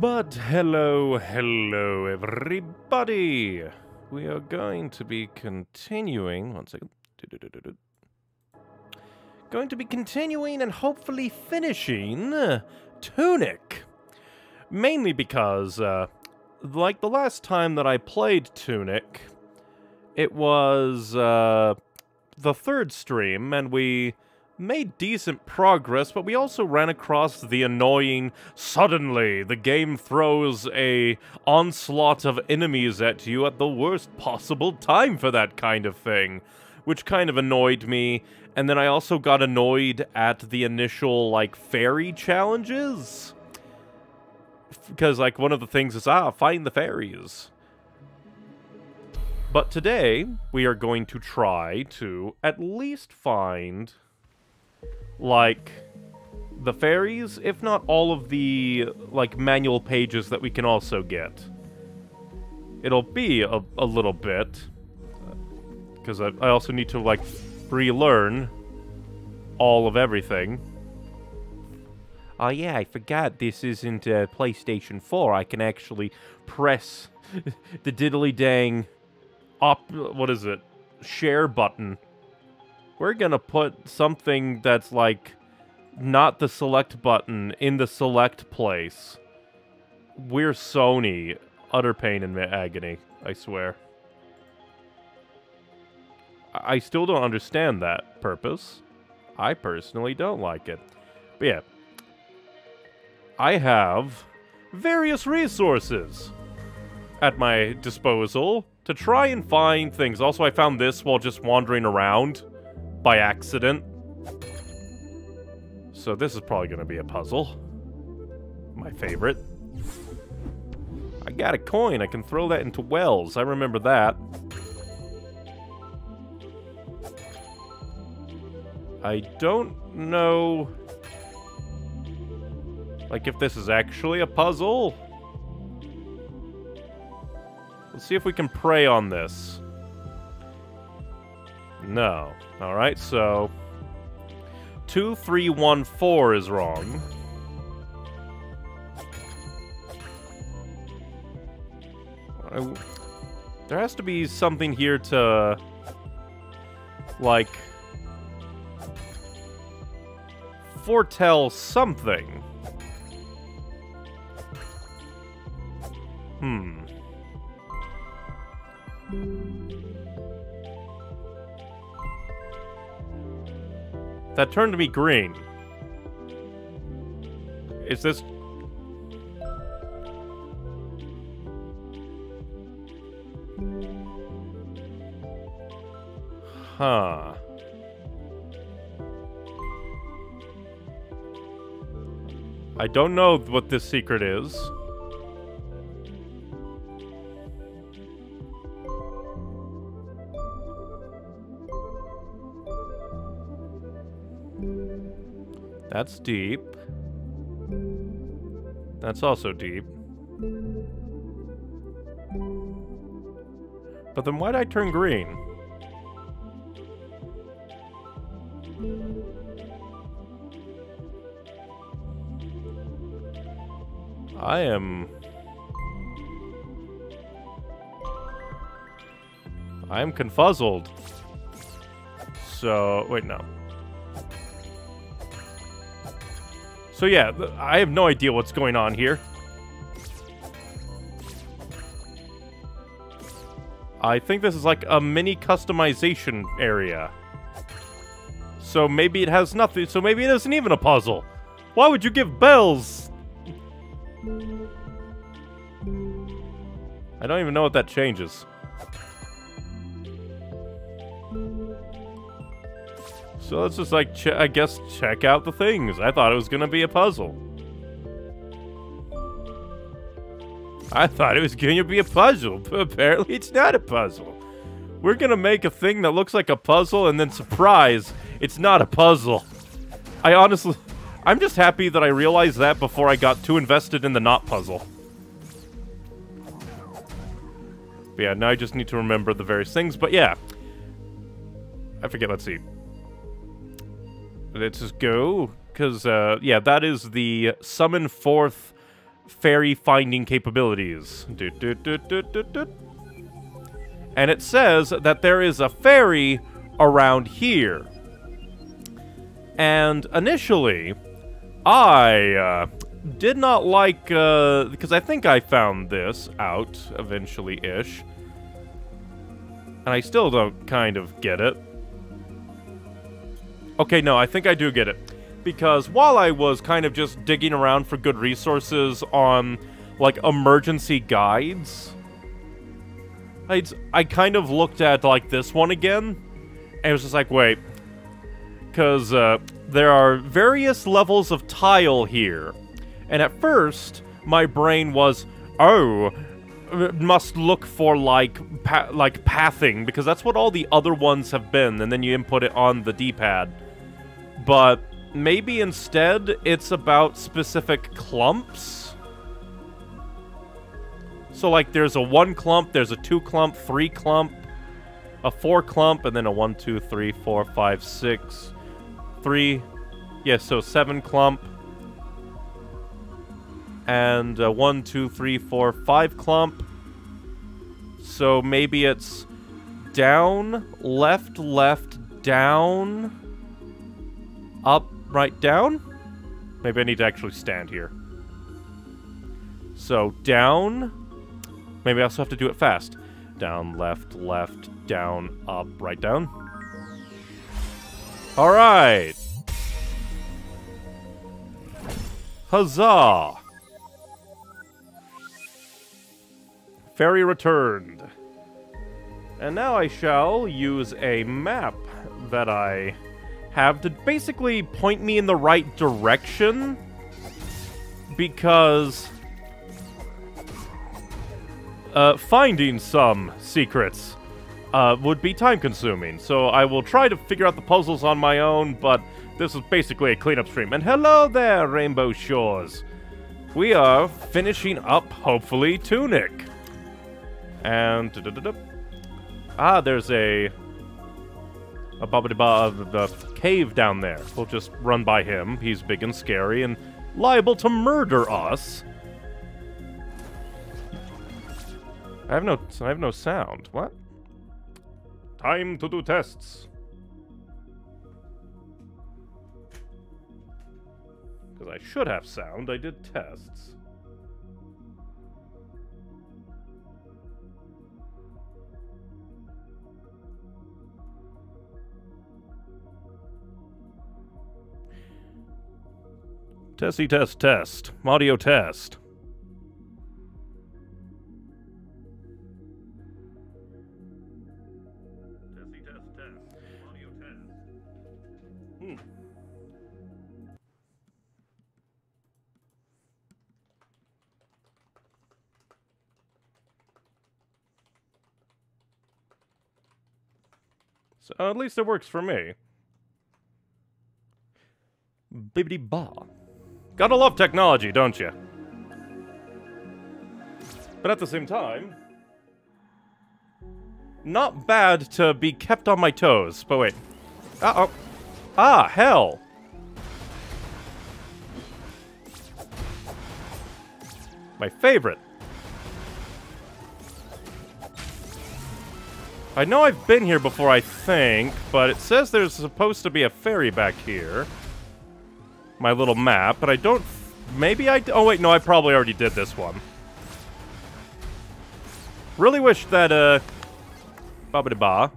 But hello, hello, everybody. We are going to be continuing. One second. Going to be continuing and hopefully finishing Tunic. Mainly because, uh, like the last time that I played Tunic, it was uh, the third stream, and we made decent progress, but we also ran across the annoying suddenly the game throws a onslaught of enemies at you at the worst possible time for that kind of thing, which kind of annoyed me. And then I also got annoyed at the initial like fairy challenges. Because like one of the things is ah, find the fairies. But today, we are going to try to at least find like the fairies, if not all of the like manual pages that we can also get. It'll be a, a little bit because I, I also need to like relearn all of everything. Oh yeah, I forgot this isn't uh, PlayStation 4. I can actually press the diddly dang up what is it? Share button we're gonna put something that's like not the select button in the select place. We're Sony. Utter pain and agony, I swear. I still don't understand that purpose. I personally don't like it. But yeah. I have various resources at my disposal to try and find things. Also, I found this while just wandering around by accident. So this is probably going to be a puzzle. My favorite. I got a coin. I can throw that into wells. I remember that. I don't know... Like, if this is actually a puzzle? Let's see if we can pray on this. No. Alright, so... 2314 is wrong. I, there has to be something here to... Like... Foretell something. Hmm. That turned to be green. Is this... Huh. I don't know what this secret is. That's deep. That's also deep. But then why'd I turn green? I am... I am confuzzled. So, wait, no. So yeah, I have no idea what's going on here. I think this is like a mini customization area. So maybe it has nothing, so maybe it isn't even a puzzle. Why would you give bells? I don't even know what that changes. So let's just, like, I guess, check out the things. I thought it was gonna be a puzzle. I thought it was to be a puzzle, but apparently it's not a puzzle. We're gonna make a thing that looks like a puzzle, and then surprise, it's not a puzzle. I honestly... I'm just happy that I realized that before I got too invested in the not puzzle. But yeah, now I just need to remember the various things, but yeah. I forget, let's see. Let's just go, because, uh, yeah, that is the summon forth fairy finding capabilities. Doot, doot, doot. And it says that there is a fairy around here. And initially, I uh, did not like, uh, because I think I found this out eventually-ish. And I still don't kind of get it. Okay, no, I think I do get it. Because while I was kind of just digging around for good resources on, like, emergency guides, I'd, I kind of looked at, like, this one again, and it was just like, wait, because uh, there are various levels of tile here. And at first, my brain was, oh, must look for like pa like pathing because that's what all the other ones have been and then you input it on the D-pad. But maybe instead it's about specific clumps. So like there's a one clump, there's a two clump, three clump, a four clump, and then a one, two, three, four, five, six, three, yeah, so seven clump, and uh, one, two, three, four, five clump. So maybe it's down, left, left, down, up, right, down? Maybe I need to actually stand here. So down, maybe I also have to do it fast. Down, left, left, down, up, right, down. All right. Huzzah! Fairy returned. And now I shall use a map that I have to basically point me in the right direction. Because... Uh, finding some secrets uh, would be time-consuming. So I will try to figure out the puzzles on my own, but this is basically a cleanup stream. And hello there, Rainbow Shores! We are finishing up, hopefully, Tunic. And... Da -da -da ah, there's a... A ba of the cave down there. We'll just run by him. He's big and scary and liable to murder us. I have no... I have no sound. What? Time to do tests. Because I should have sound. I did tests. Testy test test. Audio test. So at least it works for me. Bibbidi ba. Gotta love technology, don't you? But at the same time, not bad to be kept on my toes. But wait. Uh-oh. Ah, hell. My favorite. I know I've been here before, I think, but it says there's supposed to be a ferry back here my little map, but I don't... Maybe I... Oh, wait, no, I probably already did this one. Really wish that, uh... Ba-ba-da-ba.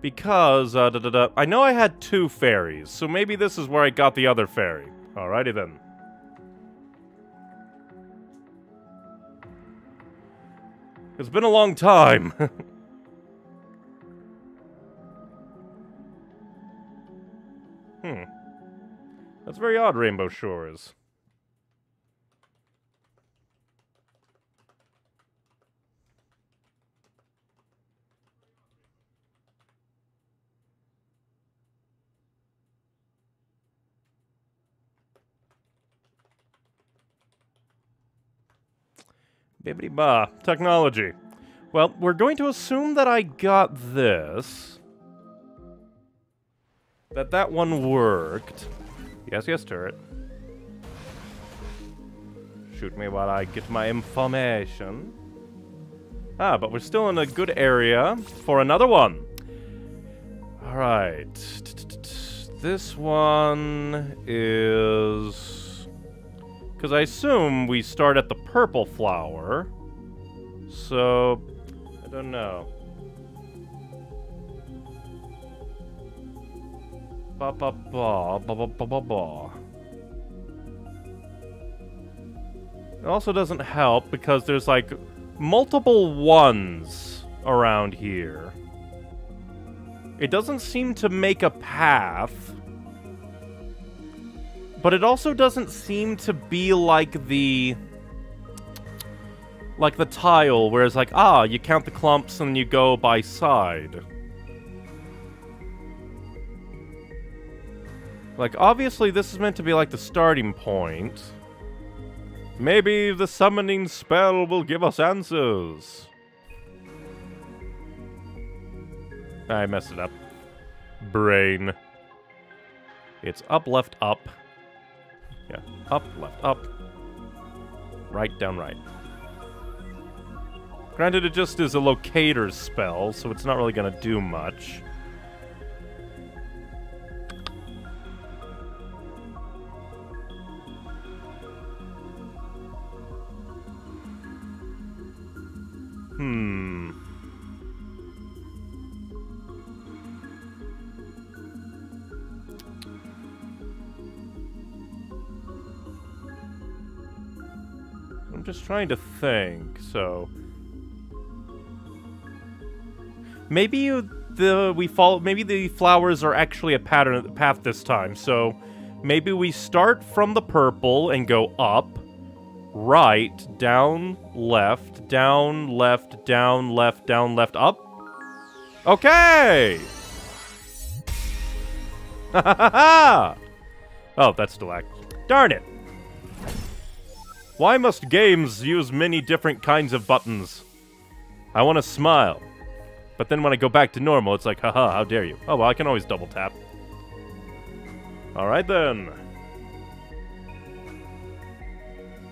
Because, uh, da, da, da, I know I had two fairies, so maybe this is where I got the other fairy. Alrighty then. It's been a long time. That's very odd, Rainbow Shores. Bibbidi ba. Technology. Well, we're going to assume that I got this. That that one worked. Yes, yes, turret. shoot me while I get my information. Ah, but we're still in a good area for another one. Alright. This one is... Because I assume we start at the purple flower. So, I don't know. Ba ba ba ba ba ba ba ba. It also doesn't help because there's like multiple ones around here. It doesn't seem to make a path. But it also doesn't seem to be like the... Like the tile, where it's like, ah, you count the clumps and you go by side. Like, obviously this is meant to be like the starting point. Maybe the summoning spell will give us answers. I messed it up. Brain. It's up, left, up. Yeah, up, left, up. Right, down, right. Granted, it just is a locator spell, so it's not really going to do much. Hmm. I'm just trying to think, so... Maybe the we follow maybe the flowers are actually a pattern path this time. So maybe we start from the purple and go up, right, down, left, down, left, down, left, down, left, up. Okay. oh, that's Stalak. Darn it. Why must games use many different kinds of buttons? I want to smile. But then when I go back to normal, it's like, haha, how dare you. Oh, well, I can always double tap. Alright then.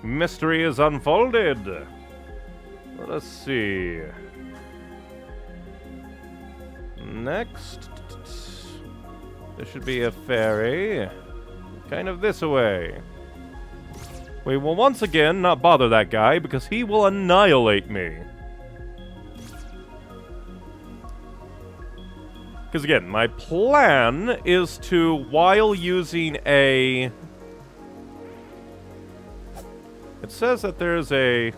Mystery is unfolded. Let us see. Next. There should be a fairy. Kind of this way. We will once again not bother that guy because he will annihilate me. Because again, my plan is to, while using a... It says that there's a...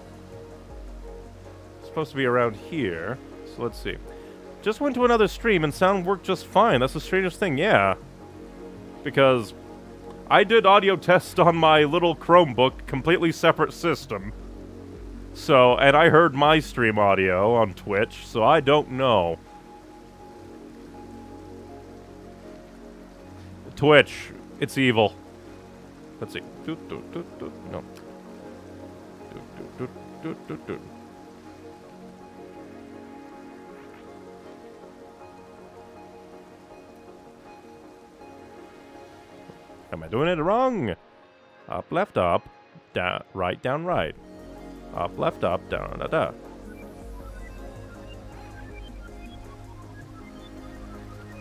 supposed to be around here. So let's see. Just went to another stream and sound worked just fine. That's the strangest thing, yeah. Because I did audio test on my little Chromebook, completely separate system. So, and I heard my stream audio on Twitch, so I don't know. Twitch. It's evil. Let's see. No. Doot, doot, doot. Am I doing it wrong? Up, left, up. Down, right, down, right. Up, left, up, down, da, da.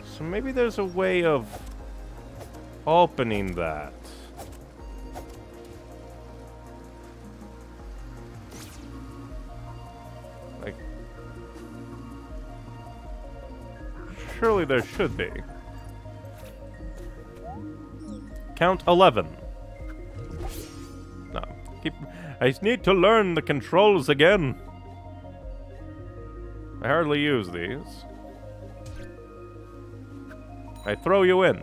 So maybe there's a way of opening that. Surely there should be. Count 11. No. Keep, I need to learn the controls again. I hardly use these. I throw you in.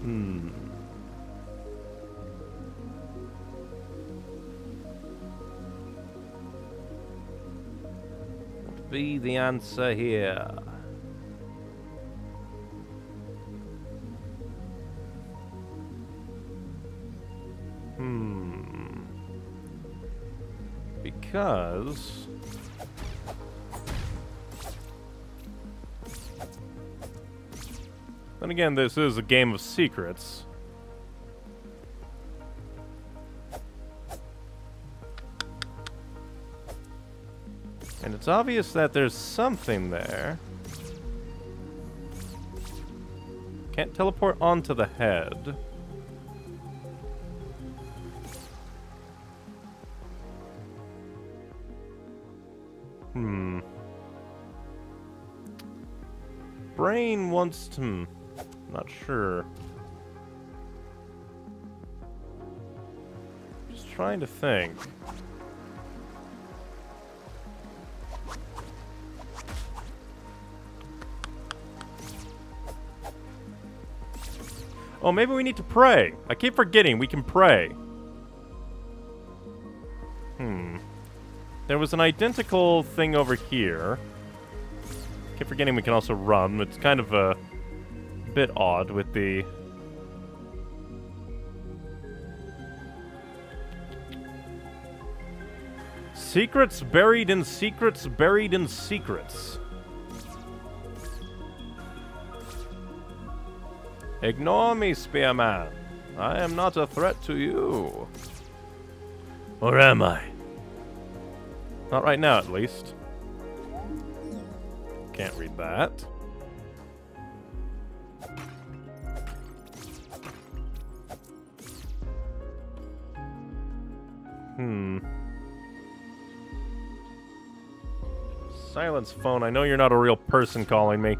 Hmm. be the answer here. Hmm. Because... Then again, this is a game of secrets. And it's obvious that there's something there. Can't teleport onto the head. Hmm. Brain wants to... Hmm. Not sure. Just trying to think. Oh, maybe we need to pray. I keep forgetting we can pray. Hmm. There was an identical thing over here. Keep forgetting we can also run. It's kind of a bit odd with the... Secrets buried in secrets buried in secrets. Ignore me, Spearman. I am not a threat to you. Or am I? Not right now, at least. Can't read that. Hmm. Silence phone. I know you're not a real person calling me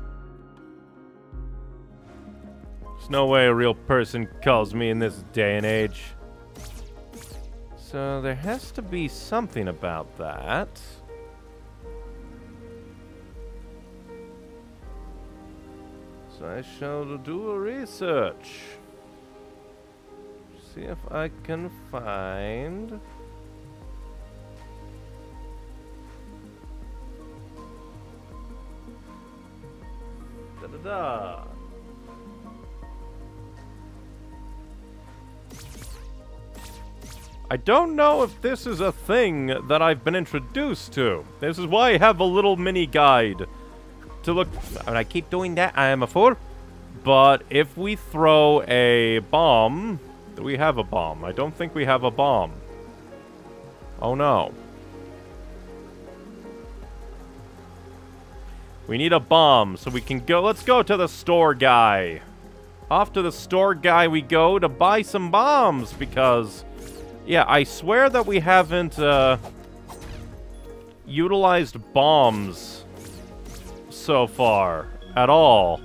no way a real person calls me in this day and age. So there has to be something about that. So I shall do a research. See if I can find... Da-da-da. I don't know if this is a thing that I've been introduced to. This is why I have a little mini guide to look... And I keep doing that, I am a fool. But if we throw a bomb... Do we have a bomb? I don't think we have a bomb. Oh no. We need a bomb so we can go... Let's go to the store guy. Off to the store guy we go to buy some bombs because... Yeah, I swear that we haven't, uh, utilized bombs so far at all.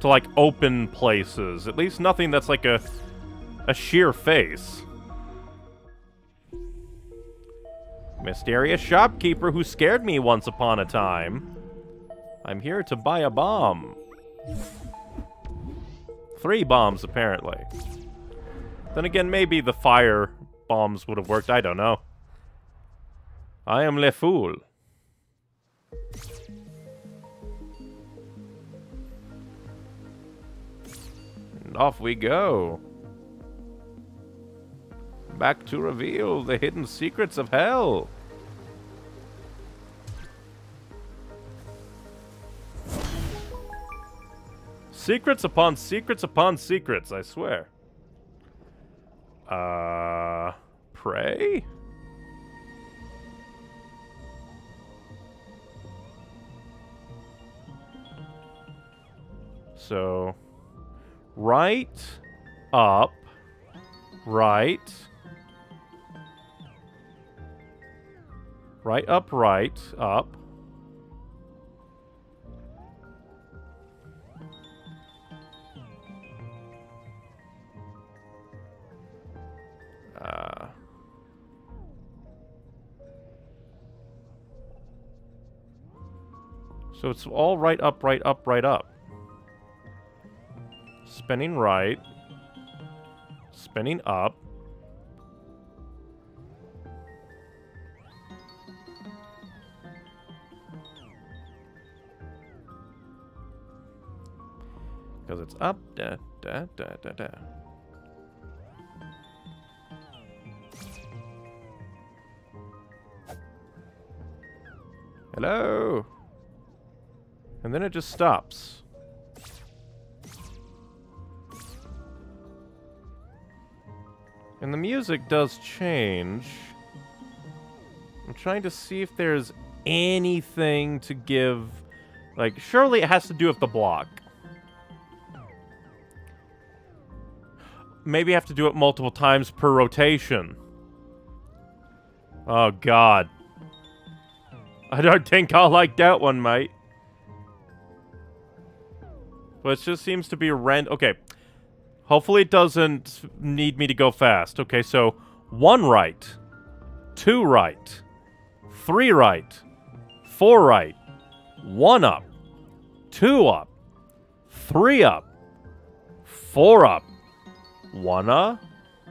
To, like, open places. At least nothing that's like a, a sheer face. Mysterious shopkeeper who scared me once upon a time. I'm here to buy a bomb. Three bombs, apparently. Then again, maybe the fire bombs would have worked. I don't know. I am Le Fool. And off we go. Back to reveal the hidden secrets of hell. Secrets upon secrets upon secrets, I swear. Uh, pray? So, right, up, right, right, up, right, up, Uh, so it's all right up, right up, right up. Spinning right. Spinning up. Because it's up, da, da, da, da, da. Hello! And then it just stops. And the music does change. I'm trying to see if there's anything to give... Like, surely it has to do with the block. Maybe I have to do it multiple times per rotation. Oh, God. I don't think I'll like that one, mate. But it just seems to be rent. Okay. Hopefully it doesn't need me to go fast. Okay, so one right, two right, three right, four right, one up, two up, three up, four up, one up,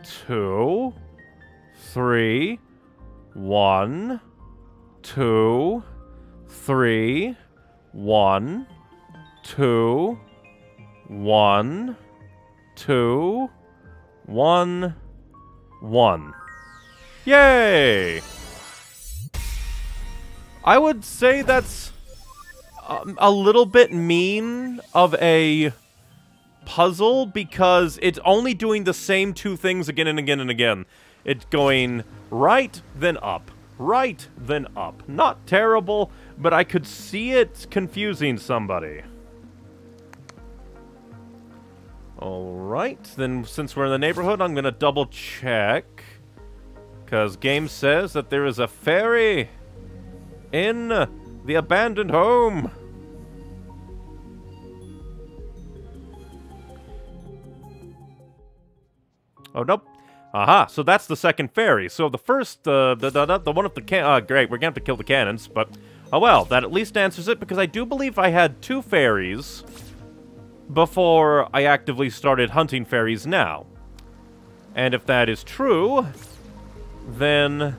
two, three, one, two, three, one, two, one, two, one, one. Yay! I would say that's um, a little bit mean of a puzzle because it's only doing the same two things again and again and again. It's going right, then up, right, then up. Not terrible, but I could see it confusing somebody. Alright, then since we're in the neighborhood, I'm gonna double check. Because game says that there is a fairy in the abandoned home. Oh, nope. Aha, so that's the second fairy. So the first, uh, the, the, the one of the can- uh, great, we're gonna have to kill the cannons, but, oh well, that at least answers it, because I do believe I had two fairies before I actively started hunting fairies now. And if that is true, then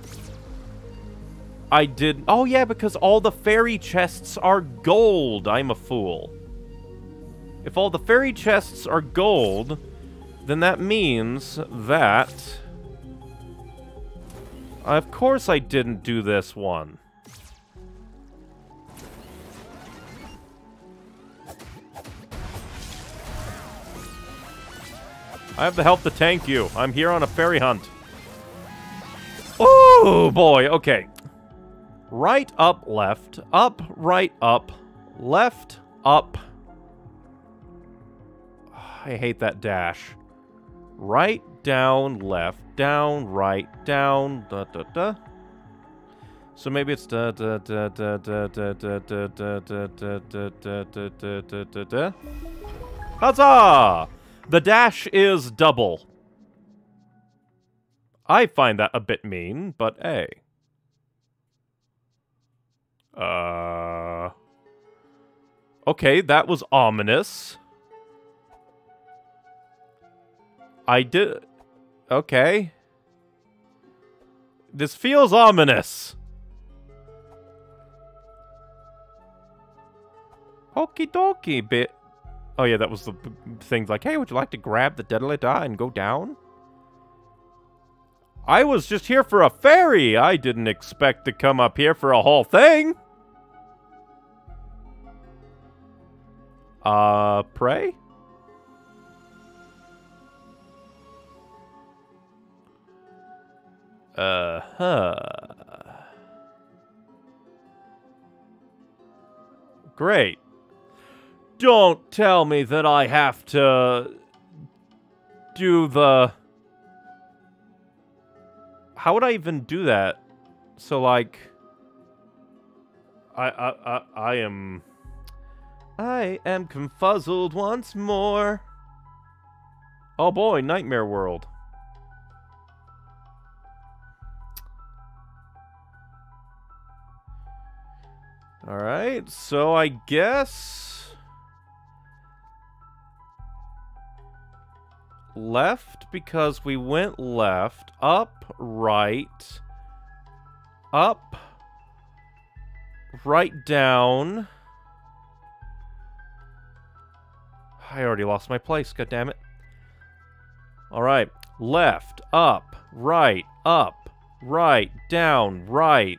I did... Oh yeah, because all the fairy chests are gold. I'm a fool. If all the fairy chests are gold, then that means that... Of course I didn't do this one. I have the help to tank you. I'm here on a fairy hunt. Oh, boy. Okay. Right, up, left. Up, right, up. Left, up. I hate that dash. Right, down, left, down, right, down, da da da. So maybe it's da da da da da da da da da da da da da da da da da. Huzzah! The dash is double. I find that a bit mean, but hey. Uh... Okay, that was ominous. I did... Okay. This feels ominous. Okie dokie, bit. Oh yeah, that was the thing like, hey, would you like to grab the deadly die and go down? I was just here for a fairy. I didn't expect to come up here for a whole thing. Uh, pray? Uh-huh. Great. Don't tell me that I have to do the... How would I even do that? So, like... I, I, I, I am... I am confuzzled once more. Oh boy, Nightmare World. Alright, so I guess... left because we went left, up, right, up, right down. I already lost my place, God damn it! All right, left, up, right, up, right, down, right,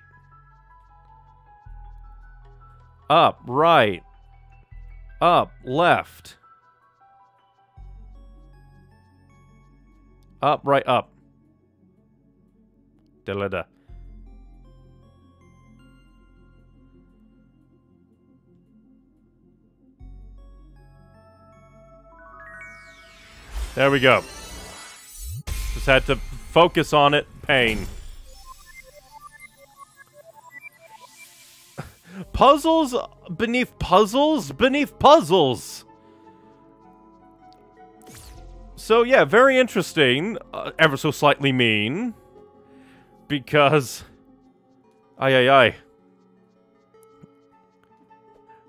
up, right, up, left. Up, right, up. Da-da-da. There we go. Just had to focus on it. Pain. Puzzles beneath puzzles beneath puzzles. So yeah, very interesting. Uh, ever so slightly mean. Because... Ay, ay, ay.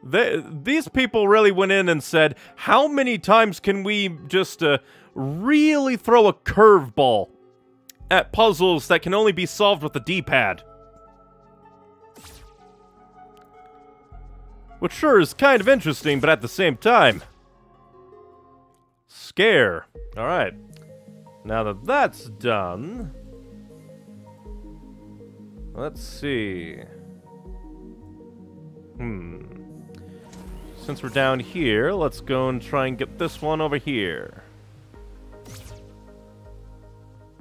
They, these people really went in and said, how many times can we just uh, really throw a curveball at puzzles that can only be solved with the D-pad? Which sure is kind of interesting, but at the same time... Scare. Alright. Now that that's done... Let's see... Hmm... Since we're down here, let's go and try and get this one over here.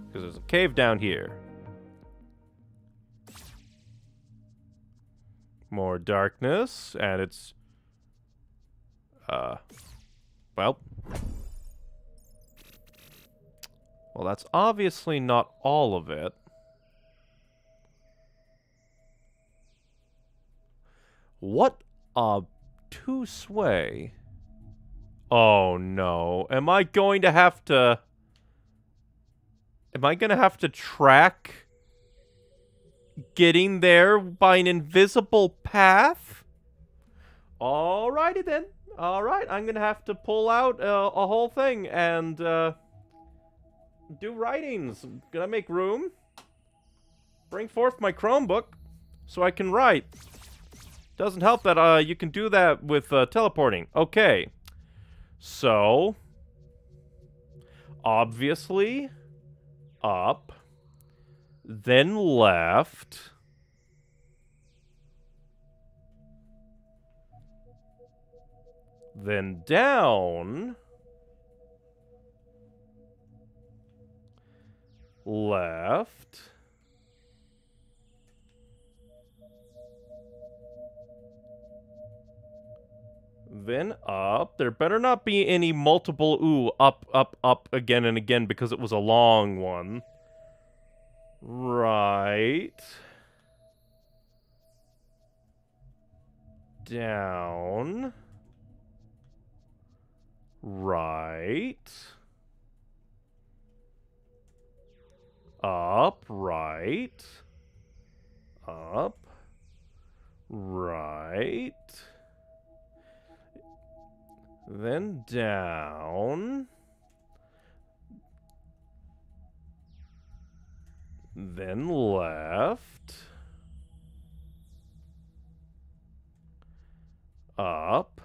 Because there's a cave down here. More darkness, and it's... Uh... Well... Well, that's obviously not all of it. What a to sway. Oh no. Am I going to have to... Am I going to have to track getting there by an invisible path? Alrighty then. Alright, I'm to have to pull out uh, a whole thing and uh, do writings. Gonna make room. Bring forth my Chromebook so I can write. Doesn't help that uh, you can do that with uh, teleporting. Okay. So, obviously, up, then left, then down, left, Then up. There better not be any multiple, ooh, up, up, up again and again because it was a long one. Right. Down. Right. Up, right. Up. Right. Then down. Then left. Up.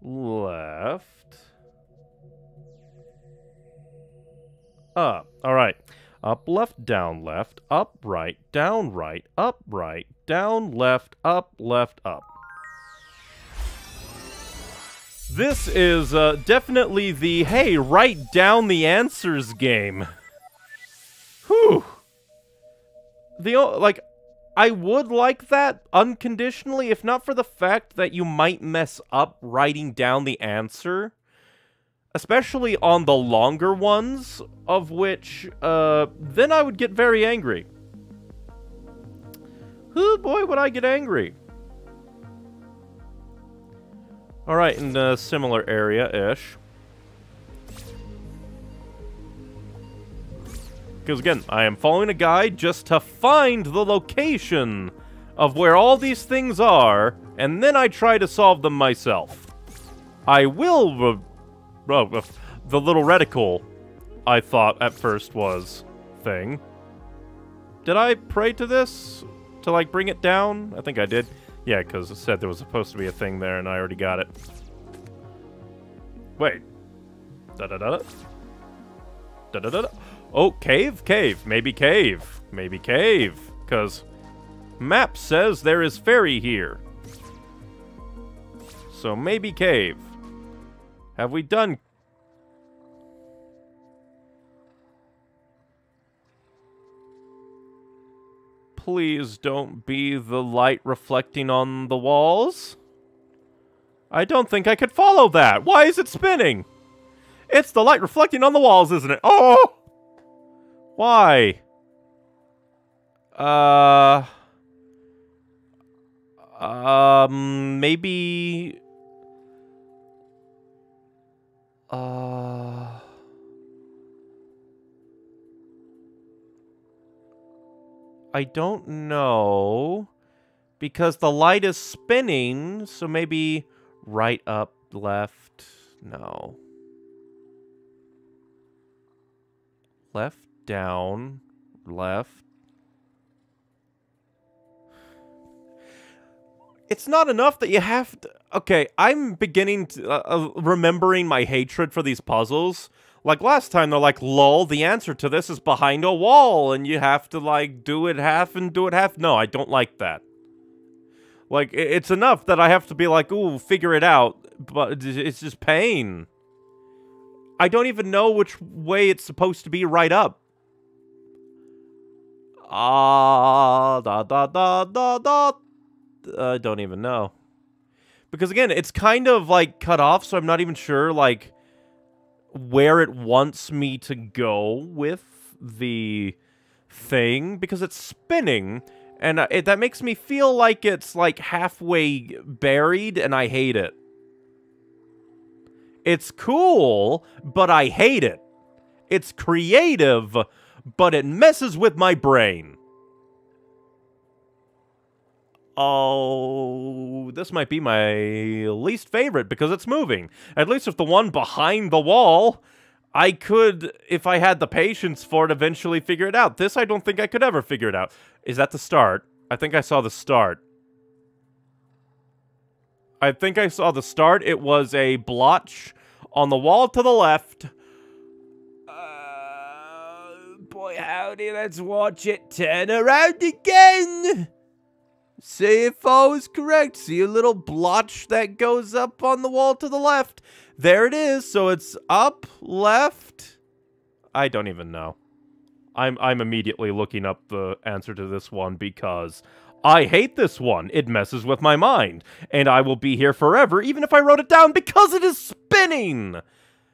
Left. Up. All right. Up, left, down, left, up, right, down, right, up, right, down, left, up, left, up. This is uh, definitely the, hey, write down the answers game. Whew. The, like, I would like that unconditionally, if not for the fact that you might mess up writing down the answer. Especially on the longer ones, of which, uh, then I would get very angry. Oh boy, would I get angry. Alright, in a similar area-ish. Because again, I am following a guide just to find the location of where all these things are, and then I try to solve them myself. I will... Uh, the little reticle, I thought at first was thing. Did I pray to this to, like, bring it down? I think I did. Yeah, because it said there was supposed to be a thing there, and I already got it. Wait. Da-da-da-da. Da-da-da-da. Oh, cave? Cave. Maybe cave. Maybe cave. Because map says there is fairy here. So maybe cave. Have we done... Please don't be the light reflecting on the walls. I don't think I could follow that. Why is it spinning? It's the light reflecting on the walls, isn't it? Oh! Why? Uh... Um, maybe... Uh... I don't know. Because the light is spinning, so maybe right up, left, no. Left, down, left. It's not enough that you have to... Okay, I'm beginning to... Uh, uh, remembering my hatred for these puzzles. Like last time, they're like, lol, the answer to this is behind a wall, and you have to, like, do it half and do it half. No, I don't like that. Like, it's enough that I have to be like, ooh, figure it out, but it's just pain. I don't even know which way it's supposed to be right up. Ah, da da da da da. I don't even know. Because again, it's kind of like cut off, so I'm not even sure, like, where it wants me to go with the thing because it's spinning and uh, it, that makes me feel like it's like halfway buried and I hate it. It's cool, but I hate it. It's creative, but it messes with my brain. Oh, this might be my least favorite because it's moving. At least if the one behind the wall, I could, if I had the patience for it, eventually figure it out. This, I don't think I could ever figure it out. Is that the start? I think I saw the start. I think I saw the start. It was a blotch on the wall to the left. Uh, boy, howdy, let's watch it turn around again. See if I was correct. See a little blotch that goes up on the wall to the left. There it is. So it's up, left. I don't even know. I'm I'm immediately looking up the answer to this one because I hate this one. It messes with my mind. And I will be here forever even if I wrote it down because it is spinning.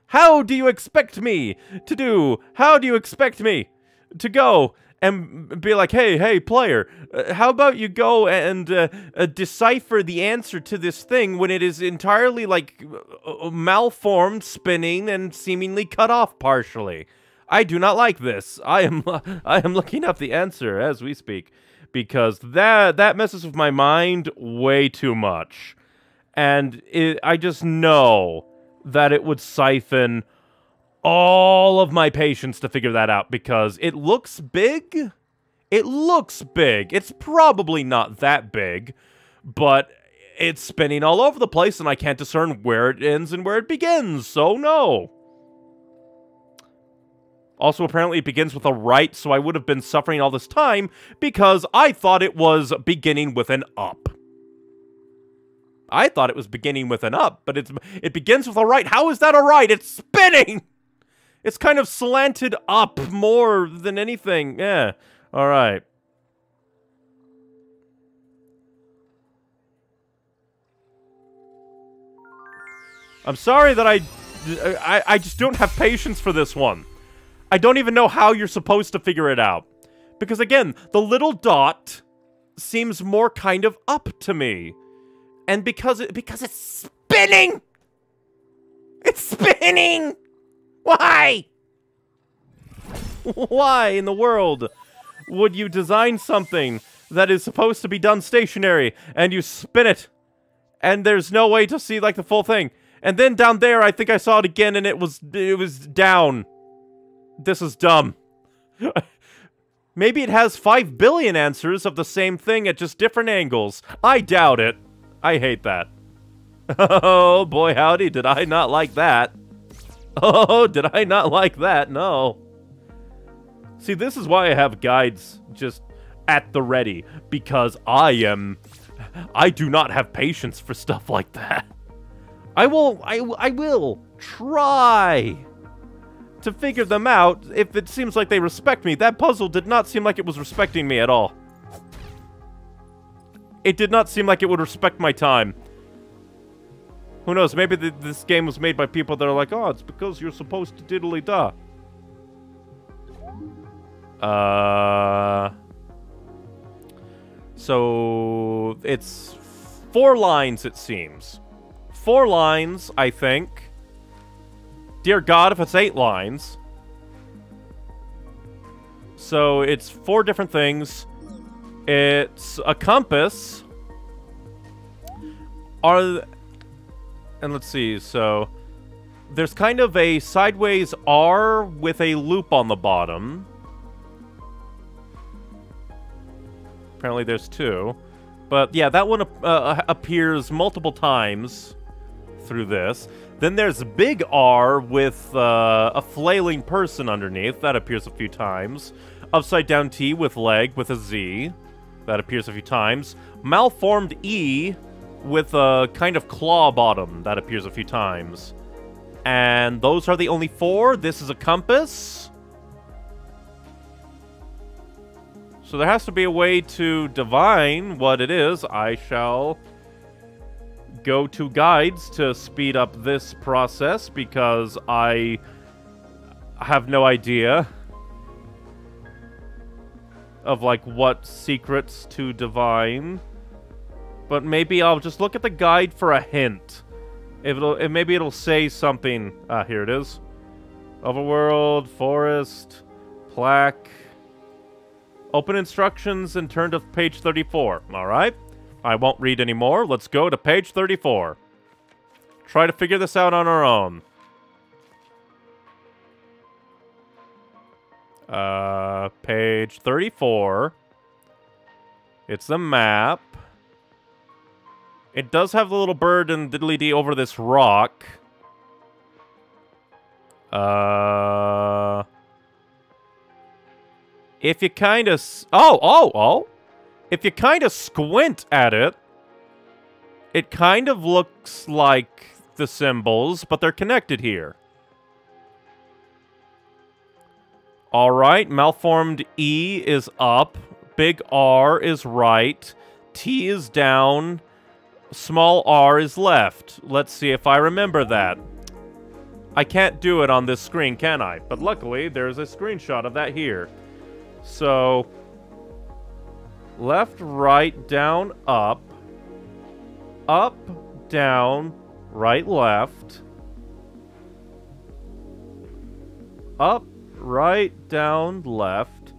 How do you expect me to do? How do you expect me to go and be like, hey, hey, player, uh, how about you go and uh, uh, decipher the answer to this thing when it is entirely, like, uh, uh, malformed, spinning, and seemingly cut off partially? I do not like this. I am, I am looking up the answer as we speak because that that messes with my mind way too much, and it, I just know that it would siphon all of my patience to figure that out because it looks big. It looks big. It's probably not that big, but it's spinning all over the place and I can't discern where it ends and where it begins, so no. Also, apparently it begins with a right, so I would have been suffering all this time because I thought it was beginning with an up. I thought it was beginning with an up, but it's it begins with a right. How is that a right? It's spinning! It's kind of slanted up more than anything. Yeah. All right. I'm sorry that I, I, I just don't have patience for this one. I don't even know how you're supposed to figure it out. Because again, the little dot seems more kind of up to me. And because it because it's spinning! It's spinning! Why? Why in the world would you design something that is supposed to be done stationary and you spin it and there's no way to see like the full thing? And then down there, I think I saw it again and it was it was down. This is dumb. Maybe it has 5 billion answers of the same thing at just different angles. I doubt it. I hate that. Oh, boy howdy, did I not like that. Oh, did I not like that? No. See, this is why I have guides just at the ready, because I am... I do not have patience for stuff like that. I will, I, I will try to figure them out if it seems like they respect me. That puzzle did not seem like it was respecting me at all. It did not seem like it would respect my time. Who knows, maybe the, this game was made by people that are like, oh, it's because you're supposed to diddly-da. Uh... So, it's four lines, it seems. Four lines, I think. Dear God, if it's eight lines. So, it's four different things. It's a compass. Are and let's see, so... There's kind of a sideways R with a loop on the bottom. Apparently there's two. But yeah, that one uh, appears multiple times through this. Then there's big R with uh, a flailing person underneath. That appears a few times. Upside down T with leg with a Z. That appears a few times. Malformed E with a kind of claw bottom that appears a few times. And those are the only four. This is a compass. So there has to be a way to divine what it is. I shall go to guides to speed up this process because I have no idea of like what secrets to divine. But maybe I'll just look at the guide for a hint. If it'll, if maybe it'll say something. Ah, here it is. Overworld, forest, plaque. Open instructions and turn to page 34. Alright. I won't read anymore. Let's go to page 34. Try to figure this out on our own. Uh, page 34. It's the map. It does have the little bird and diddly dee over this rock. Uh... If you kind of... Oh, oh, oh! If you kind of squint at it, it kind of looks like the symbols, but they're connected here. Alright, malformed E is up, big R is right, T is down, Small r is left. Let's see if I remember that. I can't do it on this screen, can I? But luckily, there's a screenshot of that here. So, left, right, down, up. Up, down, right, left. Up, right, down, left.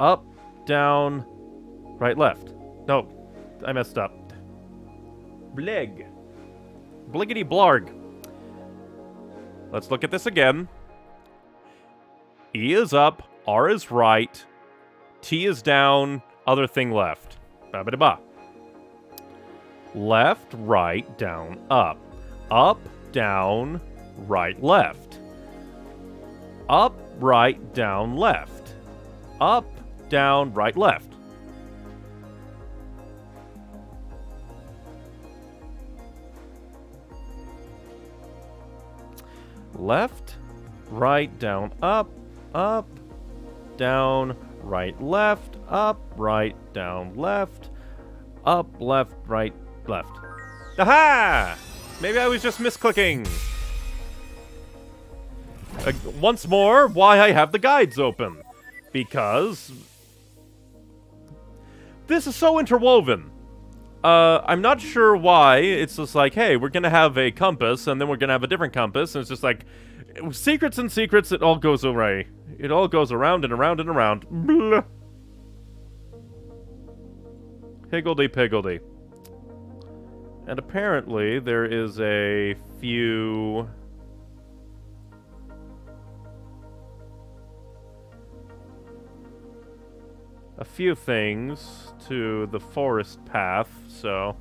Up, down, right, left. No, I messed up. Bleg. Bliggity blarg. Let's look at this again. E is up, R is right, T is down, other thing left. Ba ba ba. Left, right, down, up. Up, down, right, left. Up, right, down, left. Up, down, right, left. Left, right, down, up, up, down, right, left, up, right, down, left, up, left, right, left. Aha! Maybe I was just misclicking. Uh, once more, why I have the guides open. Because... This is so interwoven. Uh, I'm not sure why. It's just like, hey, we're gonna have a compass, and then we're gonna have a different compass, and it's just like, secrets and secrets, it all goes away. It all goes around and around and around. Blah. Higgledy-piggledy. And apparently, there is a few... A few things to the forest path, so...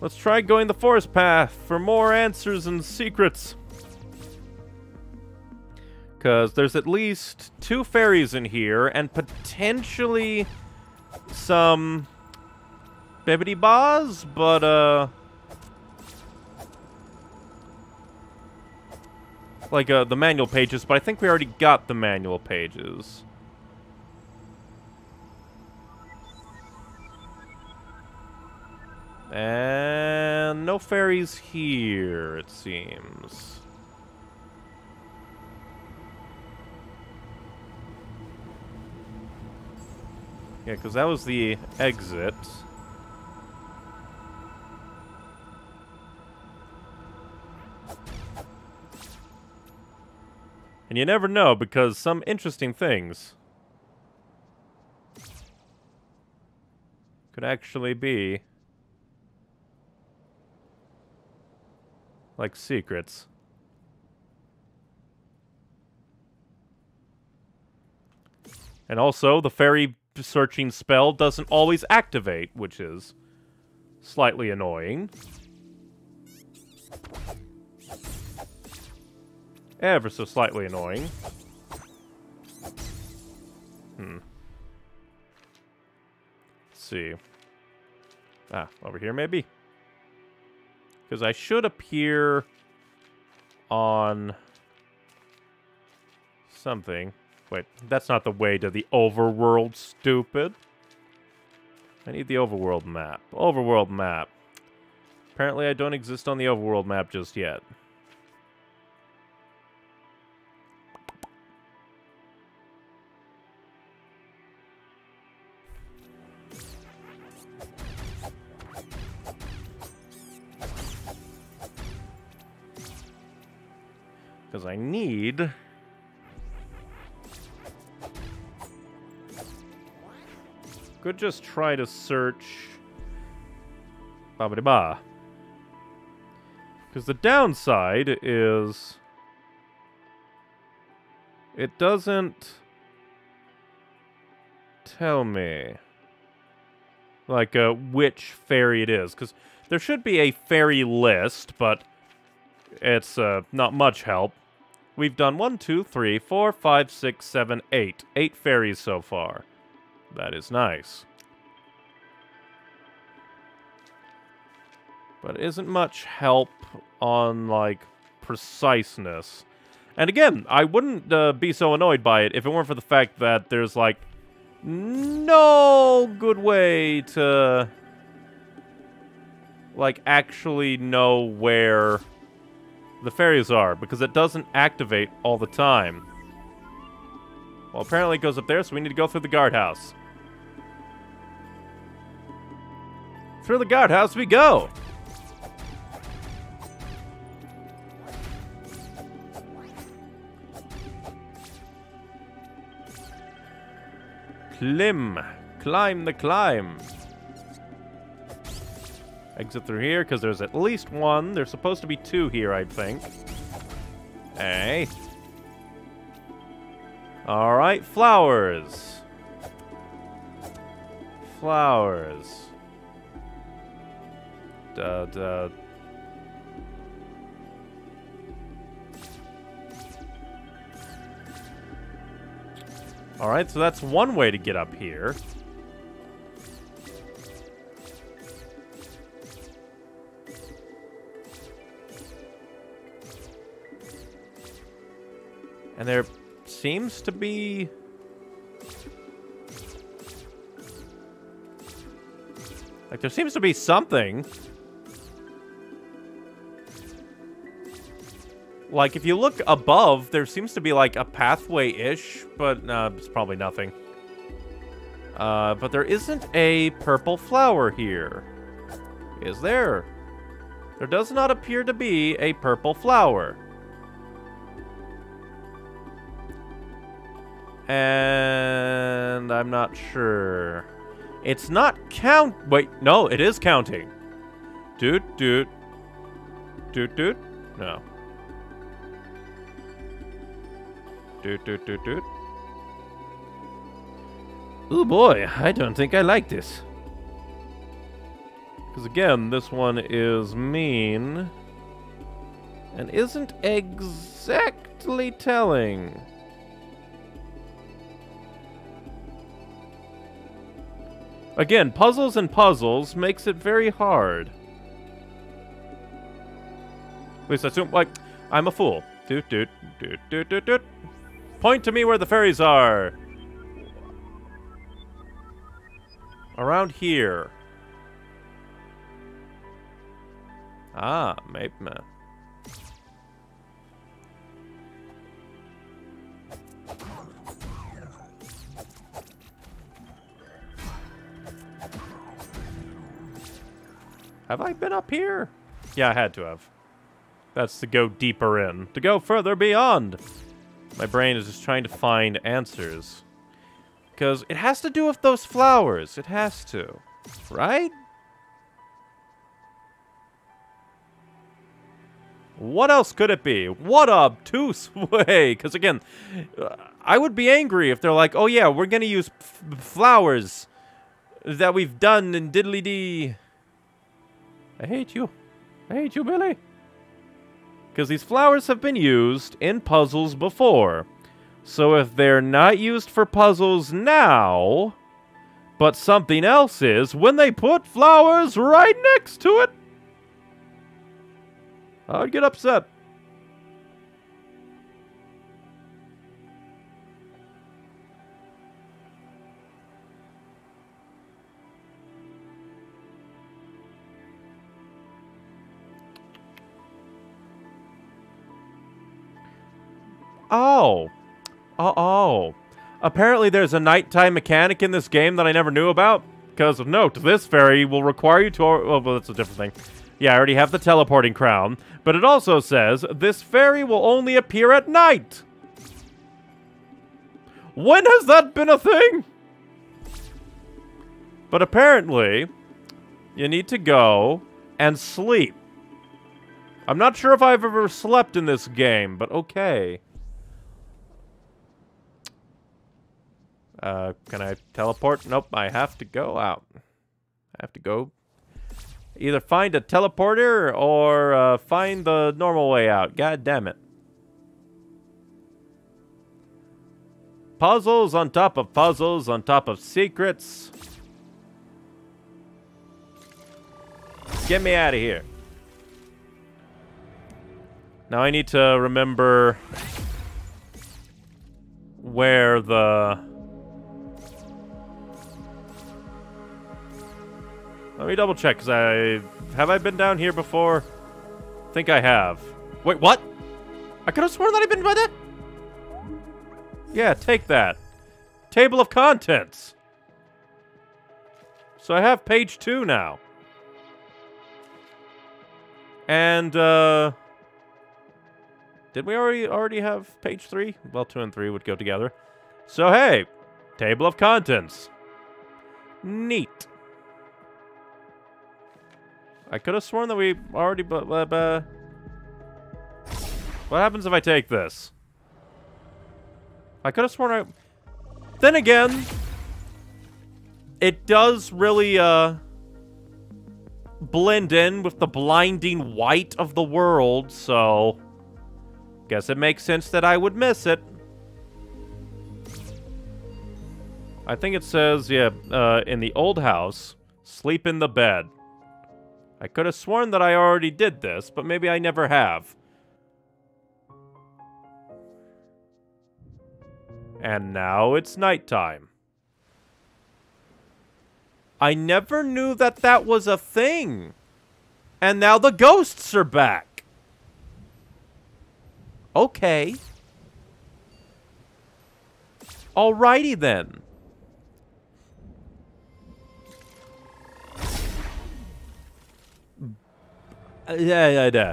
Let's try going the forest path for more answers and secrets. Because there's at least two fairies in here, and potentially some bibbity bas, but, uh... Like, uh, the manual pages, but I think we already got the manual pages. No fairies here, it seems. Yeah, because that was the exit. And you never know, because some interesting things could actually be like secrets. And also, the fairy searching spell doesn't always activate, which is slightly annoying. Ever so slightly annoying. Hmm. Let's see. Ah, over here maybe? Because I should appear on something. Wait, that's not the way to the overworld, stupid. I need the overworld map. Overworld map. Apparently I don't exist on the overworld map just yet. I need... Could just try to search... Ba. Because the downside is... It doesn't... Tell me... Like, uh, which fairy it is. Because there should be a fairy list, but... It's, uh, not much help. We've done one, two, three, four, five, six, seven, eight. Eight fairies so far. That is nice. But is isn't much help on, like, preciseness. And again, I wouldn't uh, be so annoyed by it if it weren't for the fact that there's, like, no good way to, like, actually know where the fairies are, because it doesn't activate all the time. Well, apparently it goes up there, so we need to go through the guardhouse. Through the guardhouse we go! Climb. Climb the climb. Exit through here, because there's at least one. There's supposed to be two here, I think. Hey. Alright, flowers. Flowers. Da, da. Alright, so that's one way to get up here. And there seems to be... Like, there seems to be something. Like, if you look above, there seems to be, like, a pathway-ish, but it's probably nothing. Uh, but there isn't a purple flower here. Is there? There does not appear to be a purple flower. And I'm not sure. It's not count. Wait, no, it is counting. Doot, doot. Doot, doot. No. Doot, doot, doot, doot. Oh boy, I don't think I like this. Because again, this one is mean. And isn't exactly telling. Again, puzzles and puzzles makes it very hard. At least I assume, like, I'm a fool. Doot, doot, doot, doot, doot, doot. Point to me where the fairies are. Around here. Ah, maybe. Have I been up here? Yeah, I had to have. That's to go deeper in. To go further beyond. My brain is just trying to find answers. Because it has to do with those flowers. It has to. Right? What else could it be? What obtuse way? Because again, uh, I would be angry if they're like, oh yeah, we're going to use flowers that we've done in diddly dee. I hate you. I hate you, Billy. Because these flowers have been used in puzzles before. So if they're not used for puzzles now, but something else is, when they put flowers right next to it, I'd get upset. Oh. Oh, oh. Apparently there's a nighttime mechanic in this game that I never knew about. Because, note, this fairy will require you to... Oh, well, that's a different thing. Yeah, I already have the teleporting crown. But it also says, this fairy will only appear at night. When has that been a thing? But apparently, you need to go and sleep. I'm not sure if I've ever slept in this game, but okay. Uh, can I teleport? Nope, I have to go out. I have to go either find a teleporter or uh, find the normal way out. God damn it. Puzzles on top of puzzles on top of secrets. Get me out of here. Now I need to remember where the Let me double check, because I... Have I been down here before? Think I have. Wait, what? I could have sworn that I'd been by that? Yeah, take that. Table of contents. So I have page two now. And, uh... Did we already already have page three? Well, two and three would go together. So, hey, table of contents. Neat. I could have sworn that we already... But, uh, what happens if I take this? I could have sworn I... Then again, it does really, uh, blend in with the blinding white of the world, so... Guess it makes sense that I would miss it. I think it says, yeah, uh, in the old house, sleep in the bed. I could have sworn that I already did this, but maybe I never have. And now it's nighttime. I never knew that that was a thing. And now the ghosts are back. Okay. Alrighty then. Yeah, yeah, yeah.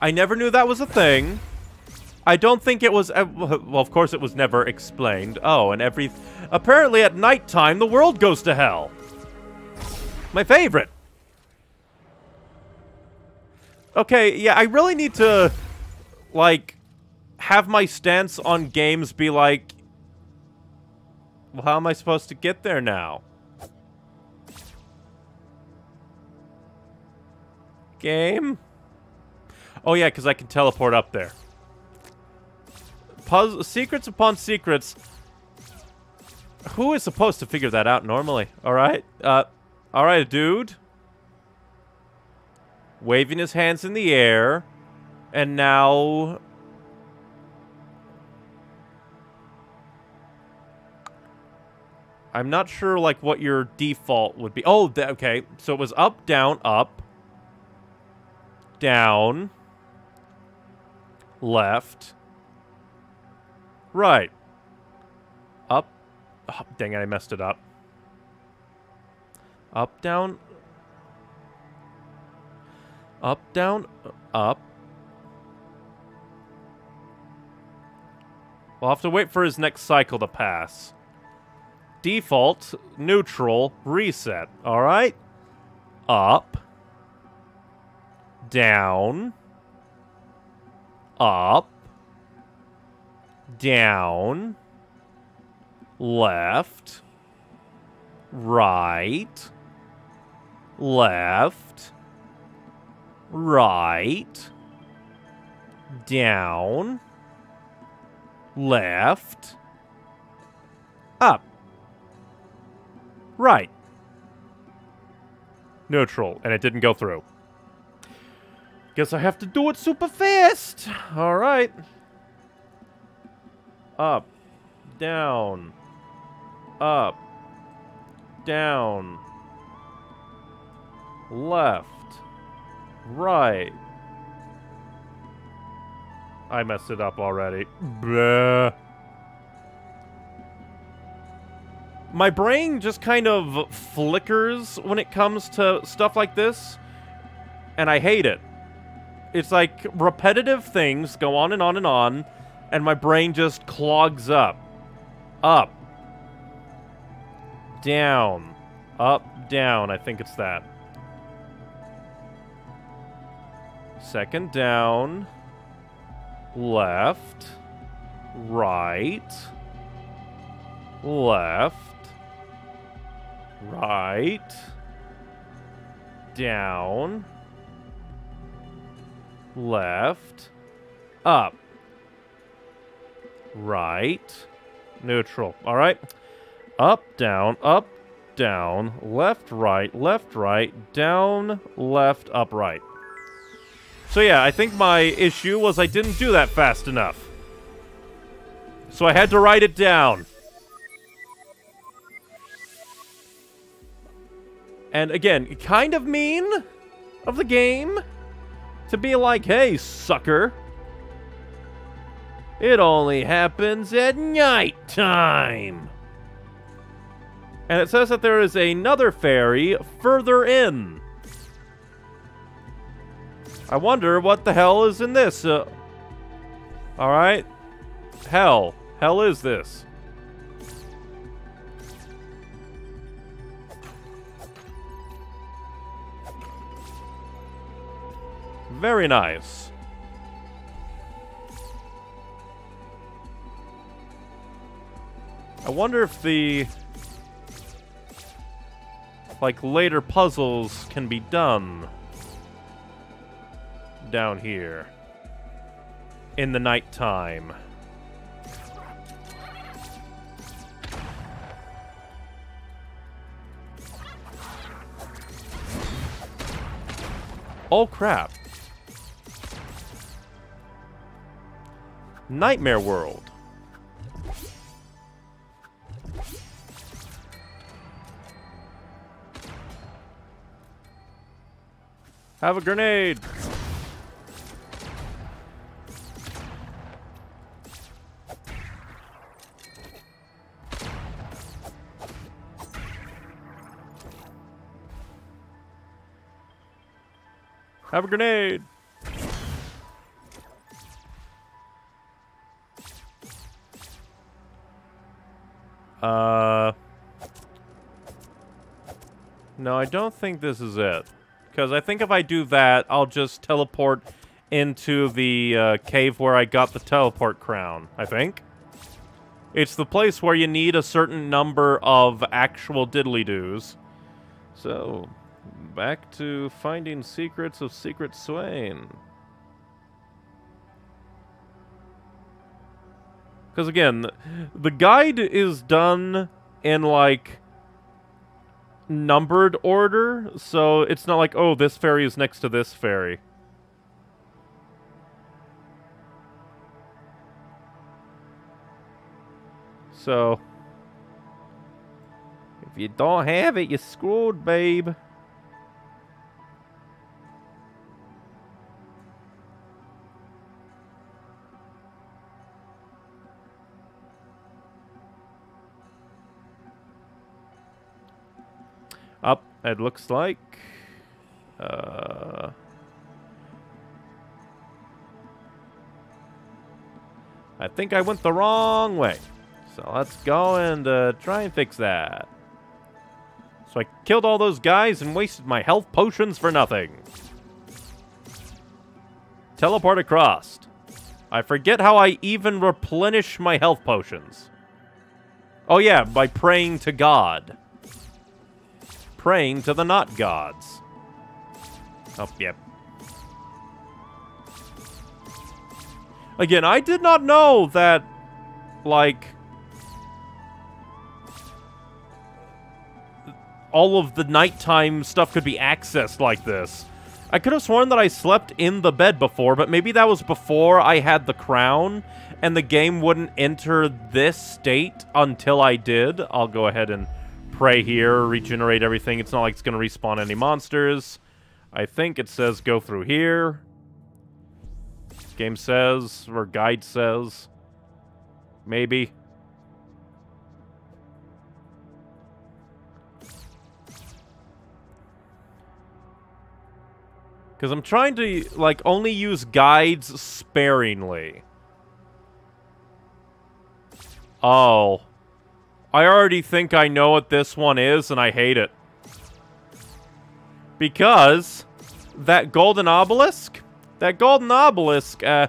I never knew that was a thing. I don't think it was... Uh, well, of course it was never explained. Oh, and every... Apparently at nighttime, the world goes to hell. My favorite. Okay, yeah, I really need to, like, have my stance on games be like... Well, how am I supposed to get there now? Game? Oh yeah, because I can teleport up there. Puzzle secrets upon secrets. Who is supposed to figure that out normally? Alright? Uh, alright, dude. Waving his hands in the air. And now... I'm not sure, like, what your default would be. Oh, okay. So it was up, down, up. Down, left, right, up. Oh, dang it, I messed it up. Up, down, up, down, up. We'll have to wait for his next cycle to pass. Default, neutral, reset. Alright? Up. Down. Up. Down. Left. Right. Left. Right. Down. Left. Up. Right. Neutral, and it didn't go through. Guess I have to do it super fast. All right. Up. Down. Up. Down. Left. Right. I messed it up already. Bleh. My brain just kind of flickers when it comes to stuff like this, and I hate it. It's like repetitive things go on and on and on, and my brain just clogs up. Up. Down. Up, down. I think it's that. Second down. Left. Right. Left. Right. Down. Left. Up. Right. Neutral. All right. Up, down, up, down, left, right, left, right, down, left, up, right. So yeah, I think my issue was I didn't do that fast enough. So I had to write it down. And again, kind of mean of the game to be like, hey, sucker. It only happens at night time. And it says that there is another fairy further in. I wonder what the hell is in this. Uh, Alright. Hell. Hell is this? Very nice. I wonder if the like later puzzles can be done down here in the nighttime. Oh crap. Nightmare World. Have a grenade! Have a grenade! Uh... No, I don't think this is it. Because I think if I do that, I'll just teleport into the uh, cave where I got the teleport crown, I think. It's the place where you need a certain number of actual diddly-doos. So, back to finding secrets of Secret Swain. Because again, the guide is done in like numbered order, so it's not like, oh, this fairy is next to this fairy. So, if you don't have it, you're screwed, babe. Up, it looks like. Uh... I think I went the wrong way. So let's go and uh, try and fix that. So I killed all those guys and wasted my health potions for nothing. Teleport across. I forget how I even replenish my health potions. Oh yeah, by praying to God. Praying to the not gods. Oh, yep. Again, I did not know that, like, all of the nighttime stuff could be accessed like this. I could have sworn that I slept in the bed before, but maybe that was before I had the crown, and the game wouldn't enter this state until I did. I'll go ahead and pray here, regenerate everything. It's not like it's going to respawn any monsters. I think it says go through here. Game says, or guide says. Maybe. Because I'm trying to, like, only use guides sparingly. Oh. I already think I know what this one is, and I hate it. Because that golden obelisk, that golden obelisk, uh,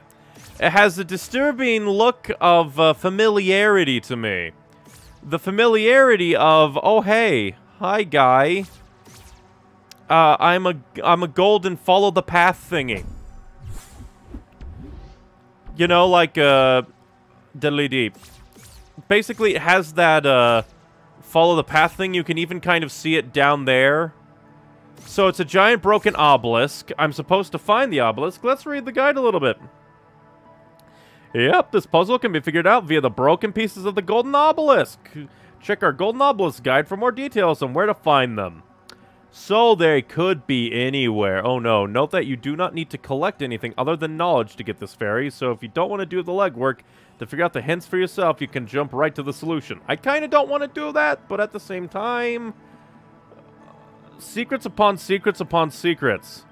it has a disturbing look of uh, familiarity to me. The familiarity of, oh hey, hi guy, uh, I'm a I'm a golden follow the path thingy. You know, like uh, Deadly Deep. Basically, it has that uh, follow the path thing. You can even kind of see it down there. So it's a giant broken obelisk. I'm supposed to find the obelisk. Let's read the guide a little bit. Yep, this puzzle can be figured out via the broken pieces of the golden obelisk. Check our golden obelisk guide for more details on where to find them. So they could be anywhere. Oh no, note that you do not need to collect anything other than knowledge to get this fairy, so if you don't want to do the legwork to figure out the hints for yourself, you can jump right to the solution. I kind of don't want to do that, but at the same time... Secrets upon secrets upon secrets.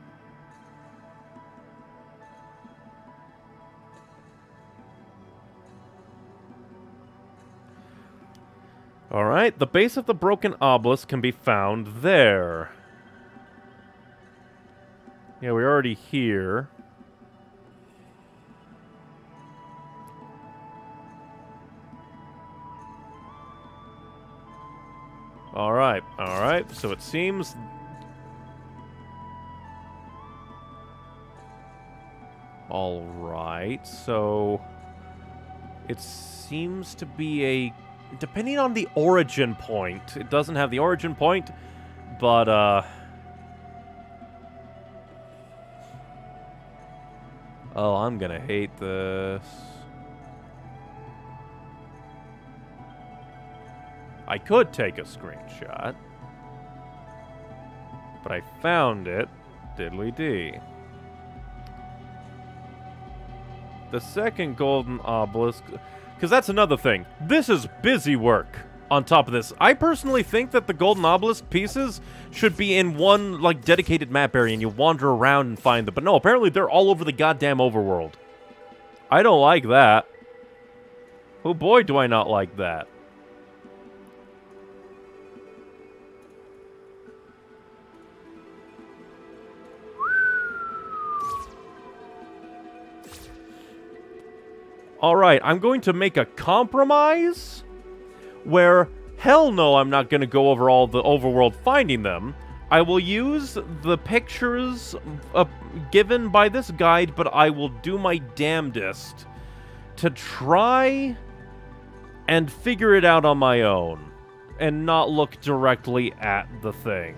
Alright, the base of the broken obelisk can be found there. Yeah, we're already here. Alright, alright, so it seems... Alright, so... It seems to be a depending on the origin point, it doesn't have the origin point, but, uh... Oh, I'm gonna hate this. I could take a screenshot. But I found it. Diddly D. The second golden obelisk... Because that's another thing. This is busy work on top of this. I personally think that the Golden Obelisk pieces should be in one, like, dedicated map area and you wander around and find them. But no, apparently they're all over the goddamn overworld. I don't like that. Oh boy, do I not like that. Alright, I'm going to make a compromise where, hell no, I'm not going to go over all the overworld finding them. I will use the pictures uh, given by this guide, but I will do my damnedest to try and figure it out on my own and not look directly at the thing.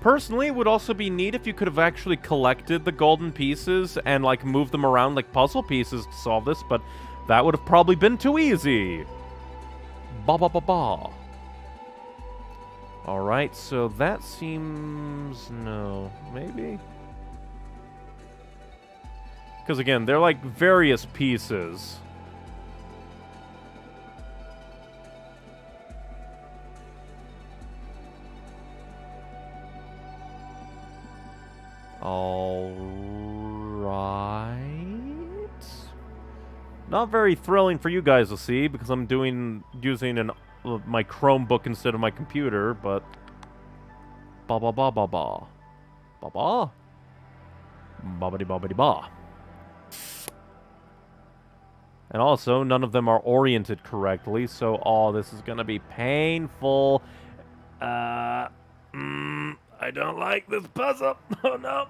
Personally, it would also be neat if you could have actually collected the golden pieces and, like, moved them around like puzzle pieces to solve this, but that would have probably been too easy. Ba ba ba ba. Alright, so that seems... no, maybe? Because again, they're like various pieces. Alright. Not very thrilling for you guys to see because I'm doing using an uh, my Chromebook instead of my computer, but ba ba ba ba ba. Ba ba. ba bobbity ba. ba ba. And also, none of them are oriented correctly, so, oh, this is gonna be painful. Uh, mm, I don't like this puzzle. Oh no.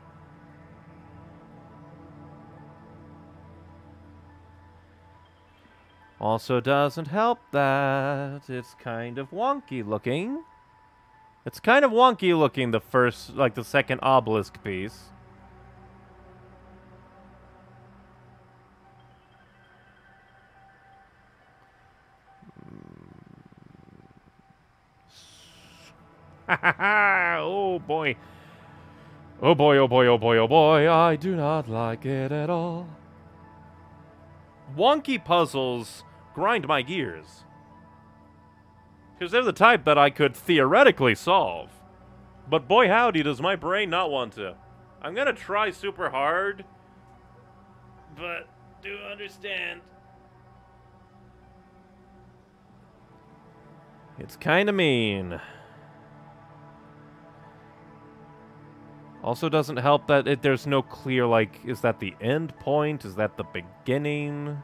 Also doesn't help that it's kind of wonky looking. It's kind of wonky looking, the first, like the second obelisk piece. oh boy. Oh boy, oh boy, oh boy, oh boy, I do not like it at all. Wonky puzzles grind my gears. Because they're the type that I could theoretically solve. But boy howdy, does my brain not want to. I'm gonna try super hard, but do understand. It's kinda mean. Also doesn't help that it, there's no clear, like, is that the end point? Is that the beginning?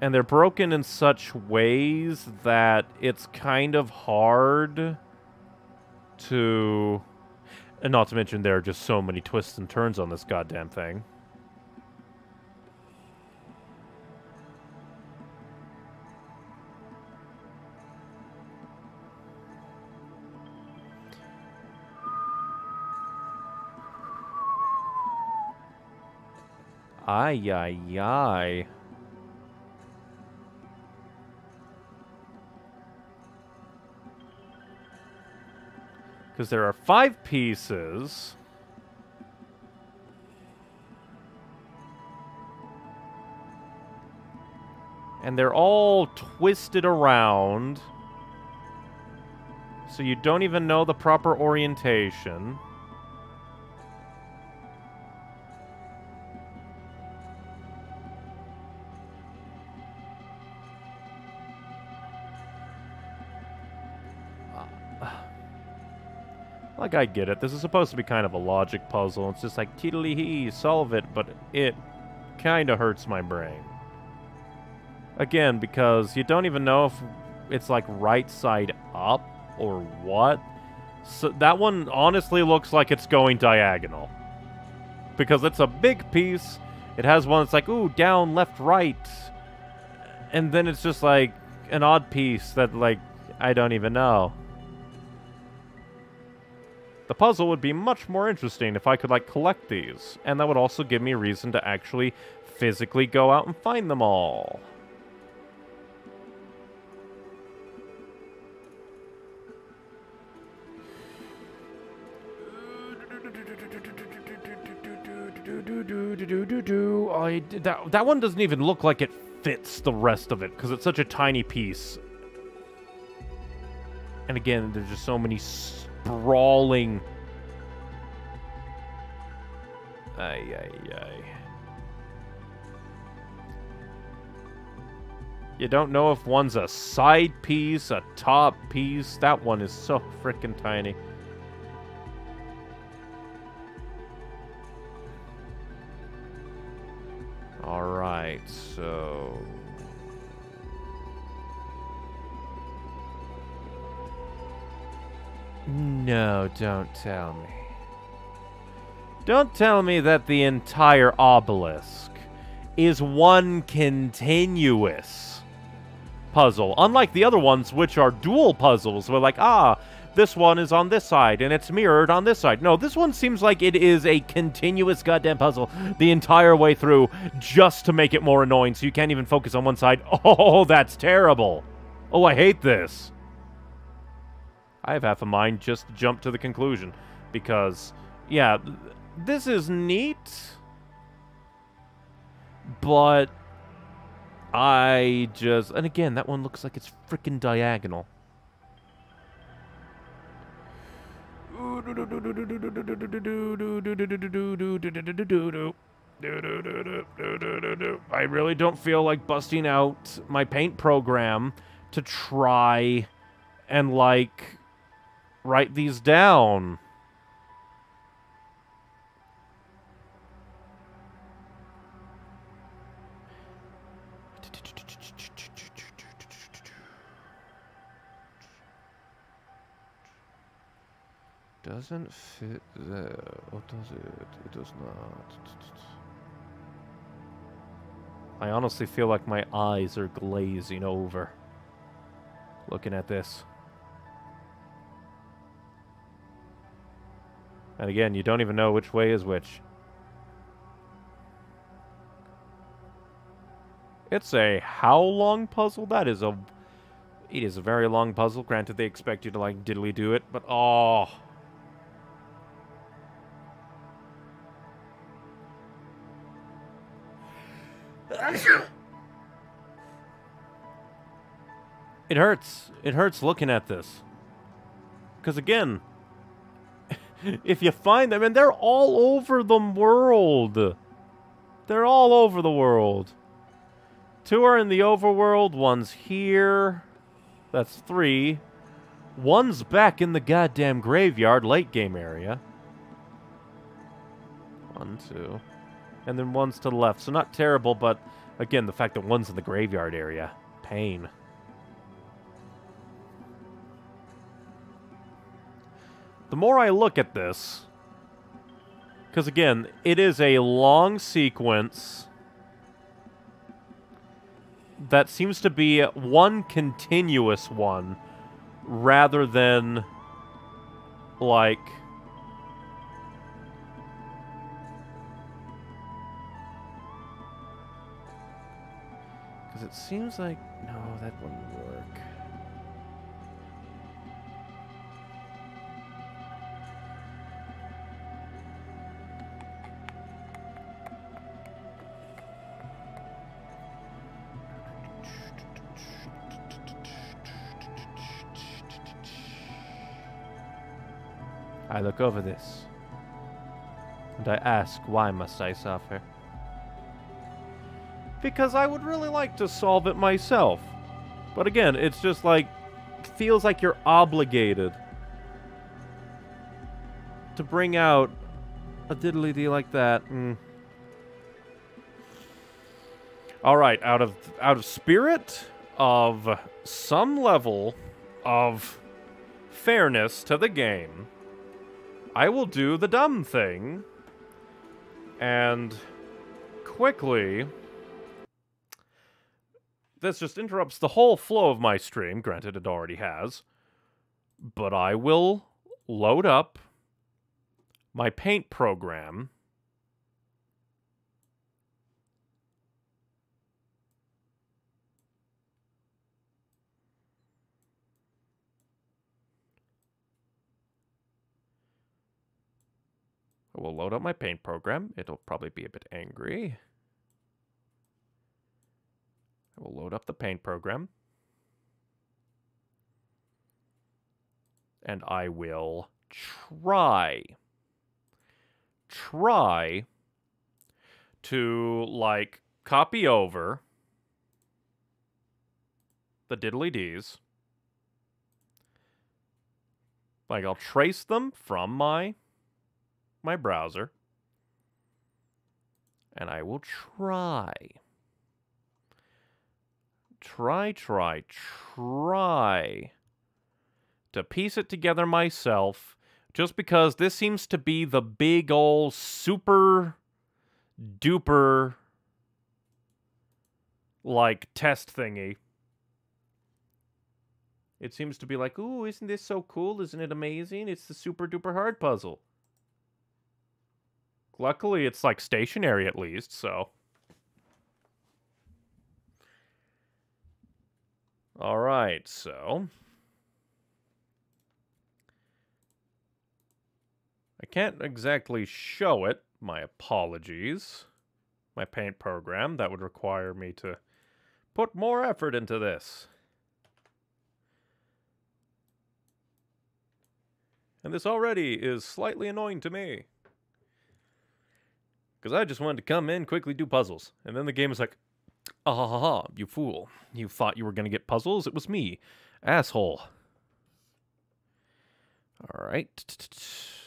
And they're broken in such ways that it's kind of hard to... And not to mention there are just so many twists and turns on this goddamn thing. Ay, ay, ay. Because there are five pieces. And they're all twisted around. So you don't even know the proper orientation. Like, I get it. This is supposed to be kind of a logic puzzle. It's just like, tiddly hee, solve it, but it kind of hurts my brain. Again, because you don't even know if it's like right side up or what. So that one honestly looks like it's going diagonal. Because it's a big piece. It has one that's like, ooh, down, left, right. And then it's just like an odd piece that, like, I don't even know. The puzzle would be much more interesting if I could, like, collect these. And that would also give me reason to actually physically go out and find them all. I, that, that one doesn't even look like it fits the rest of it because it's such a tiny piece. And again, there's just so many sprawling. Ay, ay, ay. You don't know if one's a side piece, a top piece. That one is so freaking tiny. Alright, so... No, don't tell me. Don't tell me that the entire obelisk is one continuous puzzle. Unlike the other ones, which are dual puzzles, where like, ah, this one is on this side, and it's mirrored on this side. No, this one seems like it is a continuous goddamn puzzle the entire way through, just to make it more annoying, so you can't even focus on one side. Oh, that's terrible. Oh, I hate this. I have half a mind just to jump to the conclusion. Because, yeah, this is neat. But I just... And again, that one looks like it's freaking diagonal. I really don't feel like busting out my paint program to try and, like, write these down. Doesn't fit there. Or does it? It does not. I honestly feel like my eyes are glazing over looking at this. And again, you don't even know which way is which. It's a how long puzzle? That is a... It is a very long puzzle. Granted, they expect you to, like, diddly do it, but oh... It hurts. It hurts looking at this. Because again, if you find them, and they're all over the world. They're all over the world. Two are in the overworld, one's here. That's three. One's back in the goddamn graveyard late game area. One, two. And then one's to the left. So not terrible, but again, the fact that one's in the graveyard area. Pain. The more I look at this, because again, it is a long sequence that seems to be one continuous one rather than like because it seems like no that wouldn't look over this, and I ask, why must I suffer? Because I would really like to solve it myself. But again, it's just like, feels like you're obligated to bring out a diddly-dee like that. Mm. All right, out of out of spirit of some level of fairness to the game, I will do the dumb thing. And quickly... This just interrupts the whole flow of my stream. Granted, it already has. But I will load up my paint program I will load up my paint program. It'll probably be a bit angry. I will load up the paint program. And I will try, try to, like, copy over the diddly dees. Like, I'll trace them from my my browser and I will try. Try, try, try to piece it together myself just because this seems to be the big old super duper like test thingy. It seems to be like, ooh, isn't this so cool? Isn't it amazing? It's the super duper hard puzzle. Luckily, it's like stationary at least, so. All right, so. I can't exactly show it. My apologies. My paint program, that would require me to put more effort into this. And this already is slightly annoying to me. Because I just wanted to come in, quickly do puzzles. And then the game was like, ah ha ha ha, you fool. You thought you were going to get puzzles? It was me. Asshole. Alright. We're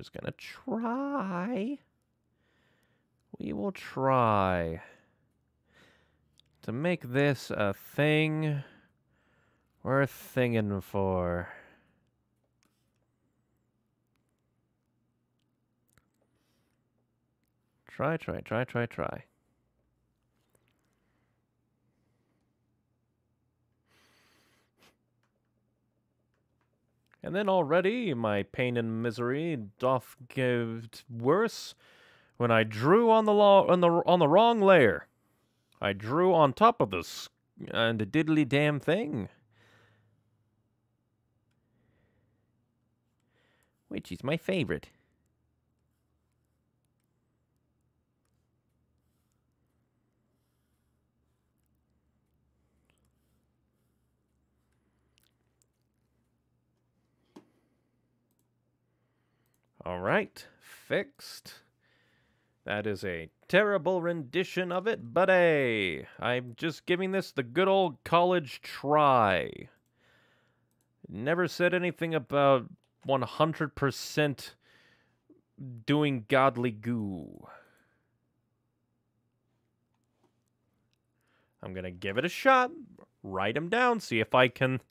just gonna try. We will try to make this a thing worth thinging for. Try, try, try, try, try. And then already my pain and misery doth get worse when I drew on the law on the on the wrong layer. I drew on top of this and a diddly damn thing. Which is my favorite. All right, fixed. That is a terrible rendition of it, but hey, I'm just giving this the good old college try. Never said anything about 100% doing godly goo. I'm going to give it a shot, write them down, see if I can,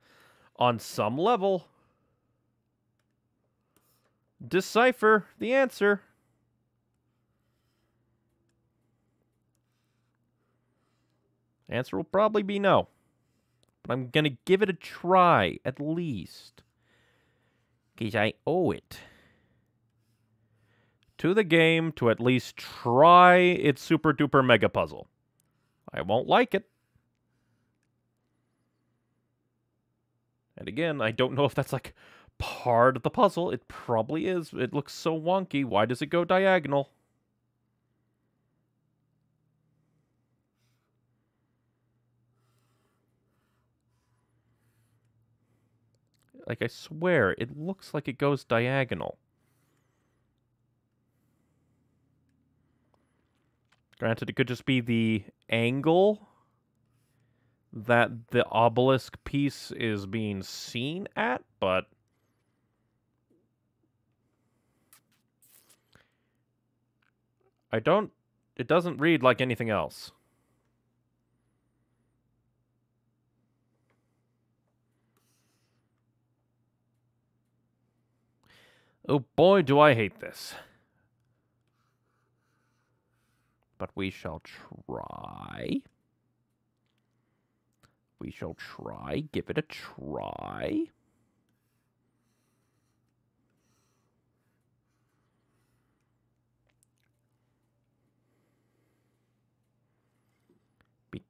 on some level, decipher the answer. Answer will probably be no. But I'm going to give it a try, at least. Because I owe it. To the game to at least try its super duper mega puzzle. I won't like it. And again, I don't know if that's like part of the puzzle. It probably is. It looks so wonky. Why does it go diagonal? Like, I swear, it looks like it goes diagonal. Granted, it could just be the angle that the obelisk piece is being seen at, but I don't... It doesn't read like anything else. Oh boy, do I hate this. But we shall try. We shall try. Give it a try.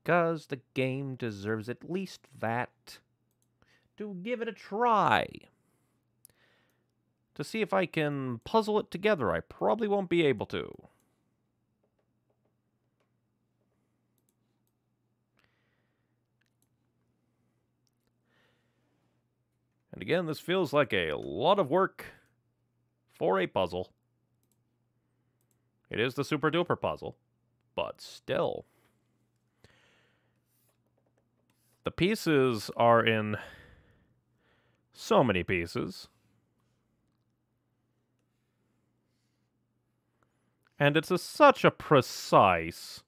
Because the game deserves at least that. To give it a try. To see if I can puzzle it together. I probably won't be able to. And again, this feels like a lot of work for a puzzle. It is the super duper puzzle, but still. The pieces are in so many pieces. And it's a, such a precise,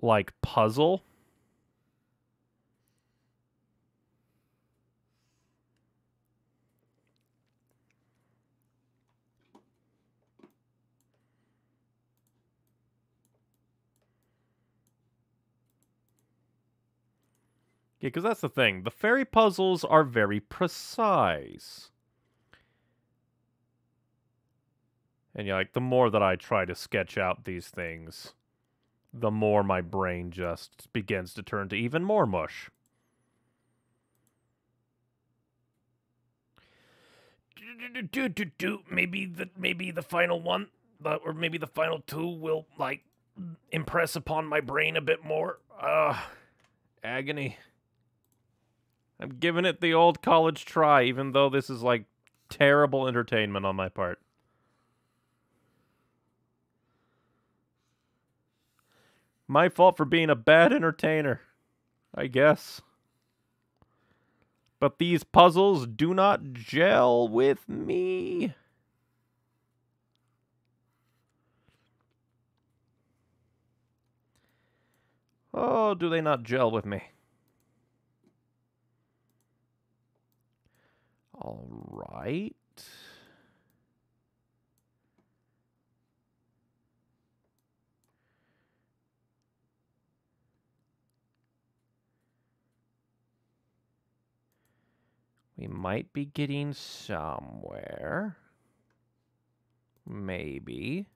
like, puzzle. Yeah, because that's the thing. The fairy puzzles are very precise. And yeah, like the more that I try to sketch out these things, the more my brain just begins to turn to even more mush. do, do, do, maybe the maybe the final one, or maybe the final two will like impress upon my brain a bit more. Uh, agony. I'm giving it the old college try, even though this is like terrible entertainment on my part. My fault for being a bad entertainer, I guess. But these puzzles do not gel with me. Oh, do they not gel with me? All right. We might be getting somewhere. Maybe.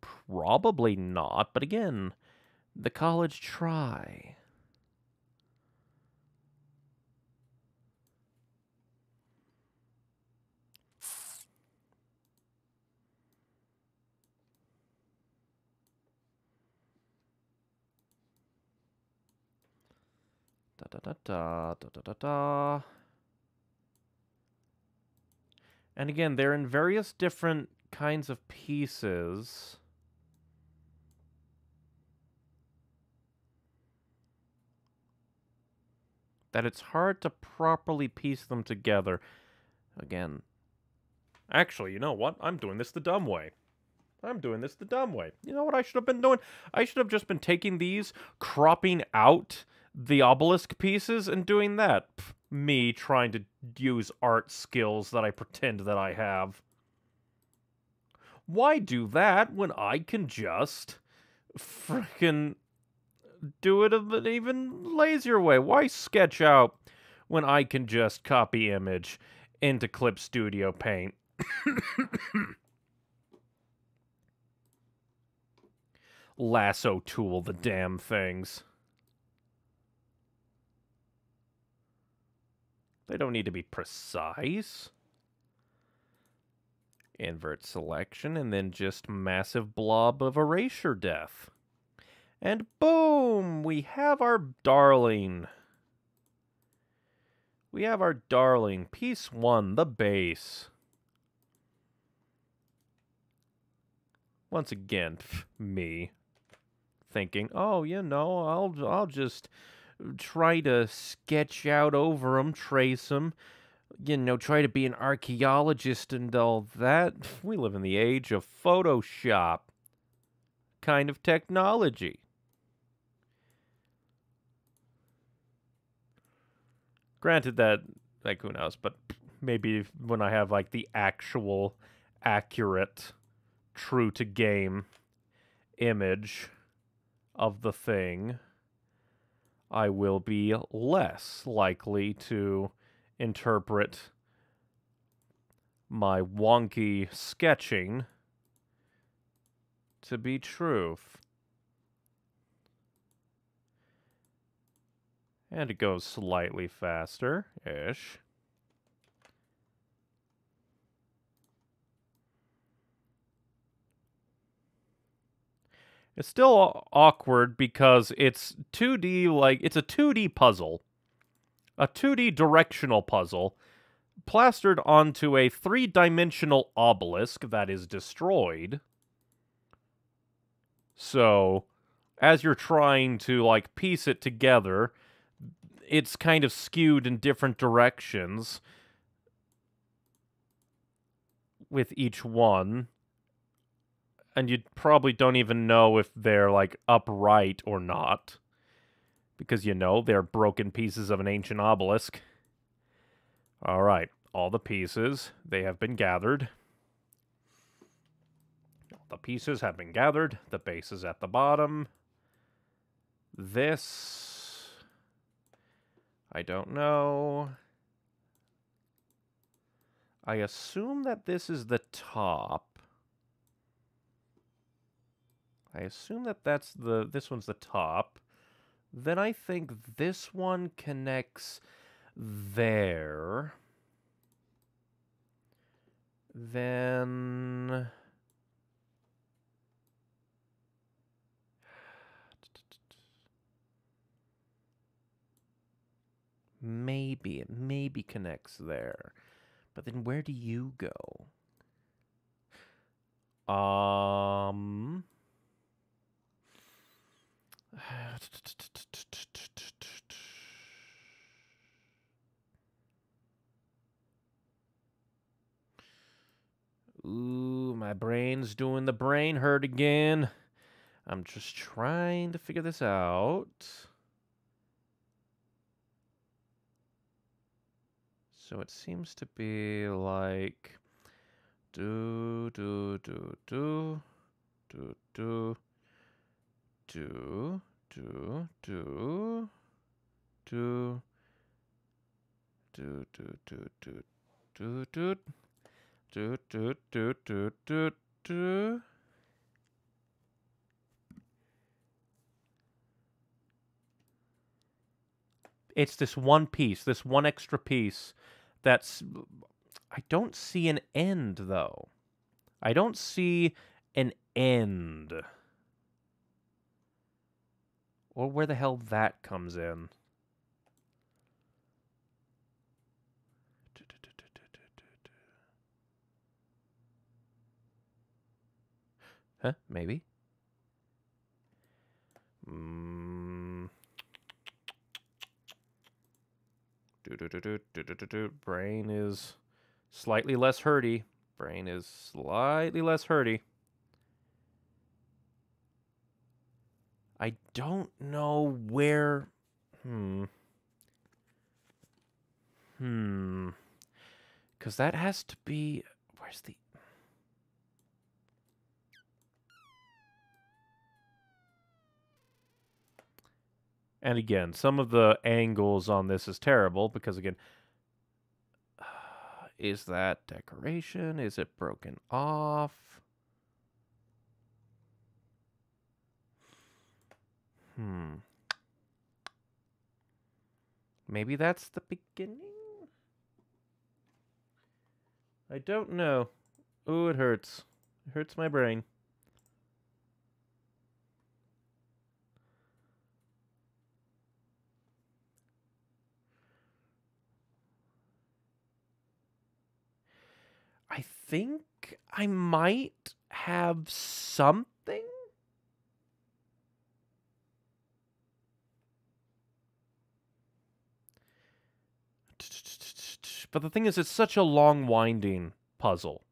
Probably not, but again, the college try. Da da da da da da da. And again, they're in various different kinds of pieces. That it's hard to properly piece them together. Again. Actually, you know what? I'm doing this the dumb way. I'm doing this the dumb way. You know what I should have been doing? I should have just been taking these, cropping out the obelisk pieces, and doing that. Pff, me trying to use art skills that I pretend that I have. Why do that when I can just frickin' do it an even lazier way? Why sketch out when I can just copy image into Clip Studio Paint? Lasso tool the damn things. They don't need to be precise. Invert selection and then just massive blob of erasure death. And boom, we have our darling. We have our darling. Piece one, the base. Once again, me thinking, oh, you know, I'll I'll just try to sketch out over them, trace them, you know, try to be an archaeologist and all that. We live in the age of Photoshop kind of technology. Granted that, like, who knows, but maybe when I have, like, the actual accurate, true to game image of the thing I will be less likely to interpret my wonky sketching to be truth. And it goes slightly faster-ish. It's still awkward because it's 2D, like, it's a 2D puzzle. A 2D directional puzzle plastered onto a three dimensional obelisk that is destroyed. So, as you're trying to, like, piece it together, it's kind of skewed in different directions with each one and you probably don't even know if they're like upright or not because you know they're broken pieces of an ancient obelisk. All right, all the pieces, they have been gathered. The pieces have been gathered. The base is at the bottom. This I don't know. I assume that this is the top. I assume that that's the this one's the top. Then I think this one connects there. Then maybe it maybe connects there. But then where do you go? Um Ooh, my brain's doing the brain hurt again. I'm just trying to figure this out. So it seems to be like do do do do do do do do do do do do do do do do do do do do do do It's this one piece, this one extra piece that's I don't see an end though. I don't see an end. Or where the hell that comes in. Huh? Maybe. Mm. Brain is slightly less hurty. Brain is slightly less hurty. I don't know where. Hmm. Hmm. Because that has to be. Where's the. And again, some of the angles on this is terrible because, again, is that decoration? Is it broken off? Hmm. Maybe that's the beginning? I don't know. Ooh, it hurts. It hurts my brain. I think I might have something. But the thing is, it's such a long, winding puzzle.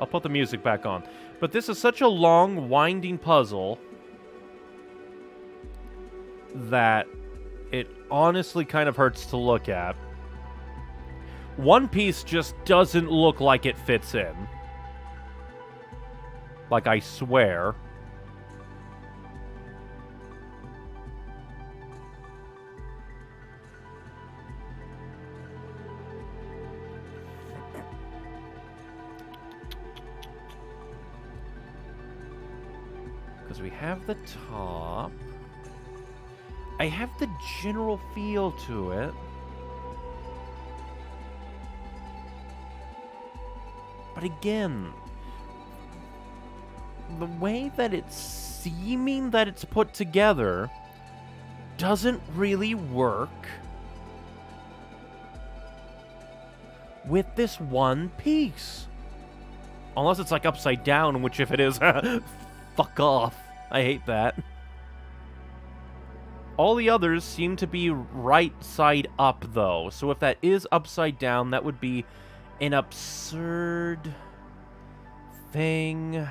I'll put the music back on. But this is such a long, winding puzzle that it honestly kind of hurts to look at. One Piece just doesn't look like it fits in. Like, I swear. Have the top. I have the general feel to it. But again, the way that it's seeming that it's put together doesn't really work with this one piece. Unless it's like upside down, which if it is, fuck off. I hate that. All the others seem to be right side up, though. So if that is upside down, that would be an absurd thing.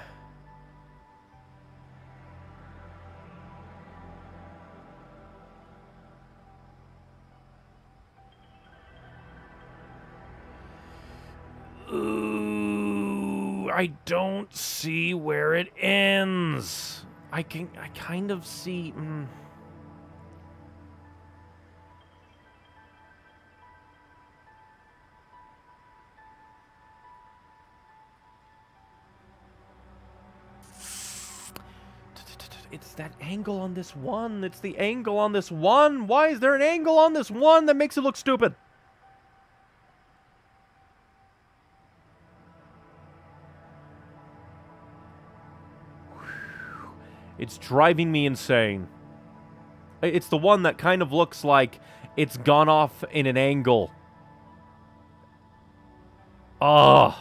Ooh, I don't see where it ends. I can, I kind of see. Mm. It's that angle on this one. It's the angle on this one. Why is there an angle on this one that makes it look stupid? It's driving me insane. It's the one that kind of looks like it's gone off in an angle. Ugh.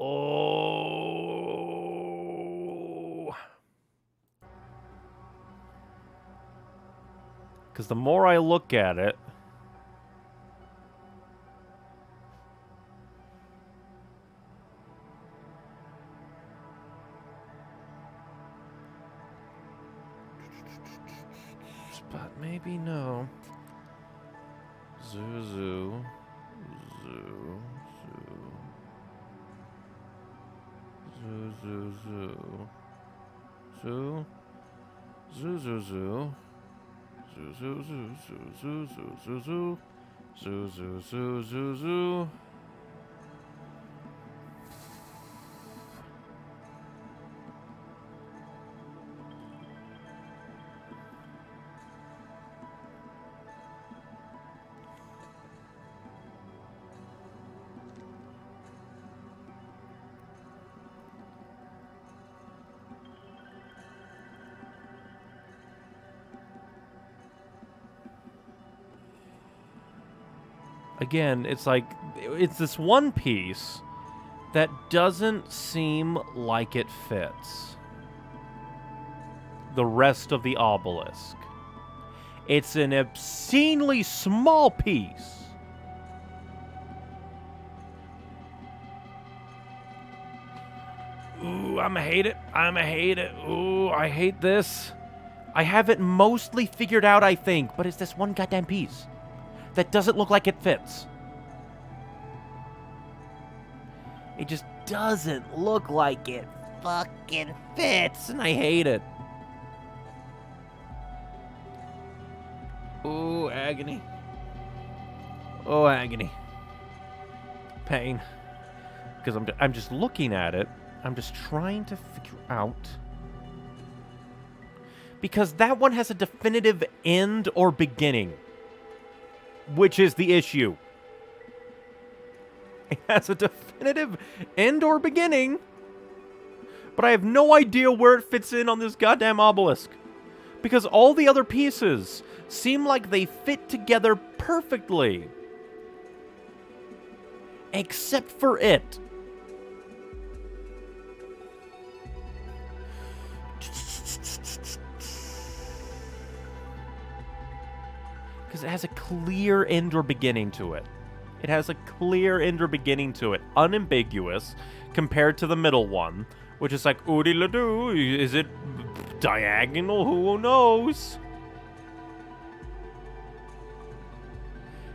Oh. Because the more I look at it, Maybe no. Zoo, zoo. Zoo, zoo. Zoo, zoo, zoo. Zoo. Zoo, zoo, zoo. Zoo, zoo, zoo, zoo, zoo, zoo, zoo, zoo. Zoo, zoo, zoo, zoo, zoo. Again, it's like it's this one piece that doesn't seem like it fits the rest of the obelisk. It's an obscenely small piece. Ooh, I'ma hate it. I'ma hate it. Ooh, I hate this. I have it mostly figured out, I think, but it's this one goddamn piece that doesn't look like it fits. It just doesn't look like it fucking fits, and I hate it. Oh, agony. Oh, agony. Pain. Because I'm, I'm just looking at it. I'm just trying to figure out. Because that one has a definitive end or beginning which is the issue. It has a definitive end or beginning, but I have no idea where it fits in on this goddamn obelisk. Because all the other pieces seem like they fit together perfectly. Except for it. Because it has a clear end or beginning to it. It has a clear end or beginning to it, unambiguous, compared to the middle one, which is like, oodie la doo, is it diagonal? Who knows?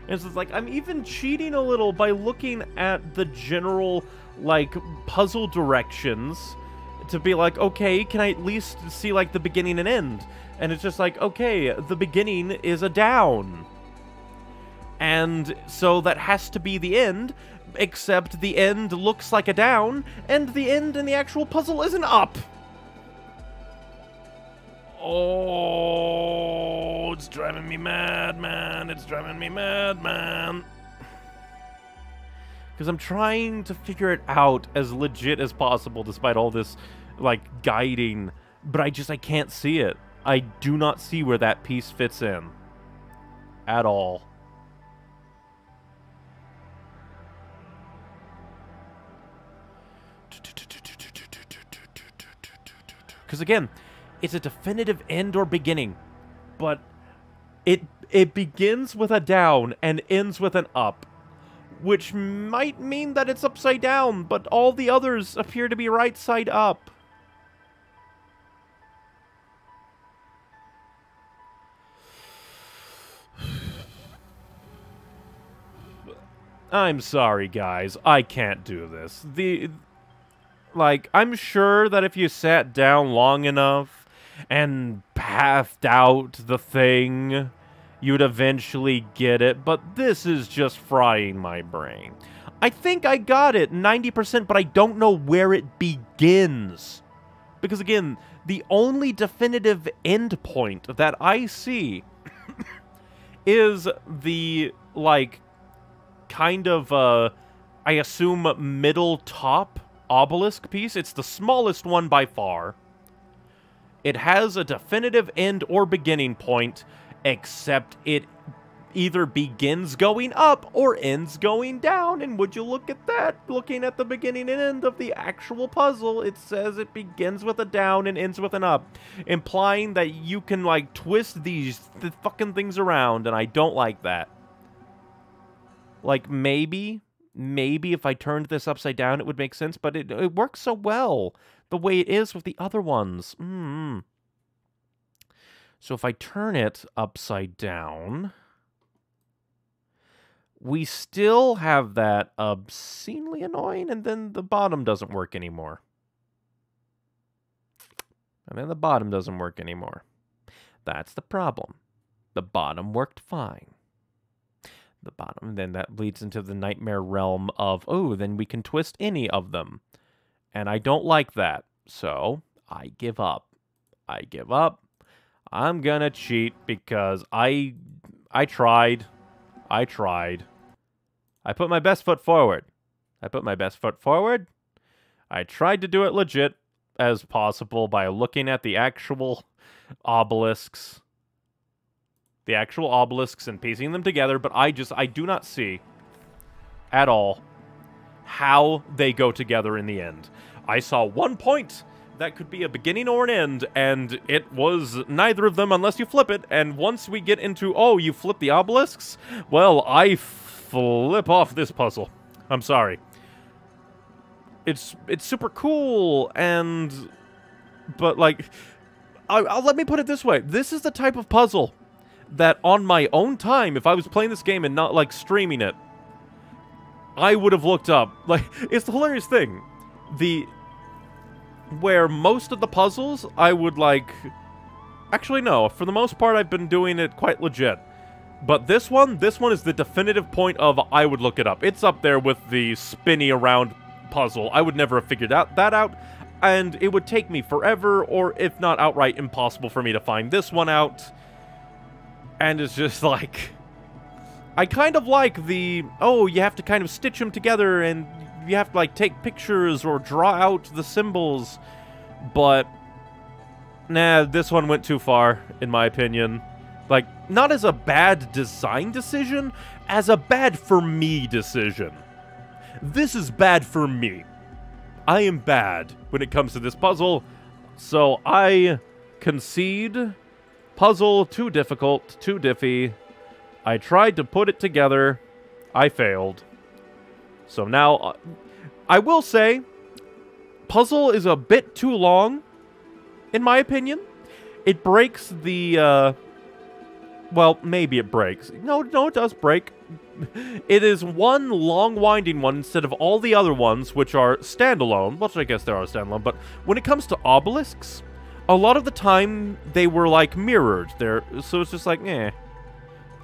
And so it's like, I'm even cheating a little by looking at the general, like, puzzle directions to be like, okay, can I at least see, like, the beginning and end? And it's just like, okay, the beginning is a down. And so that has to be the end, except the end looks like a down, and the end in the actual puzzle is an up. Oh, it's driving me mad, man. It's driving me mad, man. Because I'm trying to figure it out as legit as possible despite all this, like, guiding, but I just, I can't see it. I do not see where that piece fits in. At all. Because again, it's a definitive end or beginning, but it it begins with a down and ends with an up, which might mean that it's upside down, but all the others appear to be right side up. I'm sorry, guys. I can't do this. The like I'm sure that if you sat down long enough and pathed out the thing, you'd eventually get it, but this is just frying my brain. I think I got it 90%, but I don't know where it begins. Because again, the only definitive endpoint that I see is the, like, kind of, uh, I assume, middle top obelisk piece. It's the smallest one by far. It has a definitive end or beginning point, except it either begins going up or ends going down. And would you look at that? Looking at the beginning and end of the actual puzzle, it says it begins with a down and ends with an up, implying that you can, like, twist these th fucking things around, and I don't like that. Like, maybe, maybe if I turned this upside down, it would make sense, but it, it works so well the way it is with the other ones. Mm. So if I turn it upside down we still have that obscenely annoying, and then the bottom doesn't work anymore. And then the bottom doesn't work anymore. That's the problem. The bottom worked fine. The bottom, then that leads into the nightmare realm of, oh, then we can twist any of them. And I don't like that. So I give up. I give up. I'm gonna cheat because I I tried. I tried. I put my best foot forward. I put my best foot forward. I tried to do it legit as possible by looking at the actual obelisks. The actual obelisks and piecing them together, but I just, I do not see at all how they go together in the end. I saw one point that could be a beginning or an end, and it was neither of them unless you flip it. And once we get into, oh, you flip the obelisks? Well, I flip off this puzzle. I'm sorry. It's it's super cool, and... But, like... I, I'll, let me put it this way. This is the type of puzzle that on my own time, if I was playing this game and not, like, streaming it, I would have looked up. Like, it's the hilarious thing. The where most of the puzzles I would like... Actually, no. For the most part, I've been doing it quite legit. But this one, this one is the definitive point of I would look it up. It's up there with the spinny around puzzle. I would never have figured out that out. And it would take me forever, or if not outright impossible for me to find this one out. And it's just like... I kind of like the, oh, you have to kind of stitch them together and you have to like take pictures or draw out the symbols, but nah, this one went too far, in my opinion. Like, not as a bad design decision, as a bad for me decision. This is bad for me. I am bad when it comes to this puzzle, so I concede. Puzzle too difficult, too diffy. I tried to put it together. I failed. So now, uh, I will say, puzzle is a bit too long, in my opinion. It breaks the, uh, well, maybe it breaks. No, no, it does break. It is one long winding one instead of all the other ones, which are standalone, which I guess there are standalone, but when it comes to obelisks, a lot of the time they were like mirrored there, so it's just like, eh.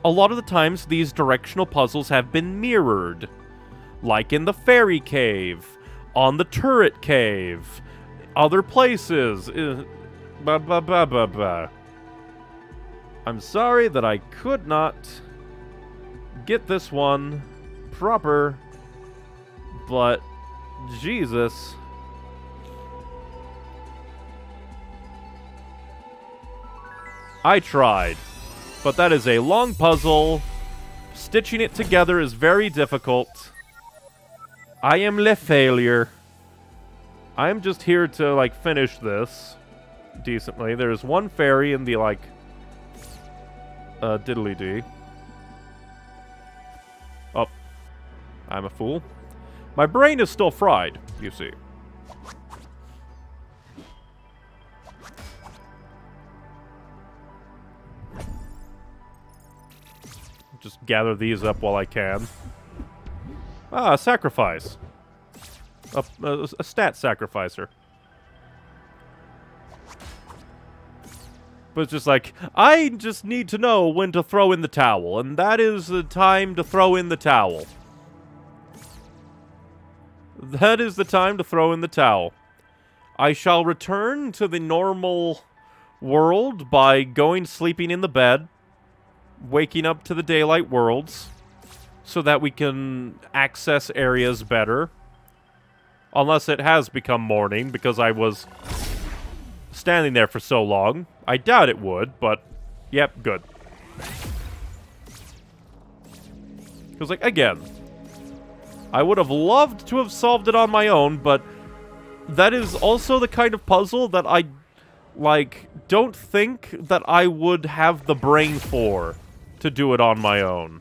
A lot of the times these directional puzzles have been mirrored like in the fairy cave, on the turret cave, other places. Uh, ba ba ba ba ba. I'm sorry that I could not get this one proper, but Jesus. I tried, but that is a long puzzle. Stitching it together is very difficult. I am le failure. I'm just here to, like, finish this decently. There's one fairy in the, like, uh, diddly-dee. Oh. I'm a fool. My brain is still fried, you see. Just gather these up while I can. Ah, sacrifice. A, a, a stat sacrificer. But it's just like, I just need to know when to throw in the towel, and that is the time to throw in the towel. That is the time to throw in the towel. I shall return to the normal world by going sleeping in the bed, waking up to the daylight worlds, so that we can access areas better. Unless it has become morning, because I was standing there for so long. I doubt it would, but yep, good. Because, like, again, I would have loved to have solved it on my own, but that is also the kind of puzzle that I, like, don't think that I would have the brain for to do it on my own.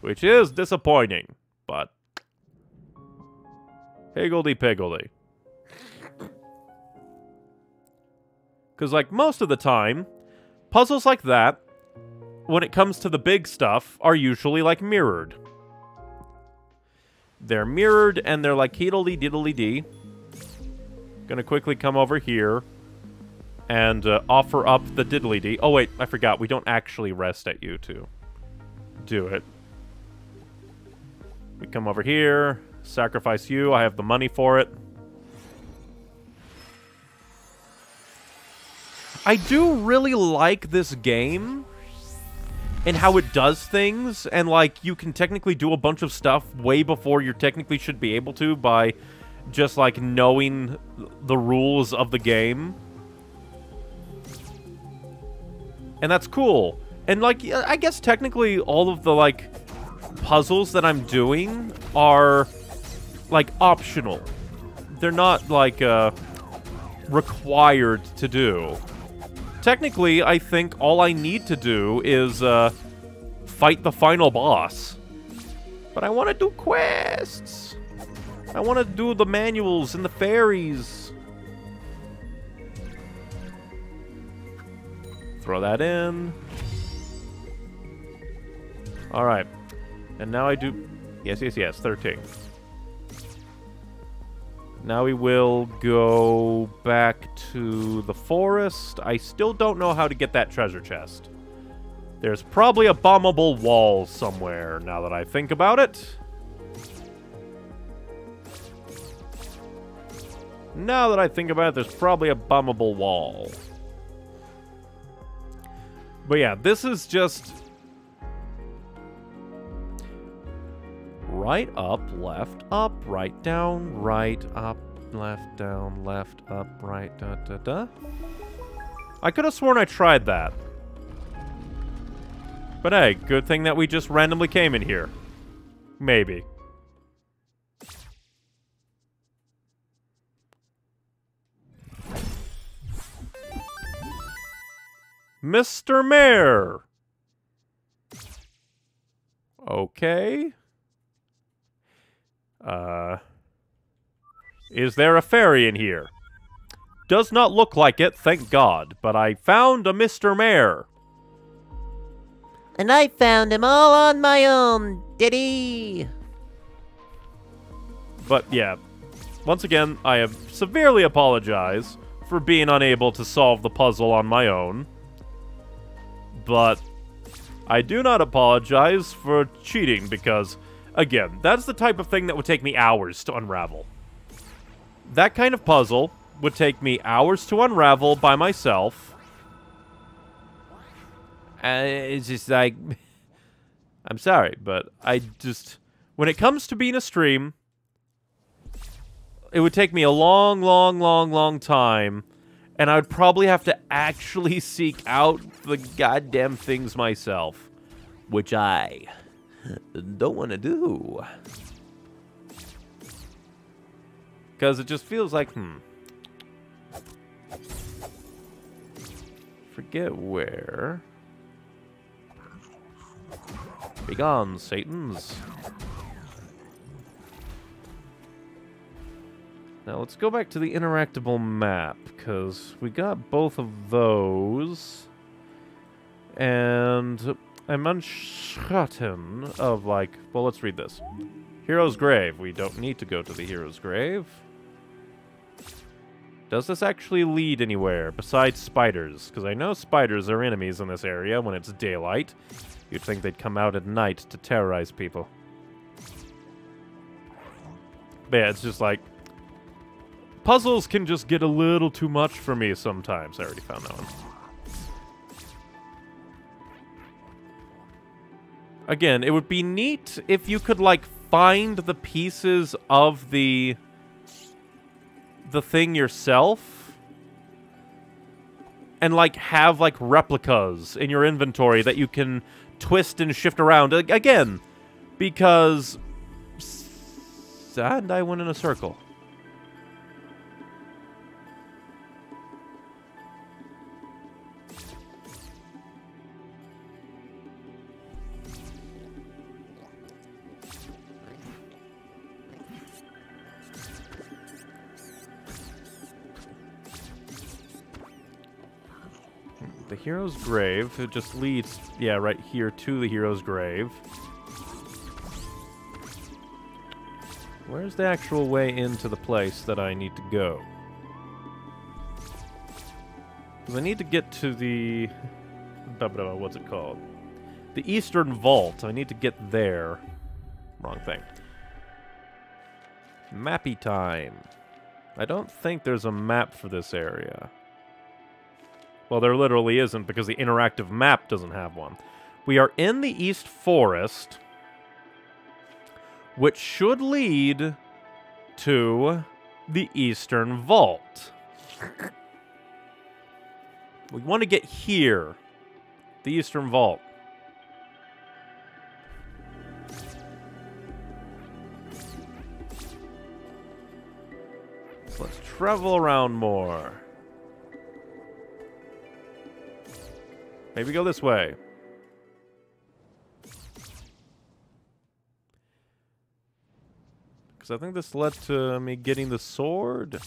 Which is disappointing, but... Higgledy-piggledy. Because, like, most of the time, puzzles like that, when it comes to the big stuff, are usually, like, mirrored. They're mirrored, and they're like, heedly diddly dee. Gonna quickly come over here and uh, offer up the diddly dee. Oh, wait, I forgot. We don't actually rest at you to do it. We come over here, sacrifice you. I have the money for it. I do really like this game and how it does things, and, like, you can technically do a bunch of stuff way before you technically should be able to by just, like, knowing the rules of the game. And that's cool. And, like, I guess technically all of the, like, puzzles that I'm doing are, like, optional. They're not, like, uh, required to do. Technically, I think all I need to do is, uh, fight the final boss. But I want to do quests. I want to do the manuals and the fairies. Throw that in. Alright. And now I do... Yes, yes, yes, 13. Now we will go back to the forest. I still don't know how to get that treasure chest. There's probably a bombable wall somewhere, now that I think about it. Now that I think about it, there's probably a bombable wall. But yeah, this is just... Right, up, left, up, right, down, right, up, left, down, left, up, right, da, da, da. I could have sworn I tried that. But hey, good thing that we just randomly came in here. Maybe. Mr. Mayor! Okay. Uh... Is there a fairy in here? Does not look like it, thank God, but I found a Mr. Mayor. And I found him all on my own, Diddy! But yeah, once again, I have severely apologized for being unable to solve the puzzle on my own. But I do not apologize for cheating because, again, that's the type of thing that would take me hours to unravel. That kind of puzzle would take me hours to unravel by myself. And it's just like, I'm sorry, but I just, when it comes to being a stream, it would take me a long, long, long, long time, and I would probably have to actually seek out the goddamn things myself, which I don't want to do. Because it just feels like, hmm. Forget where. Begone, Satans. Now let's go back to the interactable map, because we got both of those. And I'm uncertain of, like, well, let's read this. Hero's Grave. We don't need to go to the Hero's Grave. Does this actually lead anywhere besides spiders? Because I know spiders are enemies in this area when it's daylight. You'd think they'd come out at night to terrorize people. But yeah, it's just like... Puzzles can just get a little too much for me sometimes. I already found that one. Again, it would be neat if you could, like, find the pieces of the... the thing yourself. And, like, have, like, replicas in your inventory that you can twist and shift around. Again, because... And I went in a circle. The hero's grave. It just leads, yeah, right here to the hero's grave. Where's the actual way into the place that I need to go? Because I need to get to the... What's it called? The Eastern Vault. I need to get there. Wrong thing. Mappy time. I don't think there's a map for this area. Well, there literally isn't because the interactive map doesn't have one. We are in the East Forest, which should lead to the Eastern Vault. we want to get here, the Eastern Vault. So let's travel around more. Maybe go this way. Because I think this led to me getting the sword.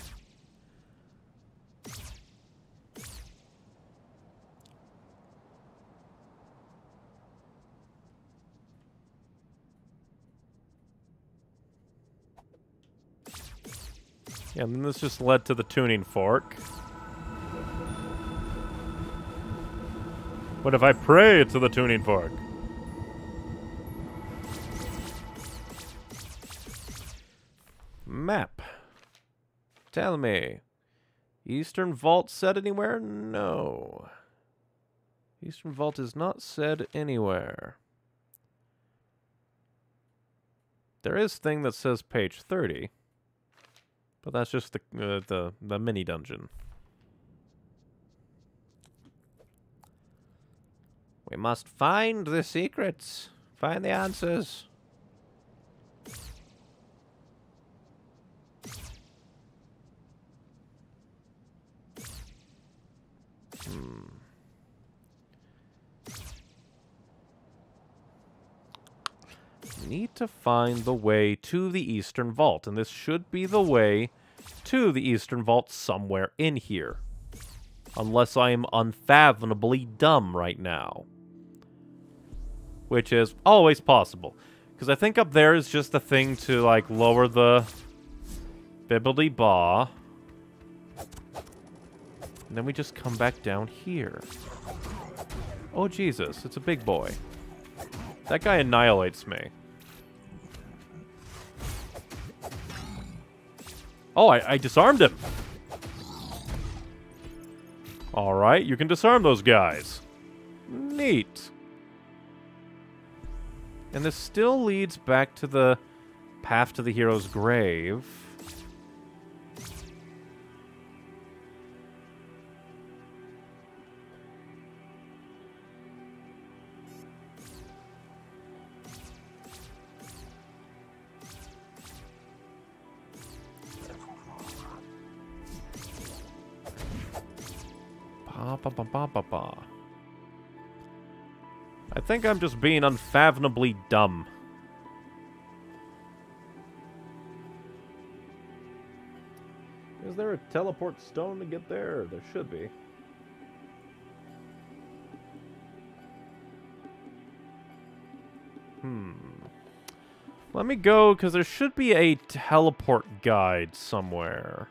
Yeah, and then this just led to the tuning fork. What if I pray to the tuning fork? Map. Tell me. Eastern Vault said anywhere? No. Eastern Vault is not said anywhere. There is thing that says page 30. But that's just the uh, the the mini dungeon. We must find the secrets. Find the answers. Hmm. Need to find the way to the Eastern Vault, and this should be the way to the Eastern Vault somewhere in here. Unless I am unfathomably dumb right now. Which is always possible. Because I think up there is just a thing to, like, lower the bibbly baw. And then we just come back down here. Oh, Jesus. It's a big boy. That guy annihilates me. Oh, I, I disarmed him. Alright, you can disarm those guys. Neat. And this still leads back to the path to the hero's grave. Ba, ba, ba, ba, ba, ba. I think I'm just being unfathomably dumb. Is there a teleport stone to get there? There should be. Hmm. Let me go, because there should be a teleport guide somewhere.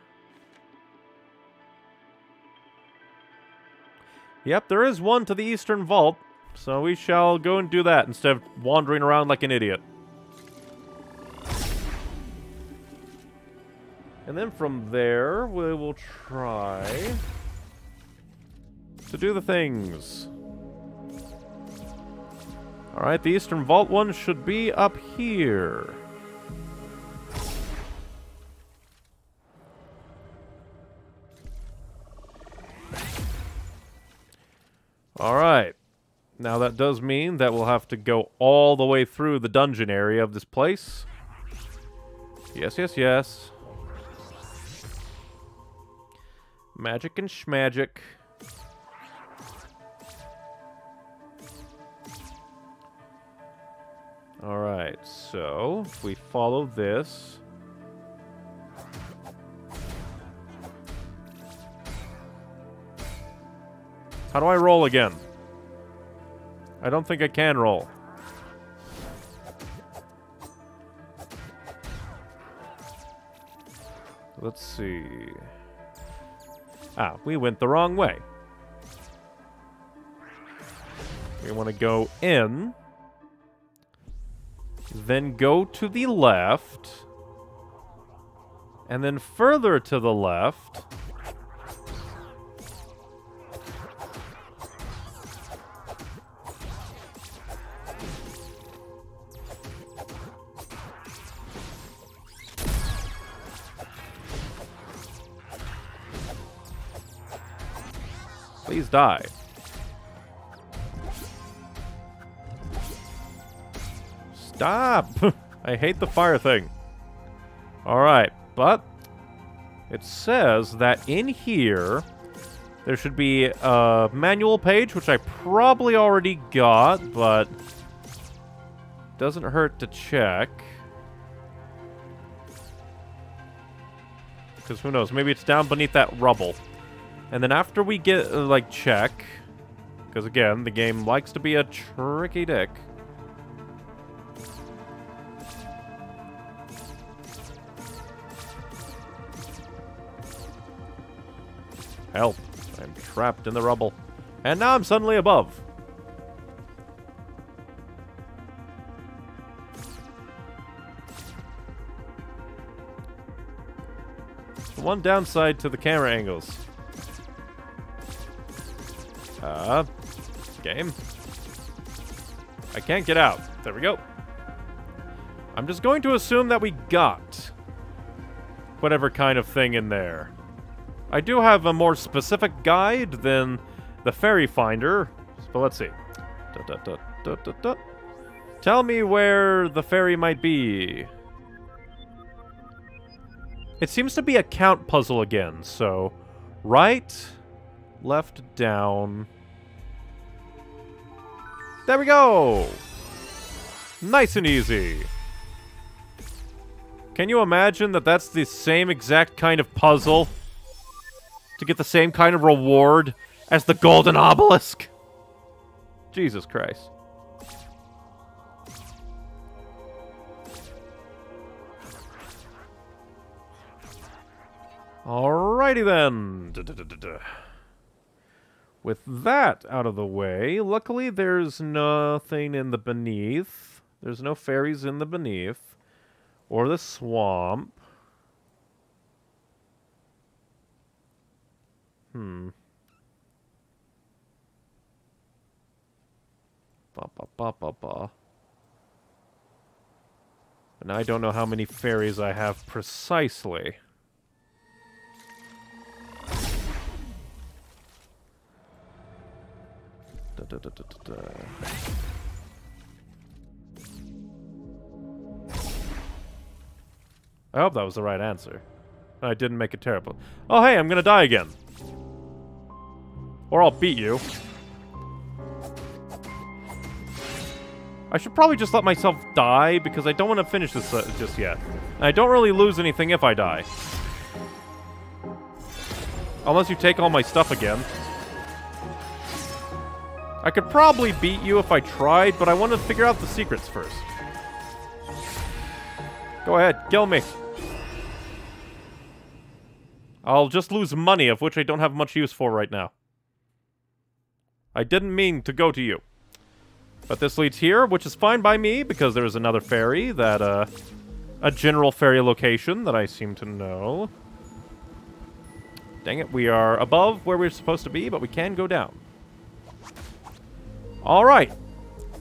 Yep, there is one to the eastern vault, so we shall go and do that instead of wandering around like an idiot. And then from there, we will try to do the things. Alright, the Eastern Vault one should be up here. Alright. Now that does mean that we'll have to go all the way through the dungeon area of this place. Yes, yes, yes. Magic and schmagic. Alright, so if we follow this. How do I roll again? I don't think I can roll. Let's see. Ah, we went the wrong way. We want to go in. Then go to the left. And then further to the left. Die. Stop! I hate the fire thing. Alright, but it says that in here there should be a manual page, which I probably already got, but doesn't hurt to check. Because who knows, maybe it's down beneath that rubble. And then after we get, uh, like, check, because again, the game likes to be a tricky dick. Help. I'm trapped in the rubble. And now I'm suddenly above. One downside to the camera angles. Uh, game. I can't get out. There we go. I'm just going to assume that we got whatever kind of thing in there. I do have a more specific guide than the Fairy Finder, but let's see. Da, da, da, Tell me where the fairy might be. It seems to be a count puzzle again, so right, left, down. There we go! Nice and easy. Can you imagine that that's the same exact kind of puzzle? To get the same kind of reward as the golden obelisk? Jesus Christ. Alrighty then. Da -da -da With that out of the way, luckily there's nothing in the beneath. There's no fairies in the beneath. Or the swamp. Hmm. Ba ba ba ba ba. But I don't know how many fairies I have precisely. Da, da, da. I hope that was the right answer. I didn't make it terrible. Oh, hey, I'm gonna die again. Or I'll beat you. I should probably just let myself die, because I don't want to finish this uh, just yet. And I don't really lose anything if I die. Unless you take all my stuff again. I could probably beat you if I tried, but I want to figure out the secrets first. Go ahead, kill me. I'll just lose money, of which I don't have much use for right now. I didn't mean to go to you. But this leads here, which is fine by me, because there's another fairy that, uh... A general fairy location that I seem to know. Dang it, we are above where we're supposed to be, but we can go down. Alright.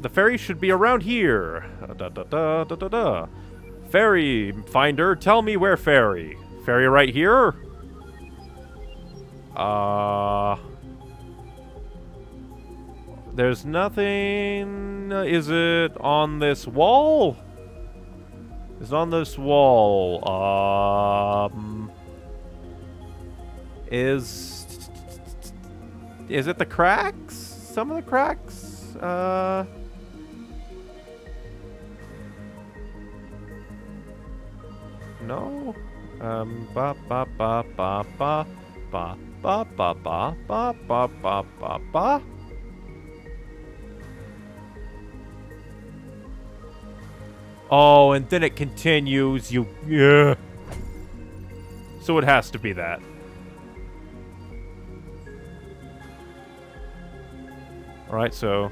The fairy should be around here. Da, da, da, da, da, da. Fairy finder, tell me where fairy. Fairy right here? Uh... There's nothing... Is it on this wall? Is it on this wall? Um... Is... Is it the cracks? Some of the cracks? Uh... No? Um, ba ba ba ba ba ba ba ba ba ba ba ba ba ba. Oh, and then it continues. You, yeah. So it has to be that. All right, so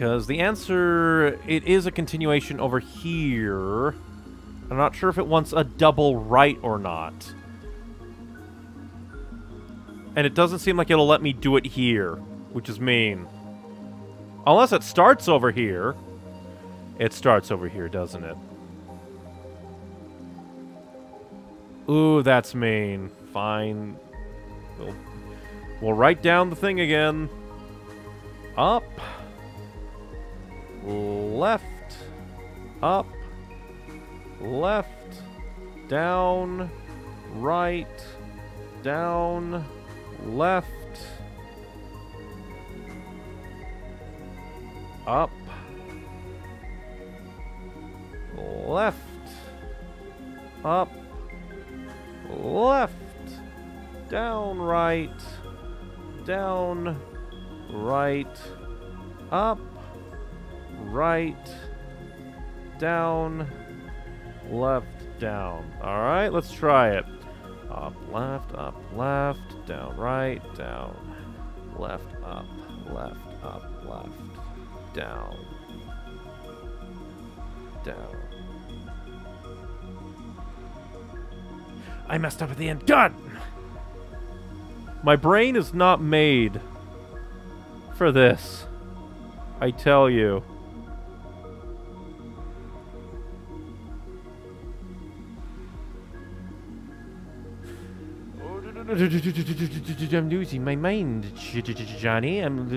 Because the answer, it is a continuation over here. I'm not sure if it wants a double right or not. And it doesn't seem like it'll let me do it here, which is mean. Unless it starts over here. It starts over here, doesn't it? Ooh, that's mean. Fine. We'll, we'll write down the thing again. Up. Left. Up left, down, right, down, left, up, left, up, left, down, right, down, right, up, right, down, left, down. Alright, let's try it. Up, left, up, left, down, right, down, left, up, left, up, left, down, down. I messed up at the end. God! My brain is not made for this. I tell you. I'm losing my mind, Johnny. I'm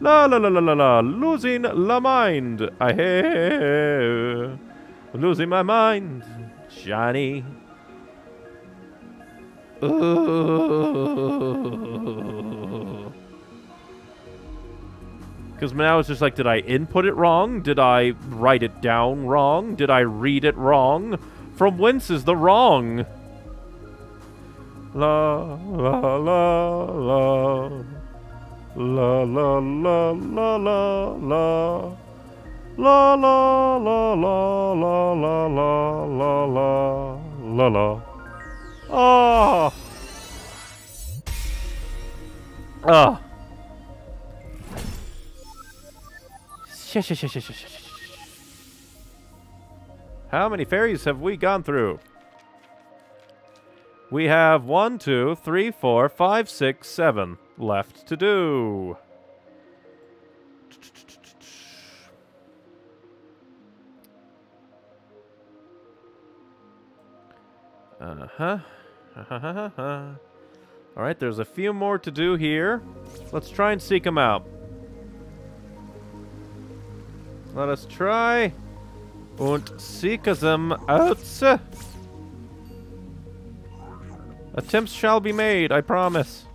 la la la la la la losing la mind. I have losing my mind, Johnny. Because now it's just like, did I input it wrong? Did I write it down wrong? Did I read it wrong? From whence is the wrong? La la la la La la la la la la La la la la la la la la la la la Ah Ah shush, shush, shush, shush, shush. How many fairies have we gone through? We have one, two, three, four, five, six, seven left to do. Uh-huh. All right, there's a few more to do here. Let's try and seek them out. Let us try und them out. Attempts shall be made, I promise.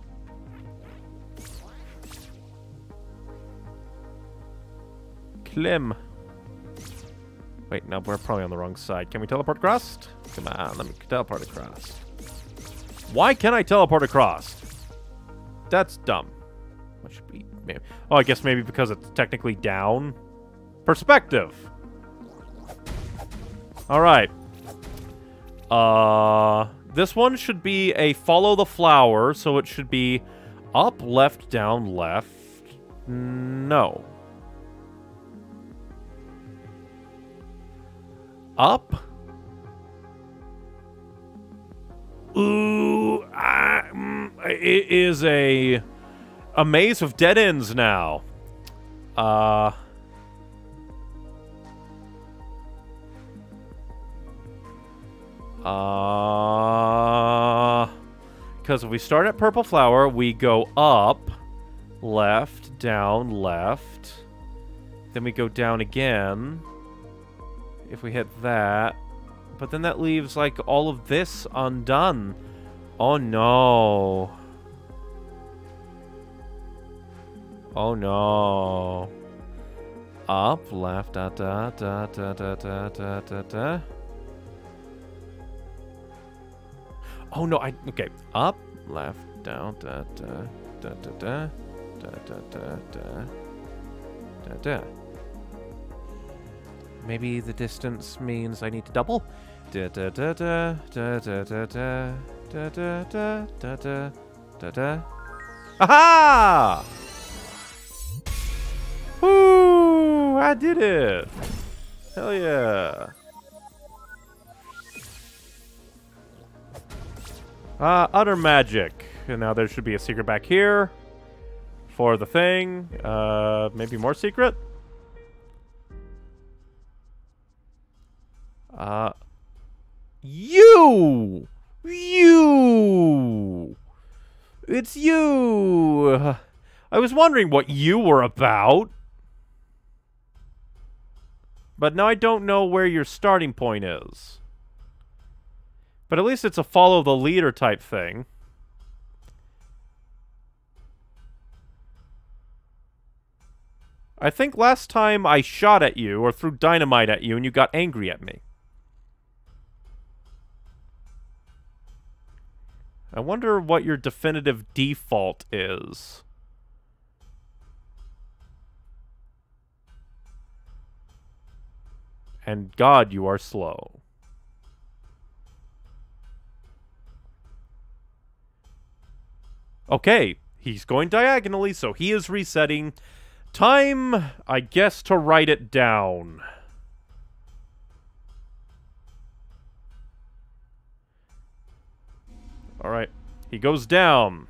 Clim. Wait, no, we're probably on the wrong side. Can we teleport across? Come on, let me teleport across. Why can't I teleport across? That's dumb. What should be? Maybe. Oh, I guess maybe because it's technically down. Perspective. All right. Uh, this one should be a follow the flower, so it should be up, left, down, left. No. Up. Ooh, ah, mm, it is a a maze of dead ends now. Uh. Uh. Because if we start at Purple Flower, we go up, left, down, left. Then we go down again. If we hit that. But then that leaves, like, all of this undone. Oh, no. Oh, no. Up, left, da, da, da, da, da, da, da, da, da. Oh, no, I... Okay. Up, left, down, da, da, da, da, da, da, da, da, da, da, da. Maybe the distance means I need to double? Da da da da da da da da da da da da da da da. Aha! Woo! I did it! Hell yeah! Ah, utter magic. And now there should be a secret back here for the thing. Uh, maybe more secret? Uh, you! You! It's you! I was wondering what you were about. But now I don't know where your starting point is. But at least it's a follow the leader type thing. I think last time I shot at you or threw dynamite at you and you got angry at me. I wonder what your definitive default is. And God, you are slow. Okay, he's going diagonally, so he is resetting. Time, I guess, to write it down. Alright. He goes down.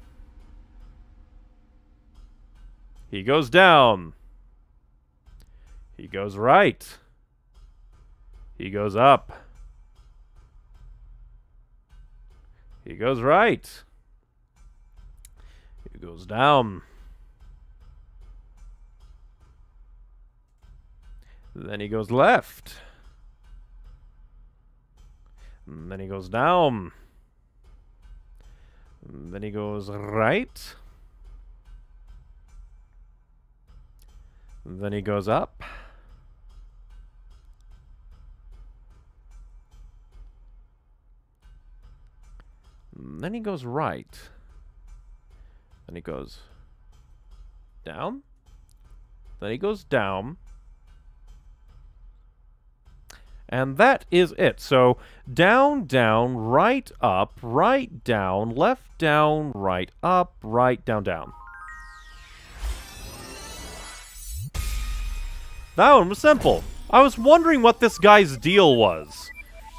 He goes down. He goes right. He goes up. He goes right. Goes down. Then he goes left. And then he goes down. And then he goes right. And then he goes up. Then he goes right. Then he goes down. Then he goes down. And that is it. So down, down, right, up, right, down, left, down, right, up, right, down, down. That one was simple. I was wondering what this guy's deal was.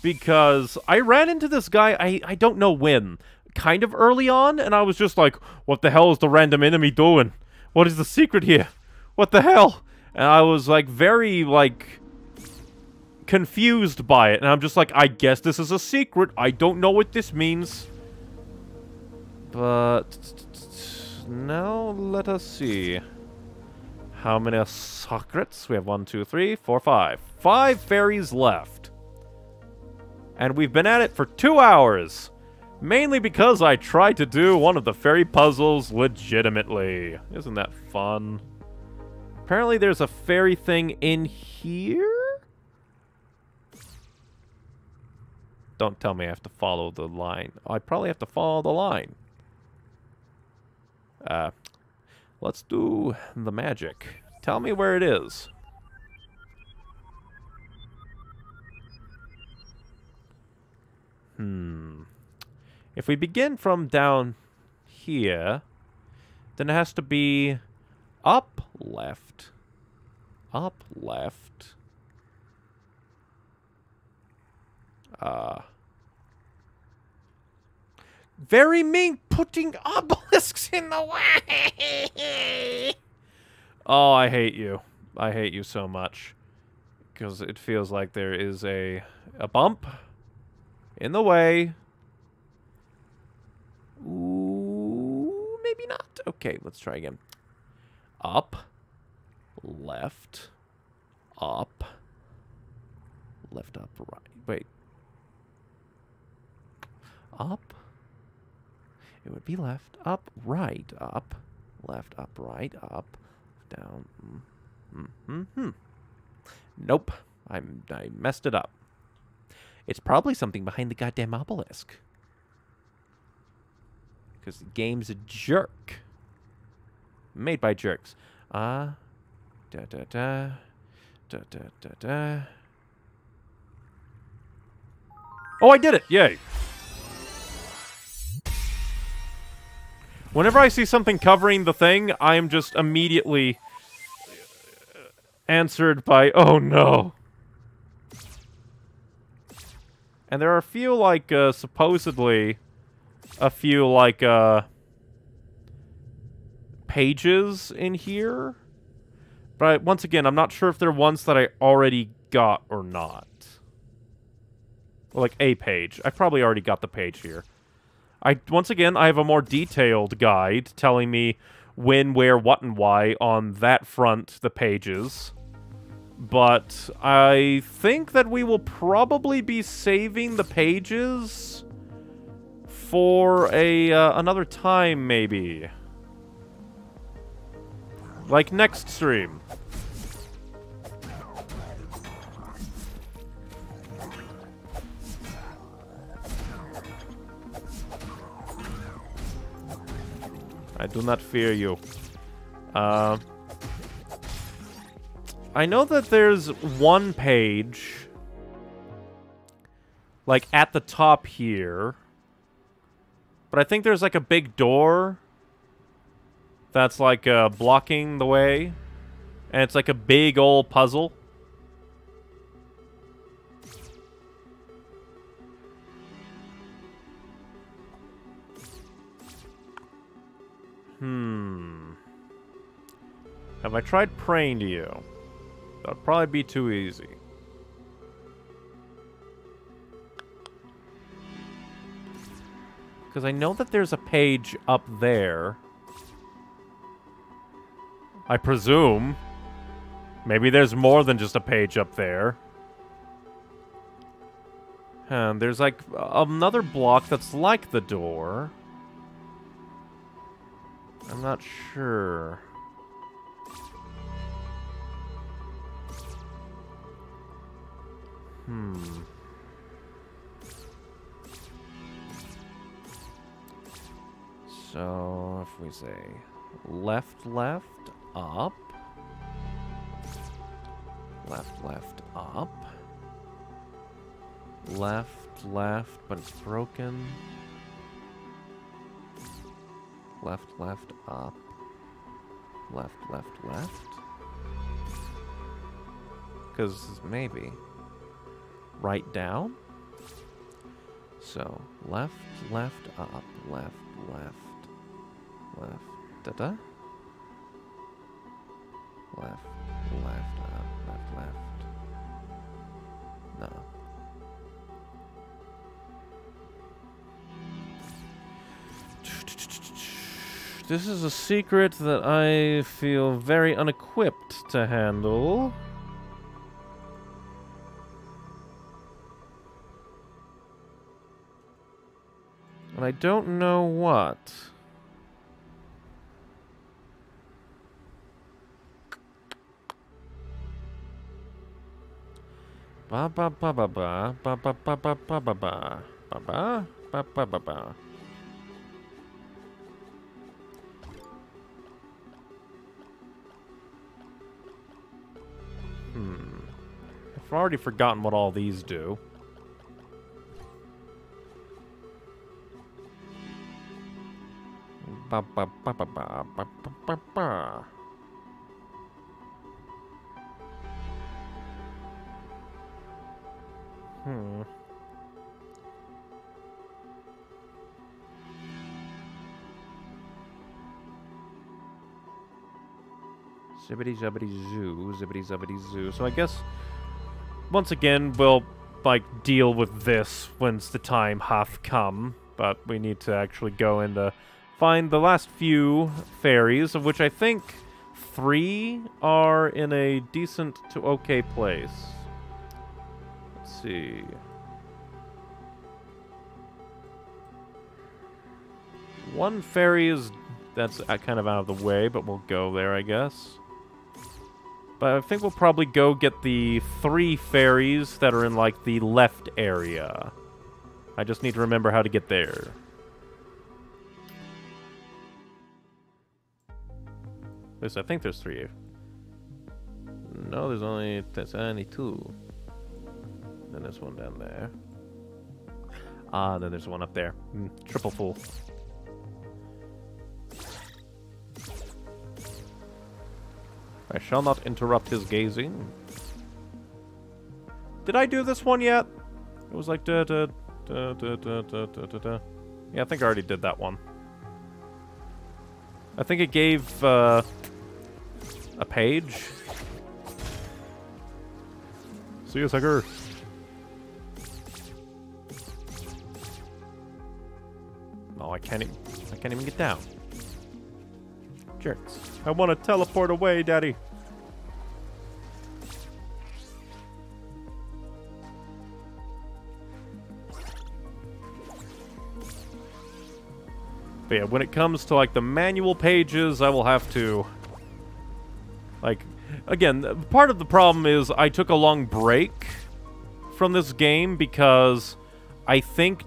Because I ran into this guy, I, I don't know when, kind of early on, and I was just like, what the hell is the random enemy doing? What is the secret here? What the hell? And I was like very, like, confused by it. And I'm just like, I guess this is a secret. I don't know what this means. But now let us see. How many secrets? We have one, two, three, four, five. Five fairies left. And we've been at it for two hours. Mainly because I tried to do one of the fairy puzzles legitimately. Isn't that fun? Apparently there's a fairy thing in here? Don't tell me I have to follow the line. I probably have to follow the line. Uh, let's do the magic. Tell me where it is. Hmm. If we begin from down here, then it has to be up left. Up left. Uh. Very mean putting obelisks in the way. oh, I hate you. I hate you so much. Because it feels like there is a a bump in the way. Ooh, maybe not. Okay, let's try again. Up, left, up, left, up, right. Wait. Up. It would be left, up, right, up, left, up, right, up, down. Mm, mm, mm, Nope. I'm, I messed it up. It's probably something behind the goddamn obelisk. Because the game's a jerk. Made by jerks. Ah. Uh, da da da. Da da da da. Oh, I did it! Yay! Whenever I see something covering the thing, I am just immediately answered by, oh no. And there are a few, like, uh, supposedly, a few, like, uh, pages in here. But once again, I'm not sure if they're ones that I already got or not. Like a page. I probably already got the page here. I Once again, I have a more detailed guide telling me when, where, what, and why on that front, the pages. But I think that we will probably be saving the pages for a uh, another time, maybe. Like next stream. I do not fear you. Uh, I know that there's one page, like, at the top here. But I think there's, like, a big door that's, like, uh, blocking the way. And it's, like, a big old puzzle. Hmm. Have I tried praying to you? That'd probably be too easy. Because I know that there's a page up there. I presume. Maybe there's more than just a page up there. And there's like another block that's like the door. I'm not sure. Hmm. So, if we say left, left, up. Left, left, up. Left, left, but it's broken. Left, left, up. Left, left, left. Because maybe right down. So, left, left, up, left, left, left, da-da. Left, left, up, left, left. No. This is a secret that I feel very unequipped to handle. And I don't know what. Ba ba ba ba ba ba ba ba ba ba ba ba ba ba ba ba ba ba. Hmm. I've already forgotten what all these do. Ba ba ba ba ba ba ba ba ba. Hmm. Zibbity zubbity zoo, zibbity zubbity zoo. So I guess once again we'll like deal with this once the time hath come. But we need to actually go and find the last few fairies, of which I think three are in a decent to okay place. See. One fairy is that's uh, kind of out of the way, but we'll go there, I guess. But I think we'll probably go get the three fairies that are in, like, the left area. I just need to remember how to get there. At least I think there's three. No, there's only there's only two. Then there's one down there. Ah, then there's one up there. Mm, triple fool. I shall not interrupt his gazing. Did I do this one yet? It was like da da da da da da da da. Yeah, I think I already did that one. I think it gave uh, a page. See you, sucker. Oh, I can't even. I can't even get down. Jerks. I want to teleport away, Daddy. But yeah, when it comes to like the manual pages, I will have to like again, part of the problem is I took a long break from this game because I think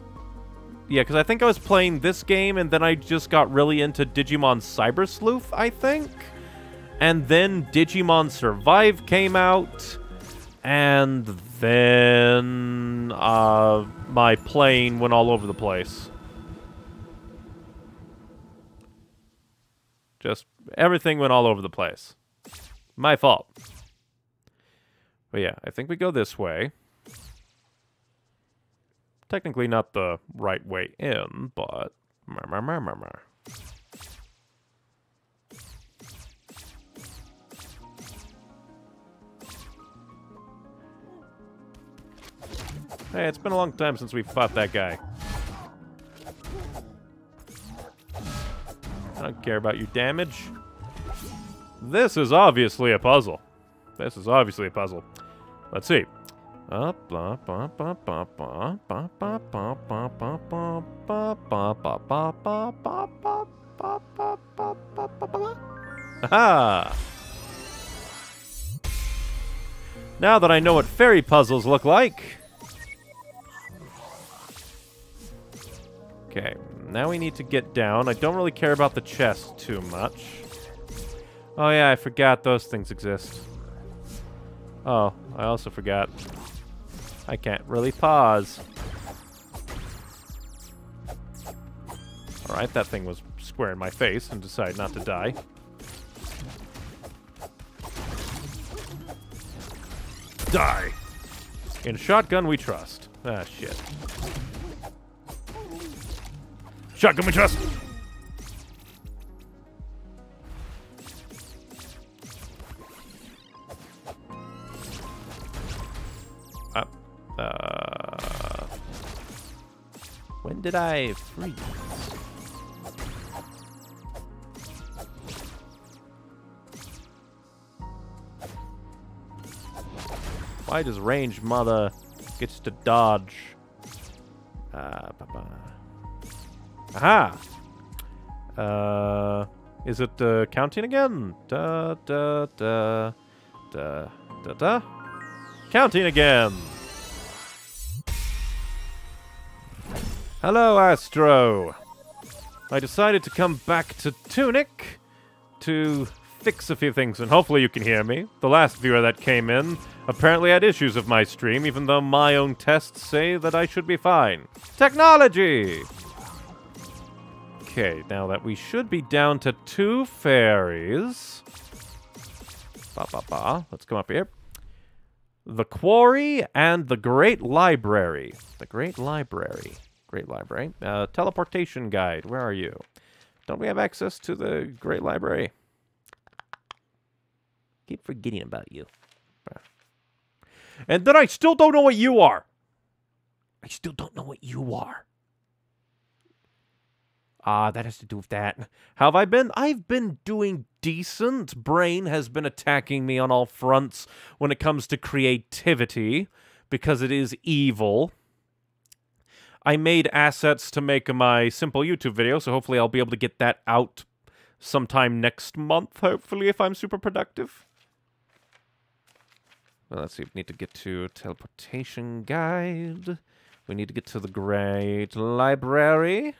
yeah, because I think I was playing this game and then I just got really into Digimon Cyber Sleuth, I think. And then Digimon Survive came out. And then uh, my plane went all over the place. Just everything went all over the place. My fault. But yeah, I think we go this way. Technically not the right way in, but... Hey, it's been a long time since we fought that guy. I don't care about your damage. This is obviously a puzzle. This is obviously a puzzle. Let's see. Now that I know what fairy puzzles look like. Okay, now we need to get down. I don't really care about the chest too much. Oh yeah, I forgot those things exist. Oh, I also forgot. I can't really pause. Alright, that thing was square in my face and decided not to die. Die! In shotgun we trust. Ah, shit. Shotgun we trust! Uh, when did I freeze? Why does range mother gets to dodge? Uh. Aha! Uh, is it uh, counting again? Da da da da da da. Counting again. Hello, Astro. I decided to come back to Tunic to fix a few things, and hopefully you can hear me. The last viewer that came in apparently had issues with my stream, even though my own tests say that I should be fine. Technology! Okay, now that we should be down to two fairies. Ba ba ba. Let's come up here. The Quarry and the Great Library. The Great Library. Great Library. Uh, teleportation guide. Where are you? Don't we have access to the Great Library? Keep forgetting about you. And then I still don't know what you are. I still don't know what you are. Ah, that has to do with that. How have I been? I've been doing decent. Brain has been attacking me on all fronts when it comes to creativity because it is evil. I made assets to make my simple YouTube video, so hopefully I'll be able to get that out sometime next month, hopefully, if I'm super productive. Well, let's see. We need to get to teleportation guide. We need to get to the great library.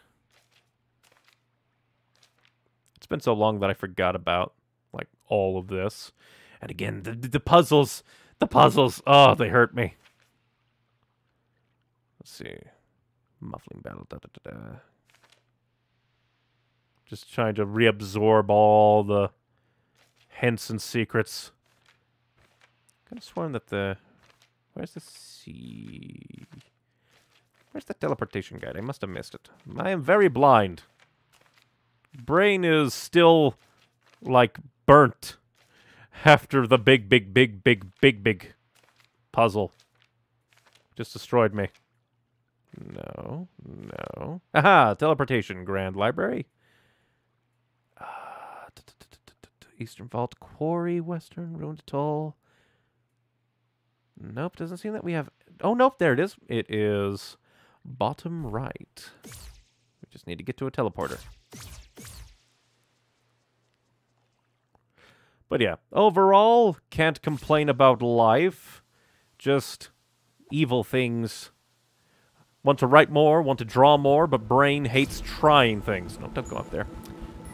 It's been so long that I forgot about like all of this. And again, the the puzzles, the puzzles. Oh, they hurt me. Let's see. Muffling battle. Da, da, da. Just trying to reabsorb all the hints and secrets. Could have sworn that the where's the sea? Where's the teleportation guide? I must have missed it. I am very blind. Brain is still like burnt after the big, big, big, big, big, big puzzle. Just destroyed me. No, no. Aha! Teleportation, Grand Library. Ah, Eastern Vault Quarry, Western Ruined Atoll. Nope, doesn't seem that we have. Oh, nope, there it is. It is bottom right. We just need to get to a teleporter. But yeah, overall, can't complain about life. Just evil things. Want to write more, want to draw more, but brain hates trying things. No, don't go up there.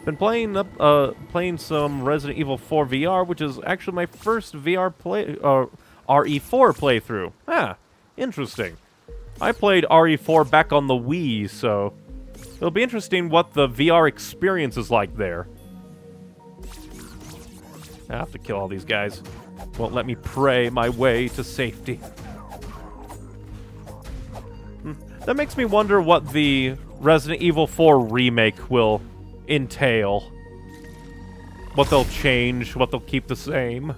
Been playing up, uh, playing some Resident Evil 4 VR, which is actually my first VR play, uh, RE4 playthrough. Ah, interesting. I played RE4 back on the Wii, so it'll be interesting what the VR experience is like there. I have to kill all these guys. Won't let me pray my way to safety. That makes me wonder what the Resident Evil 4 remake will entail. What they'll change, what they'll keep the same.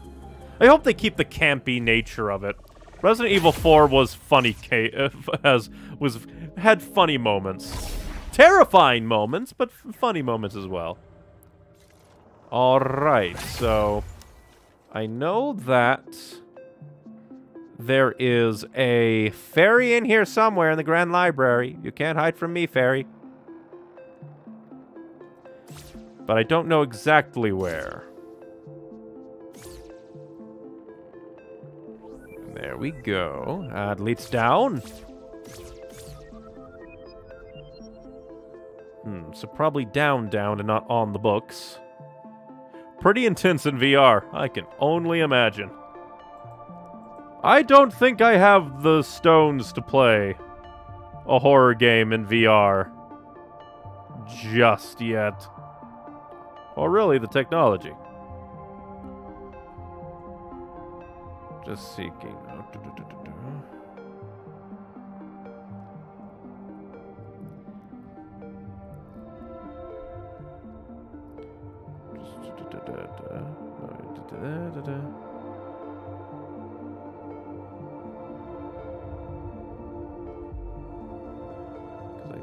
I hope they keep the campy nature of it. Resident Evil 4 was funny, has was had funny moments, terrifying moments, but funny moments as well. All right, so I know that there is a fairy in here somewhere in the Grand Library. You can't hide from me, fairy. But I don't know exactly where. There we go. It leads down. Hmm, so probably down, down, and not on the books. Pretty intense in VR, I can only imagine. I don't think I have the stones to play a horror game in VR just yet. Or really, the technology. Just seeking. I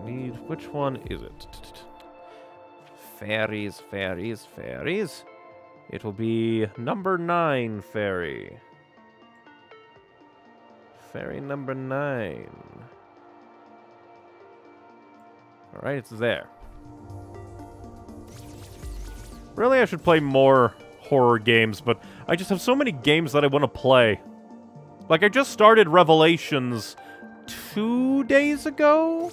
need. Which one is it? Fairies, fairies, fairies. It will be number nine fairy. Fairy number nine. Alright, it's there. Really, I should play more horror games, but I just have so many games that I want to play. Like, I just started Revelations two days ago?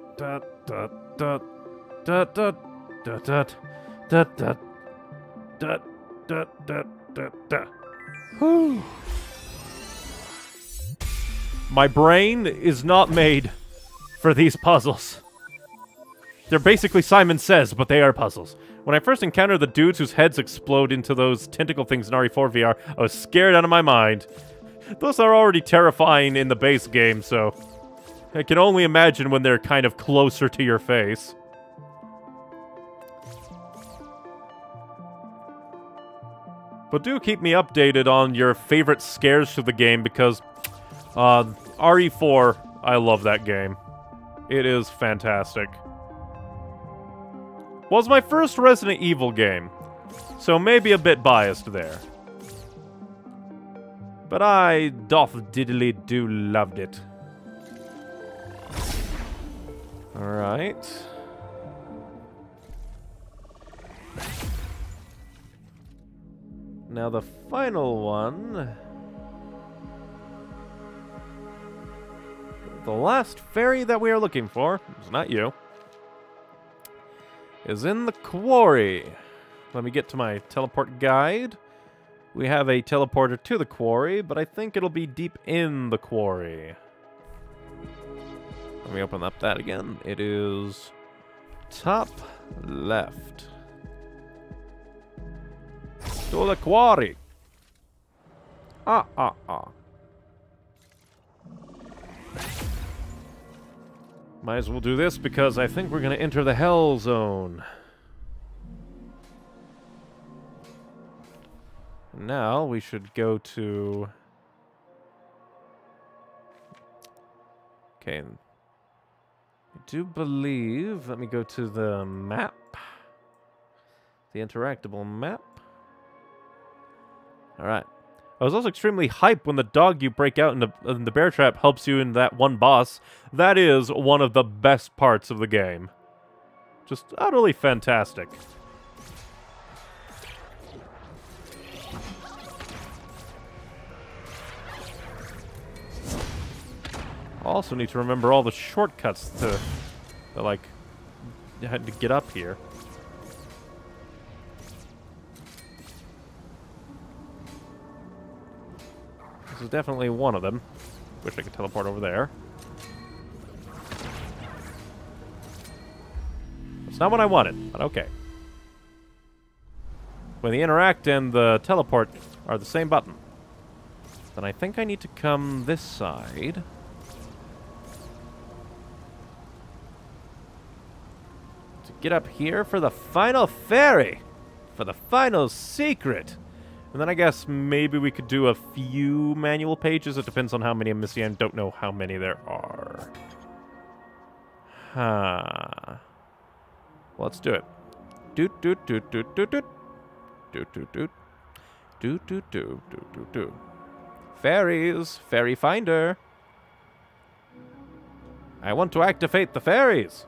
My brain is not made for these puzzles. They're basically Simon Says, but they are puzzles. When I first encountered the dudes whose heads explode into those tentacle things in RE4 VR, I was scared out of my mind. Those are already terrifying in the base game, so I can only imagine when they're kind of closer to your face. But do keep me updated on your favorite scares to the game because uh, RE4, I love that game. It is fantastic. Was my first Resident Evil game, so maybe a bit biased there. But I doth diddly do loved it. Alright. Now the final one... The last fairy that we are looking for, it's not you, is in the quarry. Let me get to my teleport guide. We have a teleporter to the quarry, but I think it'll be deep in the quarry. Let me open up that again. It is top left. To the quarry. Ah, ah, ah. Might as well do this because I think we're going to enter the hell zone. Now we should go to... Okay. Do believe... Let me go to the map. The interactable map. Alright. I was also extremely hyped when the dog you break out in the, in the bear trap helps you in that one boss. That is one of the best parts of the game. Just utterly fantastic. Also need to remember all the shortcuts to, to like, had to get up here. This is definitely one of them. Wish I could teleport over there. It's not what I wanted, but okay. When the interact and the teleport are the same button, then I think I need to come this side. Get up here for the final fairy! For the final secret! And then I guess maybe we could do a few manual pages. It depends on how many I'm missing. Don't know how many there are. Huh. Let's do it. Doot doot doot doot doot doot. Doot doot doot. Doot doot doot doot doot doot. Fairies! Fairy finder! I want to activate the fairies!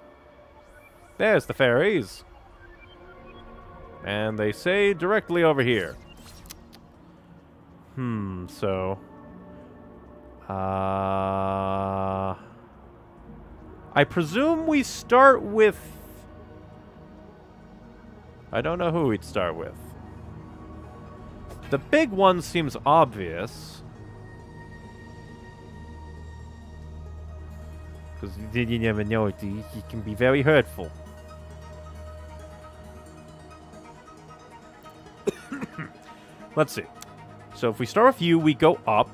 There's the fairies! And they say directly over here. Hmm, so... Uh... I presume we start with I don't know who we'd start with. The big one seems obvious. Because you, never know, it it can be very hurtful. Let's see. So if we start with you, we go up.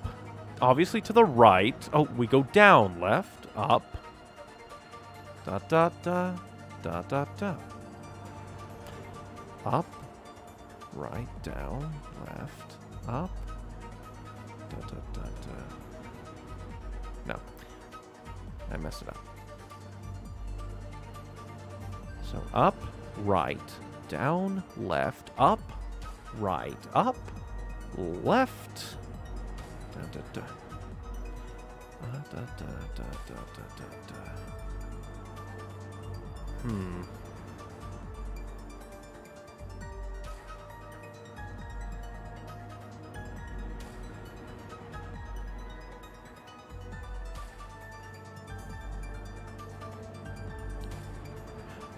Obviously to the right. Oh, we go down. Left. Up. Da da da. Da da da. Up. Right. Down. Left. Up. Da da da da. No. I messed it up. So up, right, down, left, up, right, up, left. Da, da, da. Hmm.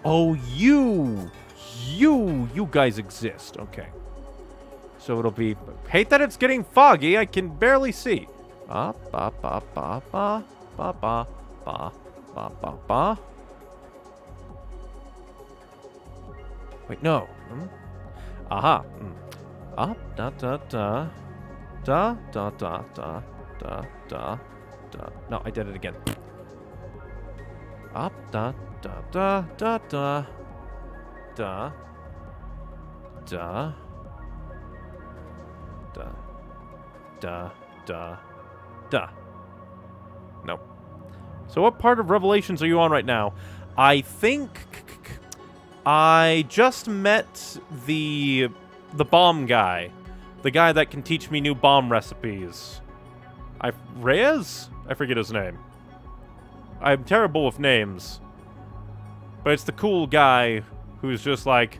Oh, you! You! You guys exist. Okay. So it'll be... Hate that it's getting foggy. I can barely see. Ba, ba, ba, ba, ba, ba, ba, ba, ba, ba, ba. Wait, no. Hmm? Aha. Hmm. Up, da, da, da. Da, da, da, da, da, da, da. No, I did it again. Up, da, da, da, da, da. Da. Da. Da. Da. Da. Da. Nope. So what part of Revelations are you on right now? I think I just met the the bomb guy. The guy that can teach me new bomb recipes. I Reyes? I forget his name. I'm terrible with names. But it's the cool guy who's just like,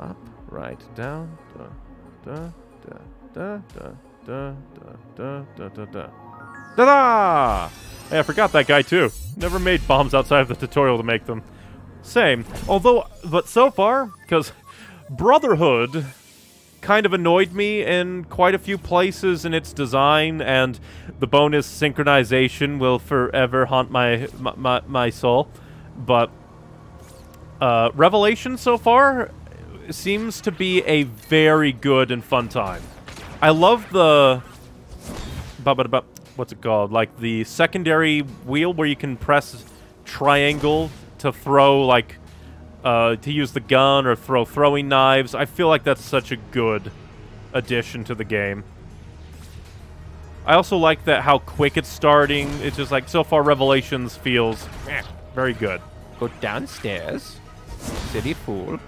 up right down da da da da da da da da da da da da Hey, I forgot that guy too. Never made bombs outside of the tutorial to make them. Same. Although, but so far, because Brotherhood kind of annoyed me in quite a few places in its design, and the bonus synchronization will forever haunt my, my, my soul. But uh, Revelation so far seems to be a very good and fun time. I love the what's it called? Like the secondary wheel where you can press triangle to throw like uh, to use the gun or throw throwing knives. I feel like that's such a good addition to the game. I also like that how quick it's starting. It's just like so far Revelations feels eh, very good. Go downstairs, city fool.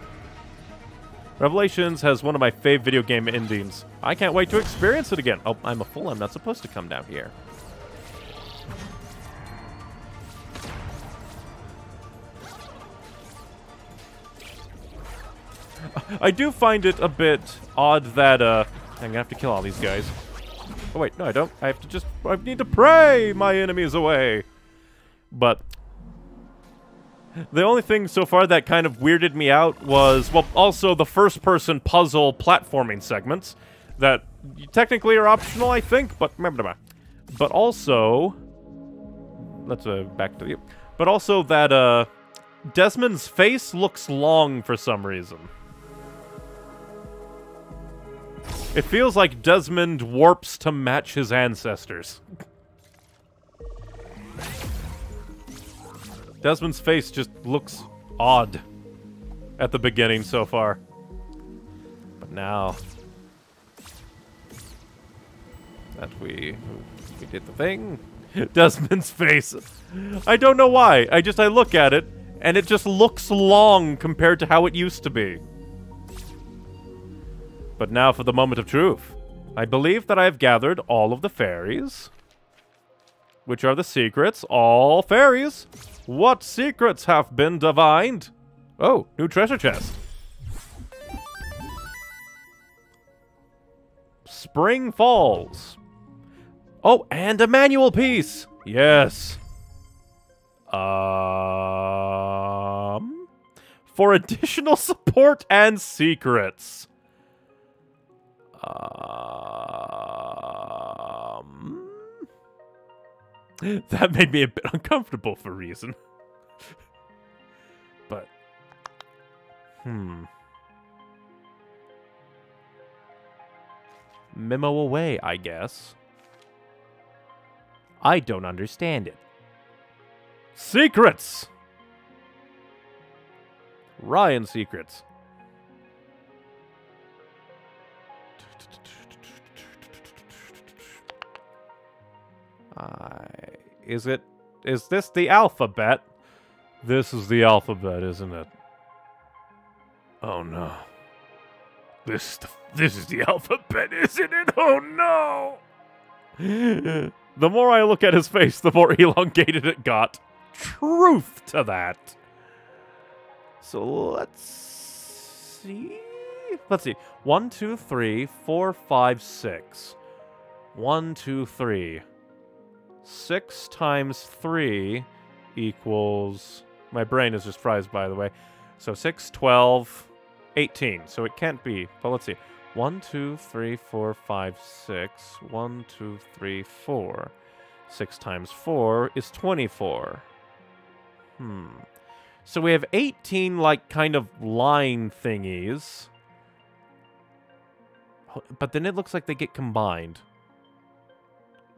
Revelations has one of my fave video game endings. I can't wait to experience it again. Oh, I'm a fool. I'm not supposed to come down here. I do find it a bit odd that, uh, I'm gonna have to kill all these guys. Oh, wait, no, I don't. I have to just, I need to pray my enemies away. But the only thing so far that kind of weirded me out was, well, also the first-person puzzle platforming segments that technically are optional, I think, but but also, let's uh, back to you. But also that uh, Desmond's face looks long for some reason. It feels like Desmond warps to match his ancestors. Desmond's face just looks odd at the beginning so far. But now that we we did the thing, Desmond's face. I don't know why. I just I look at it And it just looks long compared to how it used to be. But now for the moment of truth. I believe that I have gathered all of the fairies. Which are the secrets? All fairies. What secrets have been divined? Oh, new treasure chest. Spring Falls. Oh, and a manual piece. Yes. Um, for additional support and secrets. Um, that made me a bit uncomfortable for reason. but, hmm. Memo away, I guess. I don't understand it. Secrets! Ryan Secrets. Uh, is it... Is this the alphabet? This is the alphabet, isn't it? Oh no. This is the, this is the alphabet, isn't it? Oh no! the more I look at his face, the more elongated it got. Truth to that. So let's see. Let's see. One, two, three, four, five, six. One, two, three. Six times three equals. My brain is just fries, by the way. So 6, 12, 18. So it can't be. But let's see. 1, 2, 3, 4, 5, 6. 1, 2, 3, 4. 6 times 4 is 24. Hmm. So we have 18, like, kind of line thingies. But then it looks like they get combined.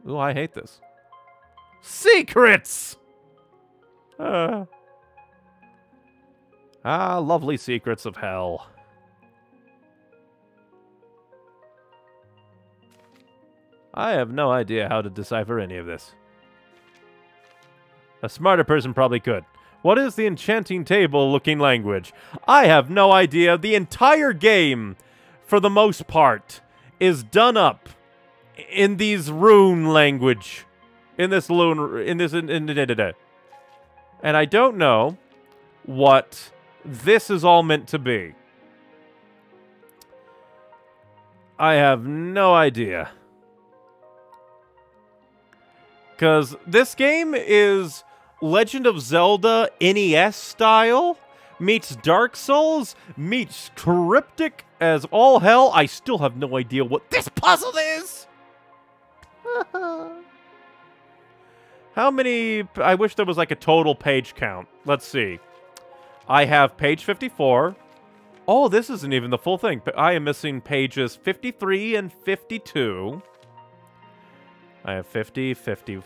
Ooh, I hate this. Secrets! Uh. Ah, lovely secrets of hell. I have no idea how to decipher any of this. A smarter person probably could. What is the enchanting table looking language? I have no idea. The entire game, for the most part, is done up in these rune language. In this loon, in this, in, in, in, in, and I don't know what this is all meant to be. I have no idea. Because this game is Legend of Zelda NES style, meets Dark Souls, meets cryptic as all hell. I still have no idea what this puzzle is. How many? I wish there was like a total page count. Let's see. I have page 54. Oh, this isn't even the full thing. I am missing pages 53 and 52. I have 50, 50.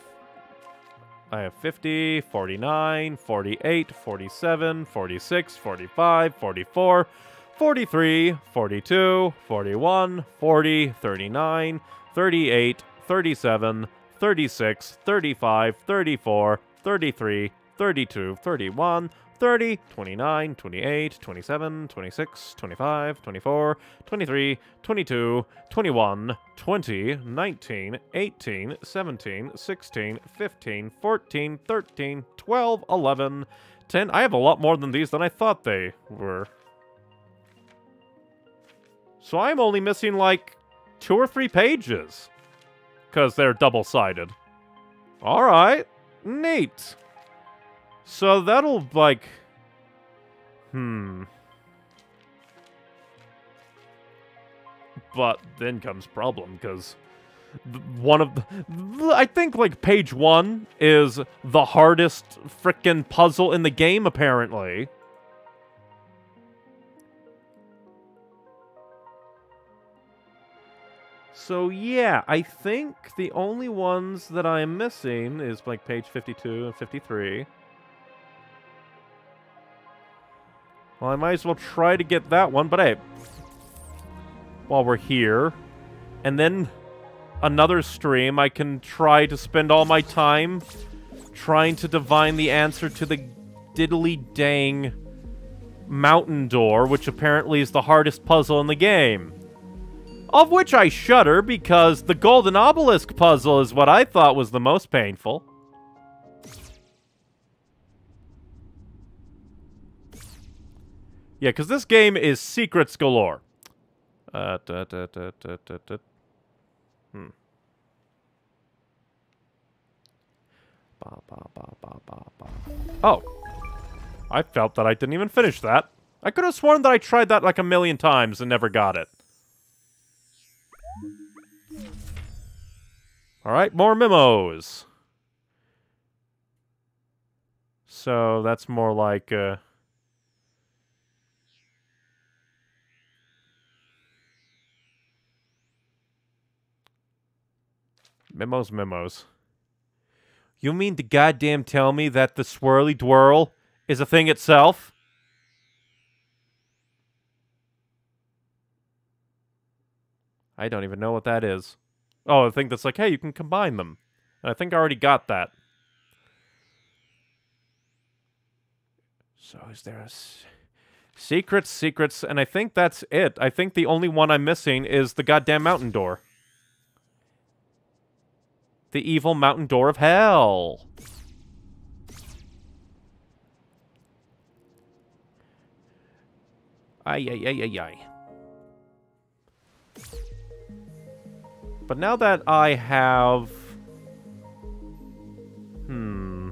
I have 50, 49, 48, 47, 46, 45, 44, 43, 42, 41, 40, 39, 38, 37, 36, 35, 34, 33, 32, 31, 30, 29, 28, 27, 26, 25, 24, 23, 22, 21, 20, 19, 18, 17, 16, 15, 14, 13, 12, 11, 10. I have a lot more than these than I thought they were. So I'm only missing like two or three pages. Because they're double-sided. Alright. Neat. So that'll, like... Hmm. But then comes problem, because one of the... I think, like, page one is the hardest frickin' puzzle in the game, apparently. So yeah, I think the only ones that I am missing is like page 52 and 53. Well, I might as well try to get that one, but hey, while we're here, and then another stream, I can try to spend all my time trying to divine the answer to the diddly dang mountain door, which apparently is the hardest puzzle in the game. Of which I shudder because the golden obelisk puzzle is what I thought was the most painful. Yeah, because this game is secrets galore. Uh, da, da, da. Hmm. Ba, ba, ba. Oh. I felt that I didn't even finish that. I could have sworn that I tried that like a million times and never got it. Alright, more memos. So that's more like, uh... Memos, memos. You mean to goddamn tell me that the swirly twirl is a thing itself? I don't even know what that is. Oh, I think that's like, hey, you can combine them. And I think I already got that. So is there a... Secrets, secrets, and I think that's it. I think the only one I'm missing is the goddamn mountain door. The evil mountain door of hell. Ay, ay, ay, ay, ay. But now that I have... Hmm.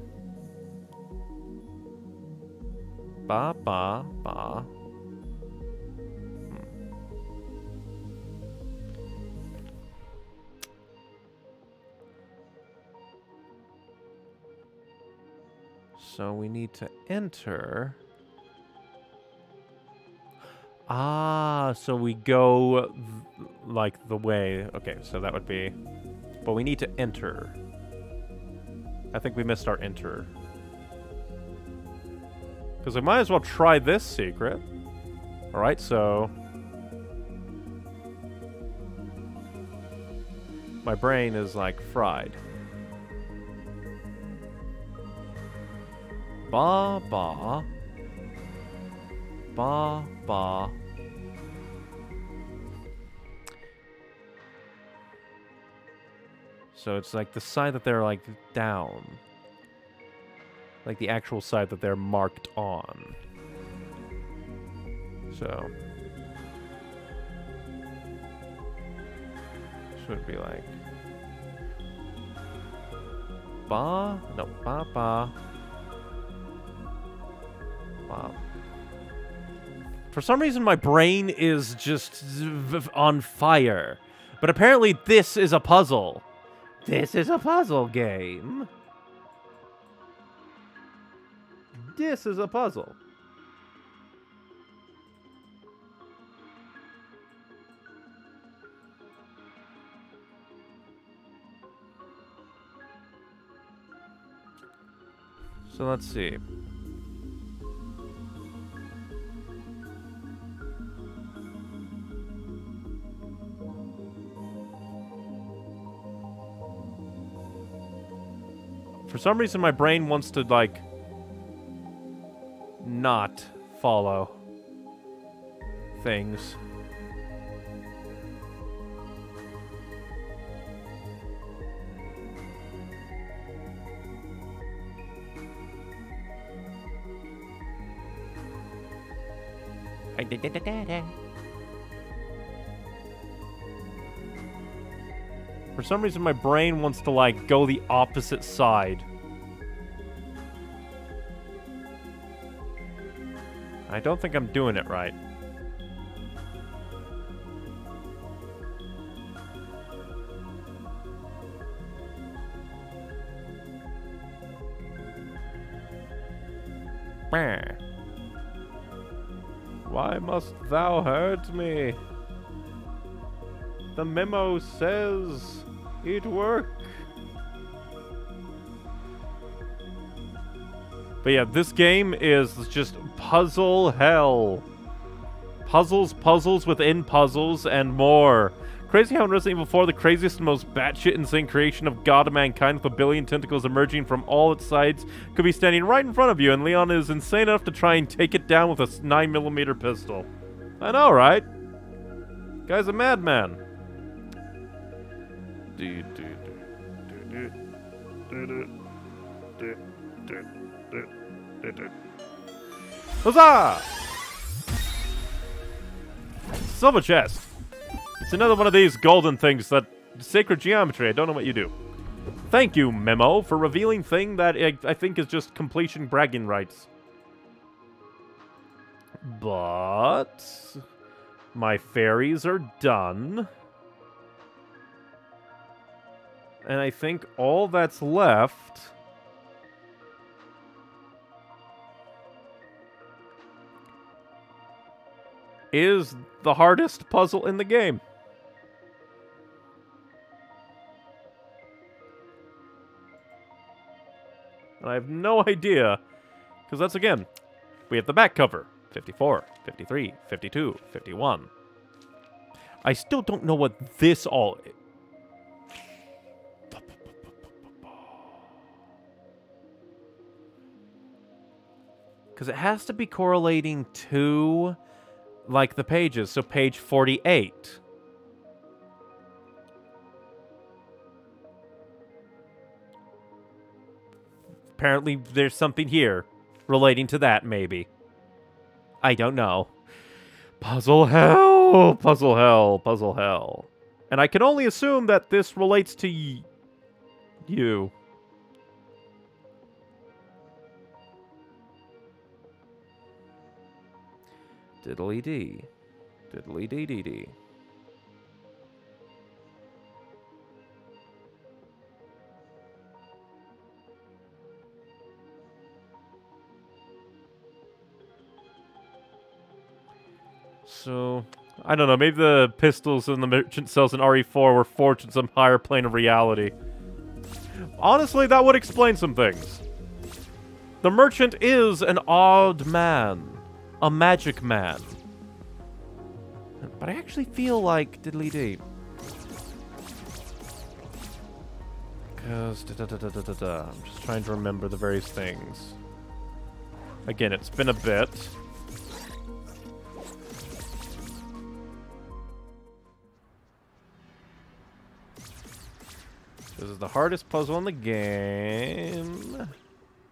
Ba, ba, ba. So we need to enter. Ah, so we go like the way. Okay, so that would be. But we need to enter. I think we missed our enter. Because we might as well try this secret. Alright, so. My brain is like fried. Ba ba. Ba ba. So it's like the side that they're like down. Like the actual side that they're marked on. So. Should be like. Ba? No, ba ba. Wow. For some reason, my brain is just on fire. But apparently, this is a puzzle. This is a puzzle game. This is a puzzle. So let's see. For some reason, my brain wants to, like, not follow things. For some reason, my brain wants to, like, go the opposite side. I don't think I'm doing it right. Why must thou hurt me? The memo says it work. But yeah, this game is just puzzle hell. Puzzles, puzzles within puzzles, and more. Crazy how in Resident Evil 4, the craziest and most batshit insane creation of God and mankind with a billion tentacles emerging from all its sides could be standing right in front of you, and Leon is insane enough to try and take it down with a 9mm pistol. I know, right? Guy's a madman. Huzzah! Silver chest. It's another one of these golden things that sacred geometry. I don't know what you do. Thank you, Memo, for revealing thing that I, I think is just completion bragging rights. But my fairies are done. And I think all that's left is the hardest puzzle in the game. And I have no idea, because that's again, we have the back cover 54, 53, 52, 51. I still don't know what this all Because it has to be correlating to, like, the pages. So page 48. Apparently, there's something here relating to that, maybe. I don't know. Puzzle hell! Puzzle hell! Puzzle hell. And I can only assume that this relates to you. Diddly dee. Diddly dee dee. So, I don't know. Maybe the pistols in the merchant cells in RE4 were forged in some higher plane of reality. Honestly, that would explain some things. The merchant is an odd man. A magic man. But I actually feel like diddly dee. Because, da, da, da, da, da, da, I'm just trying to remember the various things. Again, it's been a bit. This is the hardest puzzle in the game.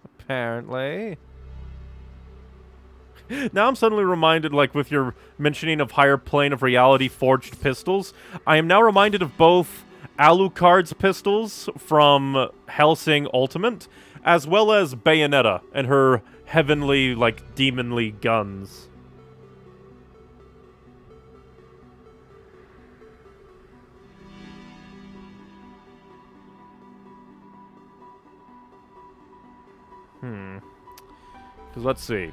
Apparently. Now I'm suddenly reminded, like, with your mentioning of higher plane of reality forged pistols, I am now reminded of both Alucard's pistols from Hellsing Ultimate, as well as Bayonetta and her heavenly, like, demonly guns. Hmm. Because let's see.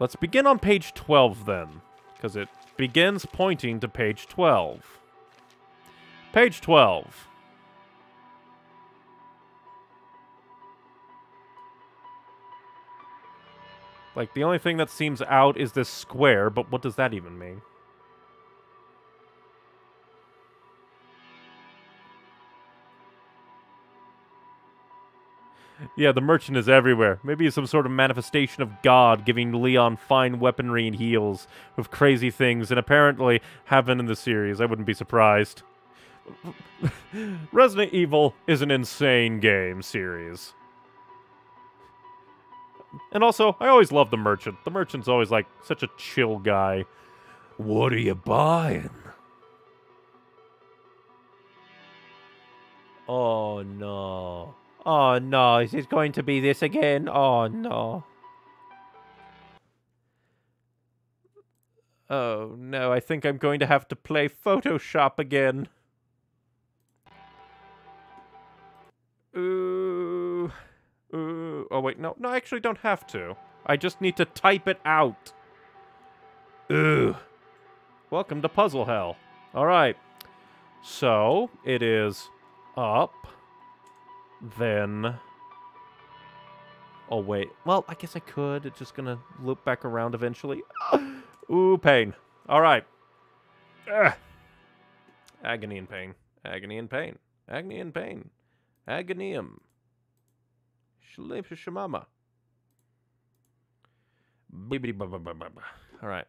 Let's begin on page 12 then, because it begins pointing to page 12. Page 12. Like, the only thing that seems out is this square, but what does that even mean? Yeah, the merchant is everywhere. Maybe some sort of manifestation of God giving Leon fine weaponry and heals with crazy things, and apparently have been in the series. I wouldn't be surprised. Resident Evil is an insane game series. And also, I always love the merchant. The merchant's always like such a chill guy. What are you buying? Oh no. Oh no, is it going to be this again? Oh no. Oh no, I think I'm going to have to play Photoshop again. Ooh. Ooh. Oh wait, no, no, I actually don't have to. I just need to type it out. Ooh. Welcome to Puzzle Hell. Alright. So, it is up then... Oh, wait. Well, I guess I could. It's just gonna loop back around eventually. Ooh, pain. All right. Ugh. Agony and pain. Agony and pain. Agony and pain. Agonium. Shlip shamama. All right.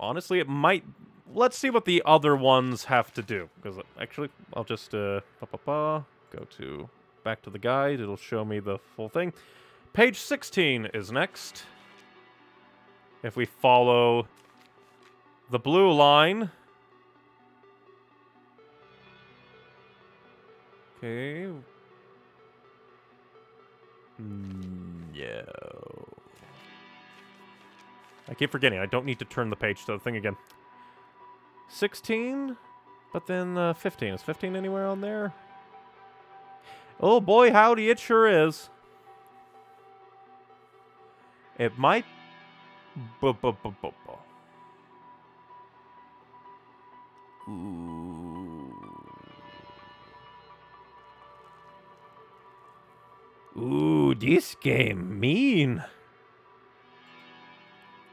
Honestly, it might. Let's see what the other ones have to do. Because actually, I'll just uh, pa pa pa, go to back to the guide. It'll show me the full thing. Page 16 is next. If we follow the blue line. Okay. No. I keep forgetting. I don't need to turn the page to the thing again. 16? But then uh, 15. Is 15 anywhere on there? Oh boy, howdy, it sure is. It might. Bu- bu- bu- bu- bu- Ooh. Ooh, this game mean.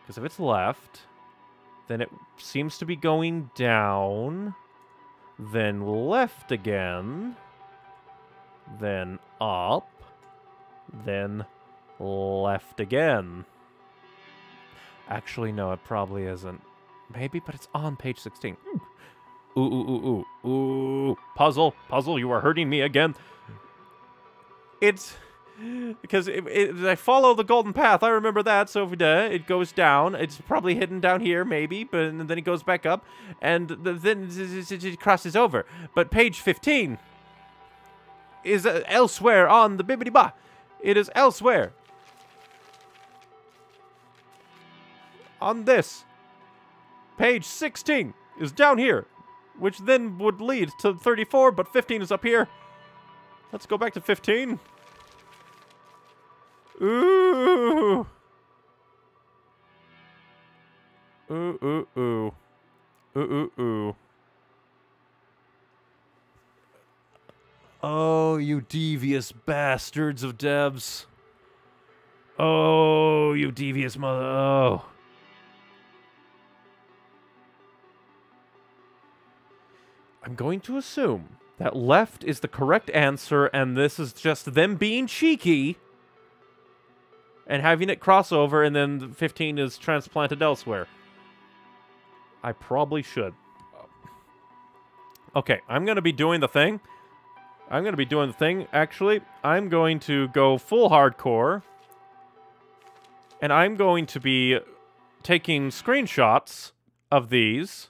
Because if it's left, then it seems to be going down, then left again, then up, then left again. Actually, no, it probably isn't. Maybe, but it's on page 16. Hmm. Ooh, ooh, ooh, ooh, ooh. Puzzle, puzzle, you are hurting me again. It's because it, it, I follow the golden path. I remember that. So uh, it goes down. It's probably hidden down here, maybe, but then it goes back up, and th- then it crosses over. But page 15 is uh, elsewhere on the bibbidi ba. It is elsewhere. On this. Page 16 is down here, which then would lead to 34, but 15 is up here. Let's go back to 15. Ooh. Ooh, ooh, ooh. Ooh, ooh, ooh. Oh, you devious bastards of devs. Oh, you devious mother. Oh. I'm going to assume that left is the correct answer, and this is just them being cheeky and having it cross over, and then 15 is transplanted elsewhere. I probably should. Okay, I'm going to be doing the thing. I'm going to be doing the thing. Actually, I'm going to go full hardcore. And I'm going to be taking screenshots of these.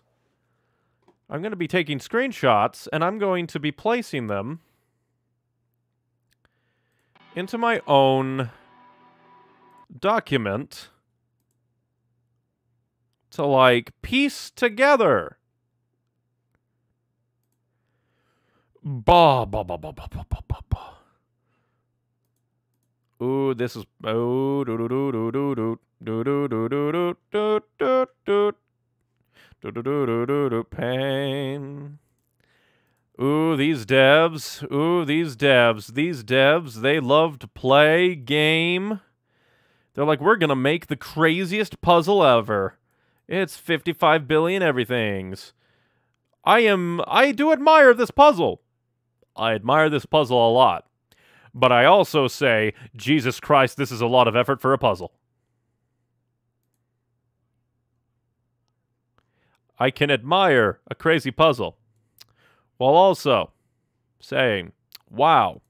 I'm going to be taking screenshots, and I'm going to be placing them into my own document to like piece together. Ba ba ba ba ba ba ba ba. Ooh, this is oh do do do do do do do do do do do do do do do do do do do pain. Ooh, these devs. Ooh, these devs. These devs, they love to play game. They're like, we're gonna make the craziest puzzle ever. It's 55 billion everythings. I am. I do admire this puzzle. I admire this puzzle a lot. But I also say, Jesus Christ, this is a lot of effort for a puzzle. I can admire a crazy puzzle while also saying, wow.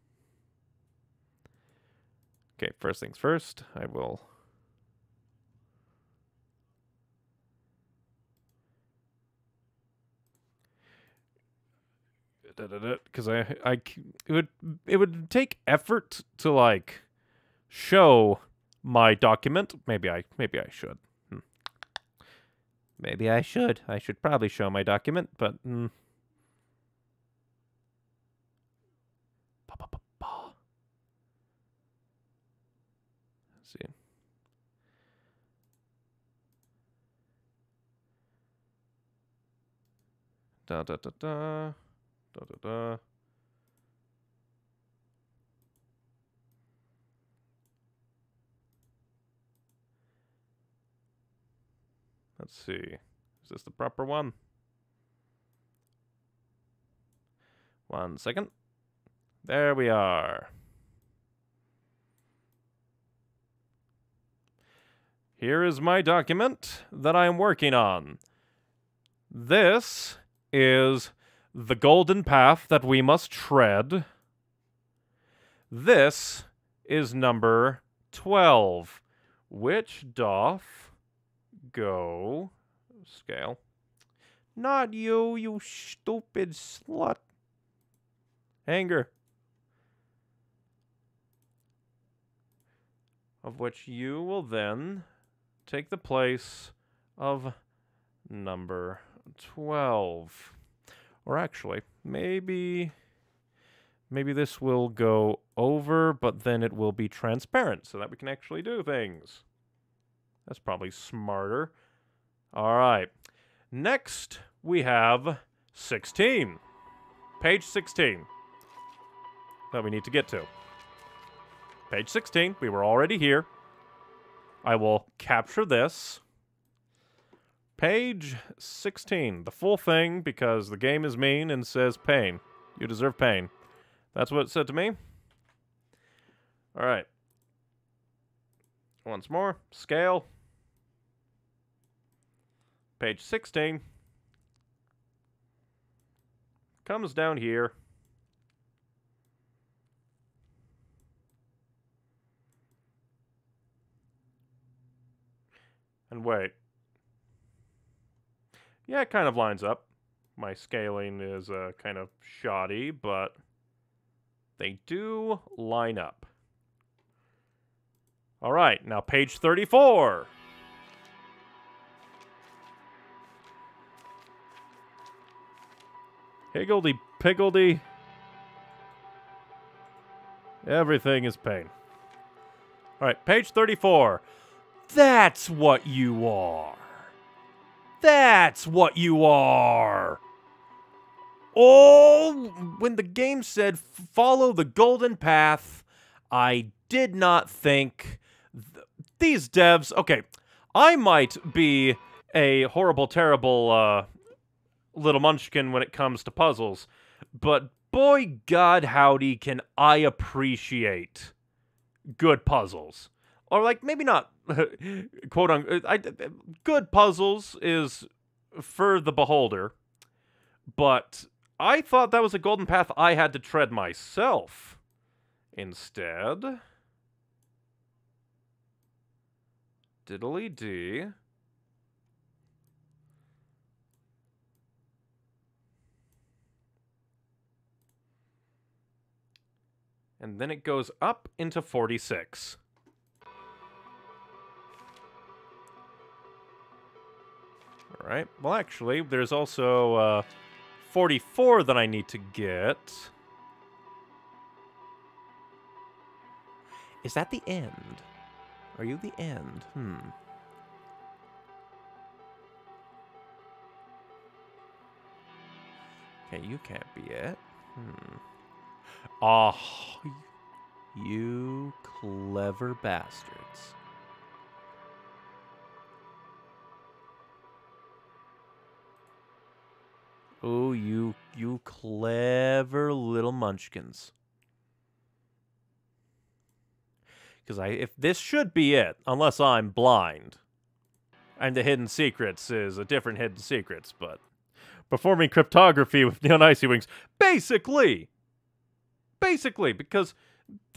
Okay, first things first, I will. Because I, it would, it would take effort to like show my document. Maybe I, maybe I should. Hmm. Maybe I should. I should probably show my document, but. Mm. Ba, ba, ba, ba. Let's see. Da da da da. Da da da. Let's see. Is this the proper one? One second. There we are. Here is my document that I am working on. This is the golden path that we must tread. This is number 12, which doth go scale. Not you, you stupid slut. Anger. Of which you will then take the place of number 12. Or actually, maybe maybe this will go over, but then it will be transparent so that we can actually do things. That's probably smarter. All right. Next, we have 16. Page 16 that we need to get to. Page 16. We were already here. I will capture this. Page 16. The full thing because the game is mean and says pain. You deserve pain. That's what it said to me. All right. Once more. Scale. Page 16. Comes down here. And wait. Yeah, it kind of lines up. My scaling is uh, kind of shoddy, but they do line up. All right, now page 34. Higgledy piggledy. Everything is pain. All right, page 34. That's what you are. That's what you are. Oh, when the game said follow the golden path, I did not think th- these devs. Okay, I might be a horrible, terrible uh, little munchkin when it comes to puzzles, but boy, God howdy, can I appreciate good puzzles. Or, like, maybe not quote unquote. Uh, I, good puzzles is for the beholder, but I thought that was a golden path I had to tread myself. Instead, diddly d. And then it goes up into 46. Right. Well, actually, there's also uh, 44 that I need to get. Is that the end? Are you the end? Hmm. Okay, you can't be it. Hmm. Oh, you clever bastards. Oh, you you clever little munchkins. Because I if this should be it, unless I'm blind. And the hidden secrets is a different hidden secrets, but performing cryptography with neon icy wings, basically, basically, because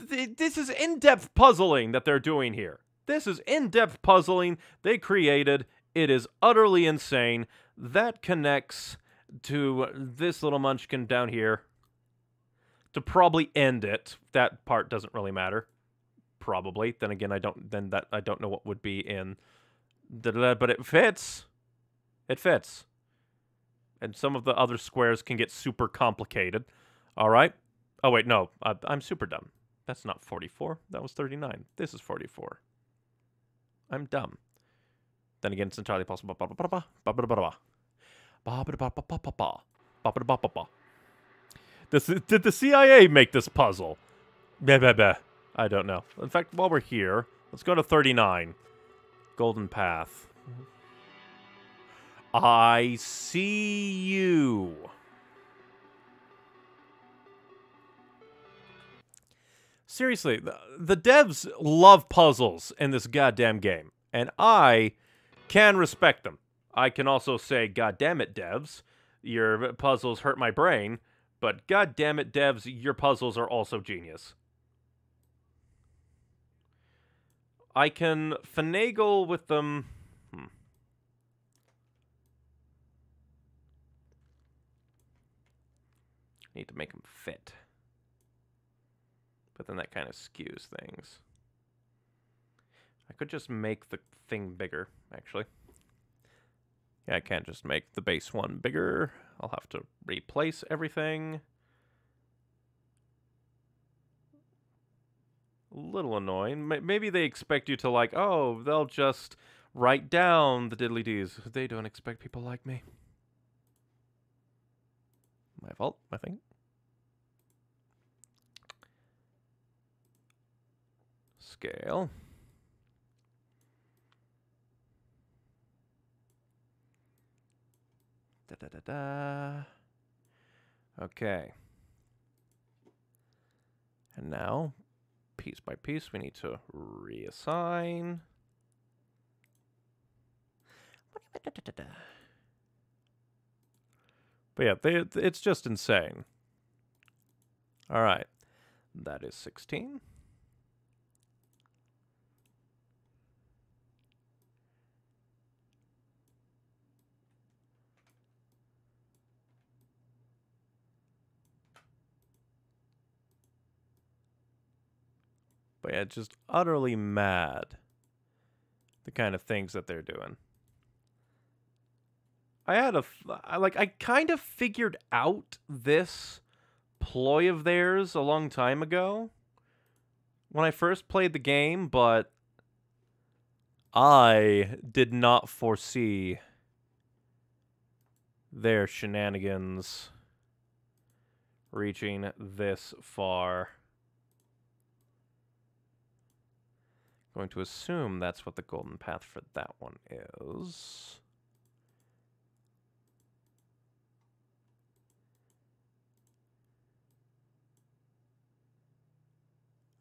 th- this is in-depth puzzling that they're doing here. This is in-depth puzzling they created. It is utterly insane. That connects to this little munchkin down here to probably end it. That part doesn't really matter. Probably. Then again, I don't. Then that I don't know what would be in. But it fits. It fits. And some of the other squares can get super complicated. All right. Oh wait, no. I, I'm super dumb. That's not 44. That was 39. This is 44. I'm dumb. Then again, it's entirely possible. This, did the CIA make this puzzle? Blah, blah, blah. I don't know. In fact, while we're here, let's go to 39. Golden Path. I see you. Seriously, the, the devs love puzzles in this goddamn game, and I can respect them. I can also say, God damn it, devs, your puzzles hurt my brain, but god damn it, devs, your puzzles are also genius. I can finagle with them. Hmm. Need to make them fit. But then that kind of skews things. I could just make the thing bigger, actually. Yeah, I can't just make the base one bigger. I'll have to replace everything. A little annoying. Maybe they expect you to like, oh, they'll just write down the diddly dees. They don't expect people like me. My fault, I think. Scale. Da da da. Okay. And now, piece by piece, we need to reassign. But yeah, they, it's just insane. All right. That is 16. But yeah, just utterly mad. The kind of things that they're doing. I had a I, like I kind of figured out this ploy of theirs a long time ago when I first played the game, but I did not foresee their shenanigans reaching this far. Going to assume that's what the golden path for that one is.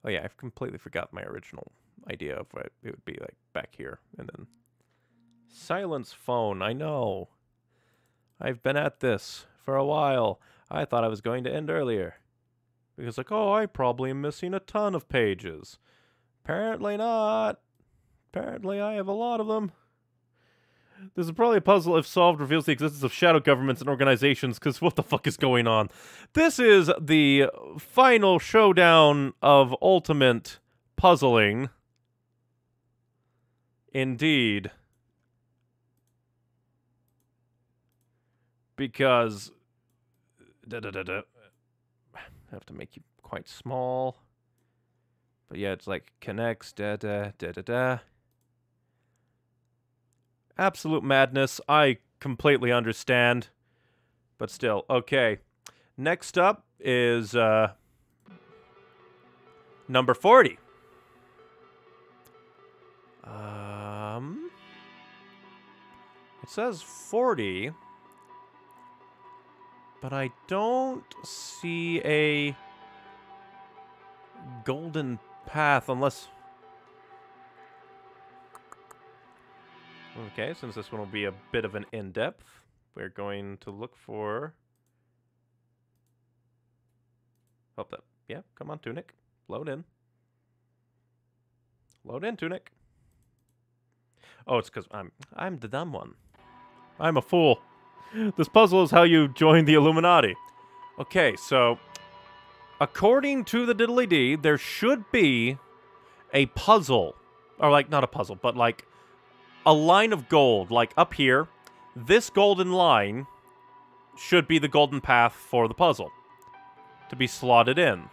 Oh yeah, I've completely forgot my original idea of what it would be like back here. And then silence phone, I know. I've been at this for a while. I thought I was going to end earlier. Because like, oh, I probably am missing a ton of pages. Apparently not. Apparently I have a lot of them. This is probably a puzzle if solved reveals the existence of shadow governments and organizations, because what the fuck is going on? This is the final showdown of ultimate puzzling. Indeed. Because... Da, da, da, da. I have to make you quite small. But yeah, it's like connects, da da da da da. Absolute madness. I completely understand. But still, okay. Next up is uh, number 40. Um, it says 40, but I don't see a golden path unless Okay, since this one will be a bit of an in-depth, we're going to look for... Hope that... Yeah, come on, Tunic. Load in. Load in, Tunic. Oh, it's because I'm... I'm the dumb one. I'm a fool. This puzzle is how you join the Illuminati. Okay, so... According to the Diddly D, there should be a puzzle. Or, like, not a puzzle, but, like a line of gold, like up here, this golden line should be the golden path for the puzzle to be slotted in.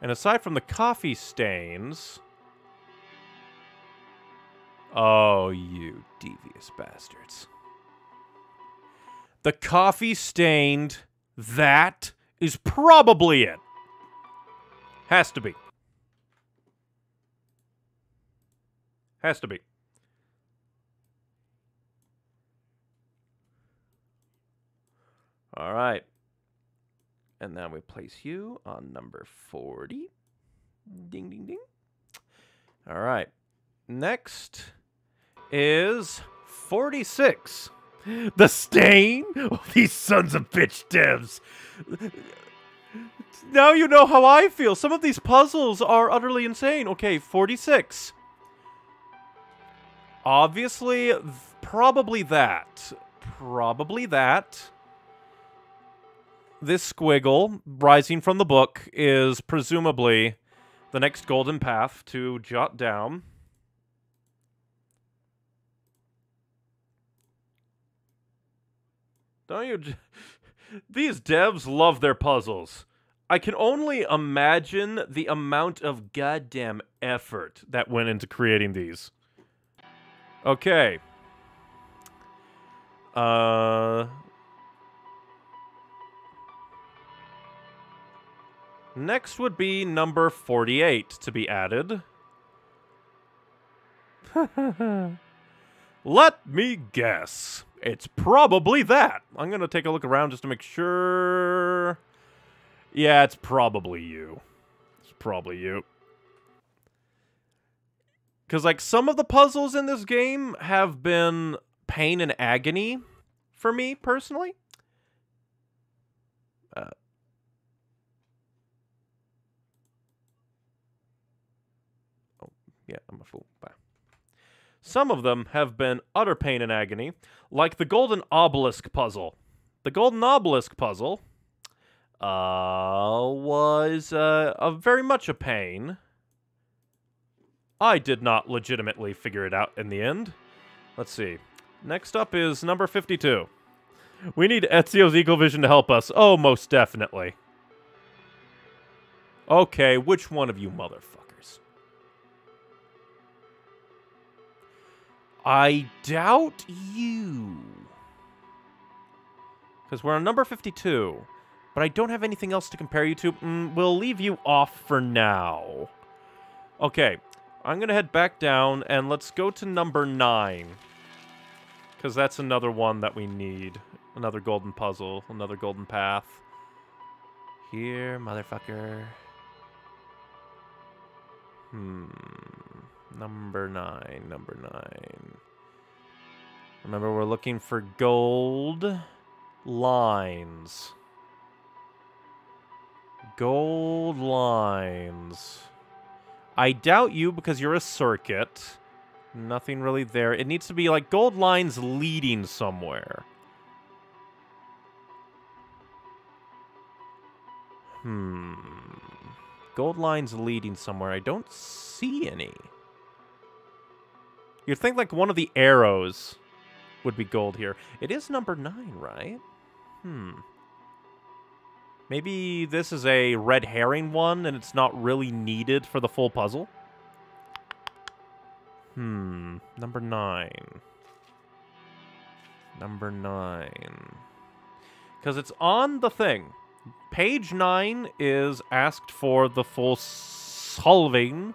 And aside from the coffee stains... Oh, you devious bastards. The coffee stained, that is probably it. Has to be. Has to be. All right. And then we place you on number 40. Ding, ding, ding. All right. Next is 46. The stain? Oh, these sons of bitch devs. Now you know how I feel. Some of these puzzles are utterly insane. Okay, 46. Obviously, probably that. Probably that. This squiggle, rising from the book, is presumably the next golden path to jot down. Don't you? j- These devs love their puzzles. I can only imagine the amount of goddamn effort that went into creating these. Okay. Uh. Next would be number 48 to be added. Let me guess. It's probably that. I'm going to take a look around just to make sure. Yeah, it's probably you. It's probably you. Because, like, some of the puzzles in this game have been pain and agony for me personally. Uh, oh, yeah, I'm a fool. Bye. Some of them have been utter pain and agony, like the Golden Obelisk puzzle. The Golden Obelisk puzzle uh, was uh, a very much a pain. I did not legitimately figure it out in the end. Let's see. Next up is number 52. We need Ezio's Eagle Vision to help us. Oh, most definitely. Okay, which one of you motherfuckers? I doubt you. Because we're on number 52 but I don't have anything else to compare you to. Mm, we'll leave you off for now. Okay, I'm going to head back down, and let's go to number 9. Because that's another one that we need. Another golden puzzle, another golden path. Here, motherfucker. Hmm. Number 9, number 9. Remember, we're looking for gold lines. Gold lines. I doubt you because you're a circuit. Nothing really there. It needs to be like gold lines leading somewhere. Hmm. Gold lines leading somewhere. I don't see any. You'd think like one of the arrows would be gold here. It is number nine, right? Hmm. Maybe this is a red herring one and it's not really needed for the full puzzle? Hmm. Number nine. Number nine. Because it's on the thing. Page nine is asked for the full solving.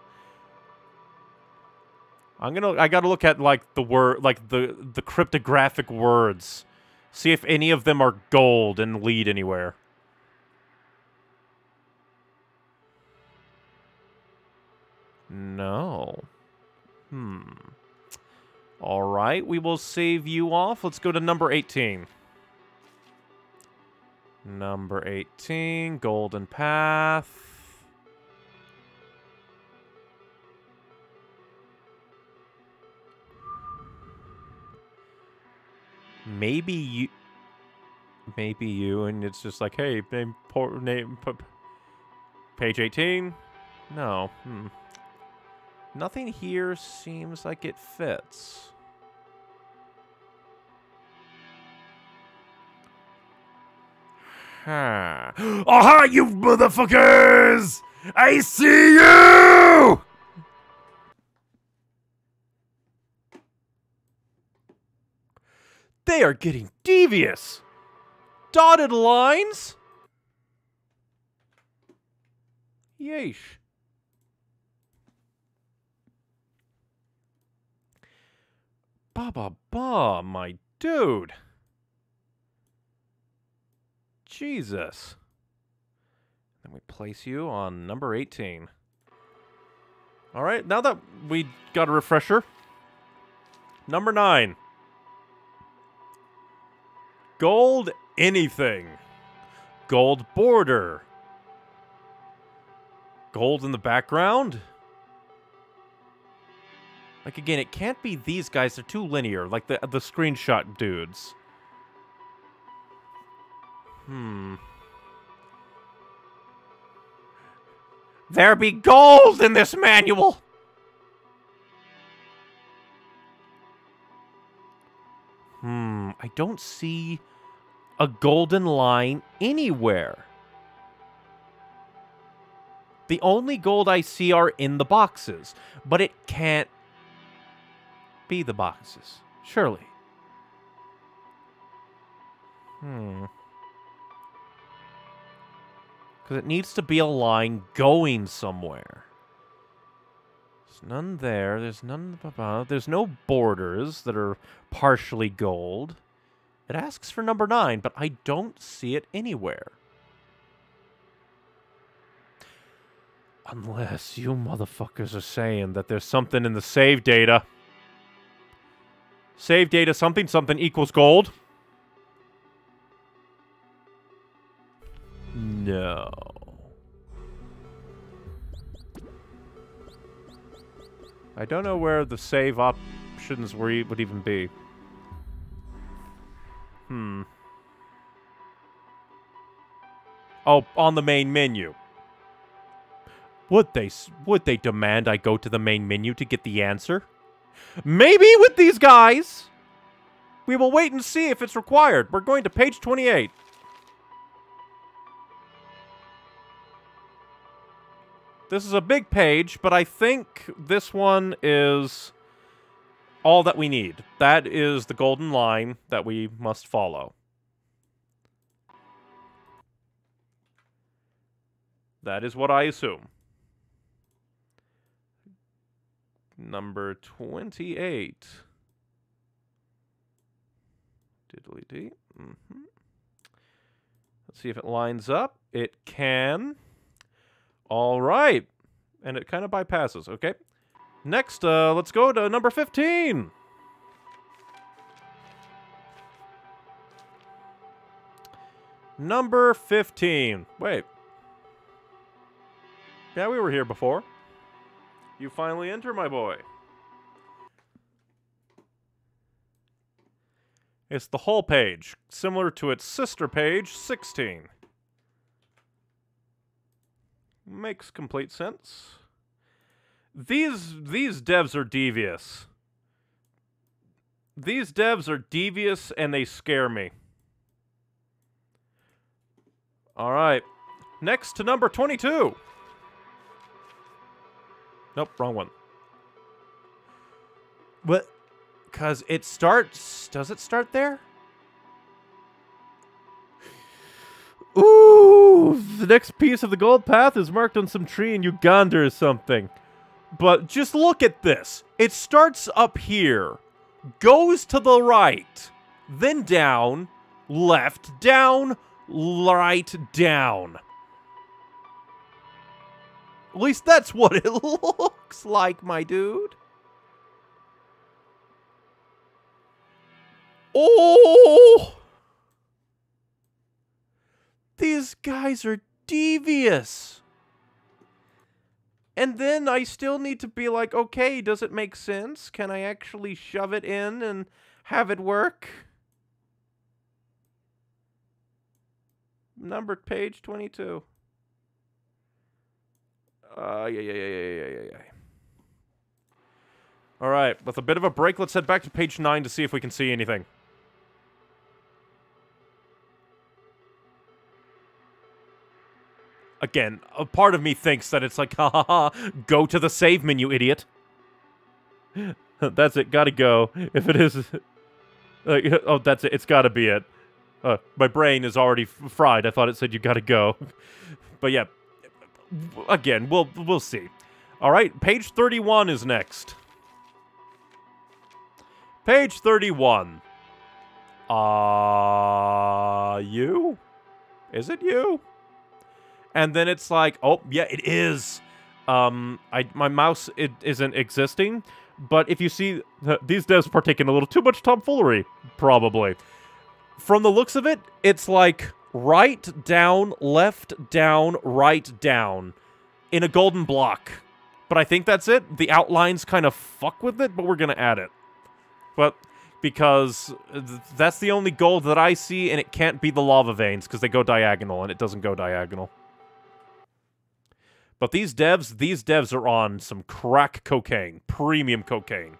I'm gonna. I gotta look at like the word, like the the cryptographic words, see if any of them are gold and lead anywhere. No. Hmm. All right, we will save you off. Let's go to number 18. Number 18, Golden Path. Maybe you maybe you and it's just like, "Hey, name por- name page 18?" No. Hmm. Nothing here seems like it fits. Huh. Aha, you motherfuckers! I see you! They are getting devious. Dotted lines? Yeesh. Ba ba ba, my dude. Jesus. And we place you on number 18. All right, now that we got a refresher, number 9. Gold anything. Gold border. Gold in the background. Like again, it can't be these guys. They're too linear, like the the screenshot dudes. Hmm. There be gold in this manual. Hmm, I don't see a golden line anywhere. The only gold I see are in the boxes, but it can't be the boxes, surely. Hmm. Because it needs to be a line going somewhere. None there. There's none. There's no borders that are partially gold. It asks for number nine, but I don't see it anywhere. Unless you motherfuckers are saying that there's something in the save data. Save data something something equals gold. No. I don't know where the save options were, would even be. Hmm. Oh, on the main menu. Would they would they demand I go to the main menu to get the answer? Maybe with these guys. We will wait and see if it's required. We're going to page 28. This is a big page, but I think this one is all that we need. That is the golden line that we must follow. That is what I assume. Number 28. Diddly dee. Mm -hmm. Let's see if it lines up. It can. All right. And it kind of bypasses. Okay. Next, uh, let's go to number 15. Number 15. Wait. Yeah, we were here before. You finally enter, my boy. It's the whole page, similar to its sister page, 16. Makes complete sense. These these devs are devious. These devs are devious and they scare me. All right. Next to number 22. Nope, wrong one. What? Because it starts... Does it start there? Ooh! The next piece of the gold path is marked on some tree in Uganda or something. But just look at this. It starts up here, goes to the right, then down, left, down, right, down. At least that's what it looks like, my dude. Oh! These guys are devious. And then I still need to be like, okay, does it make sense? Can I actually shove it in and have it work? Numbered page 22. Uh, yeah, yeah, yeah, yeah, yeah, yeah. All right, with a bit of a break, let's head back to page 9 to see if we can see anything. Again, a part of me thinks that it's like, ha ha ha, go to the save menu, idiot. that's it, gotta go. If it is... Oh, that's it, it's gotta be it. Uh, my brain is already fried. I thought it said you gotta go. but yeah, again, we'll we'll see. All right, page 31 is next. Page 31. Uh, you? Is it you? And then it's like, oh yeah, it is. Um, I my mouse it isn't existing, but if you see these devs partake in a little too much tomfoolery, probably. From the looks of it, it's like right down, left down, right down, in a golden block. But I think that's it. The outlines kind of fuck with it, but we're gonna add it. But because th- that's the only gold that I see, and it can't be the lava veins because they go diagonal, and it doesn't go diagonal. But these devs, these devs are on some crack cocaine, premium cocaine.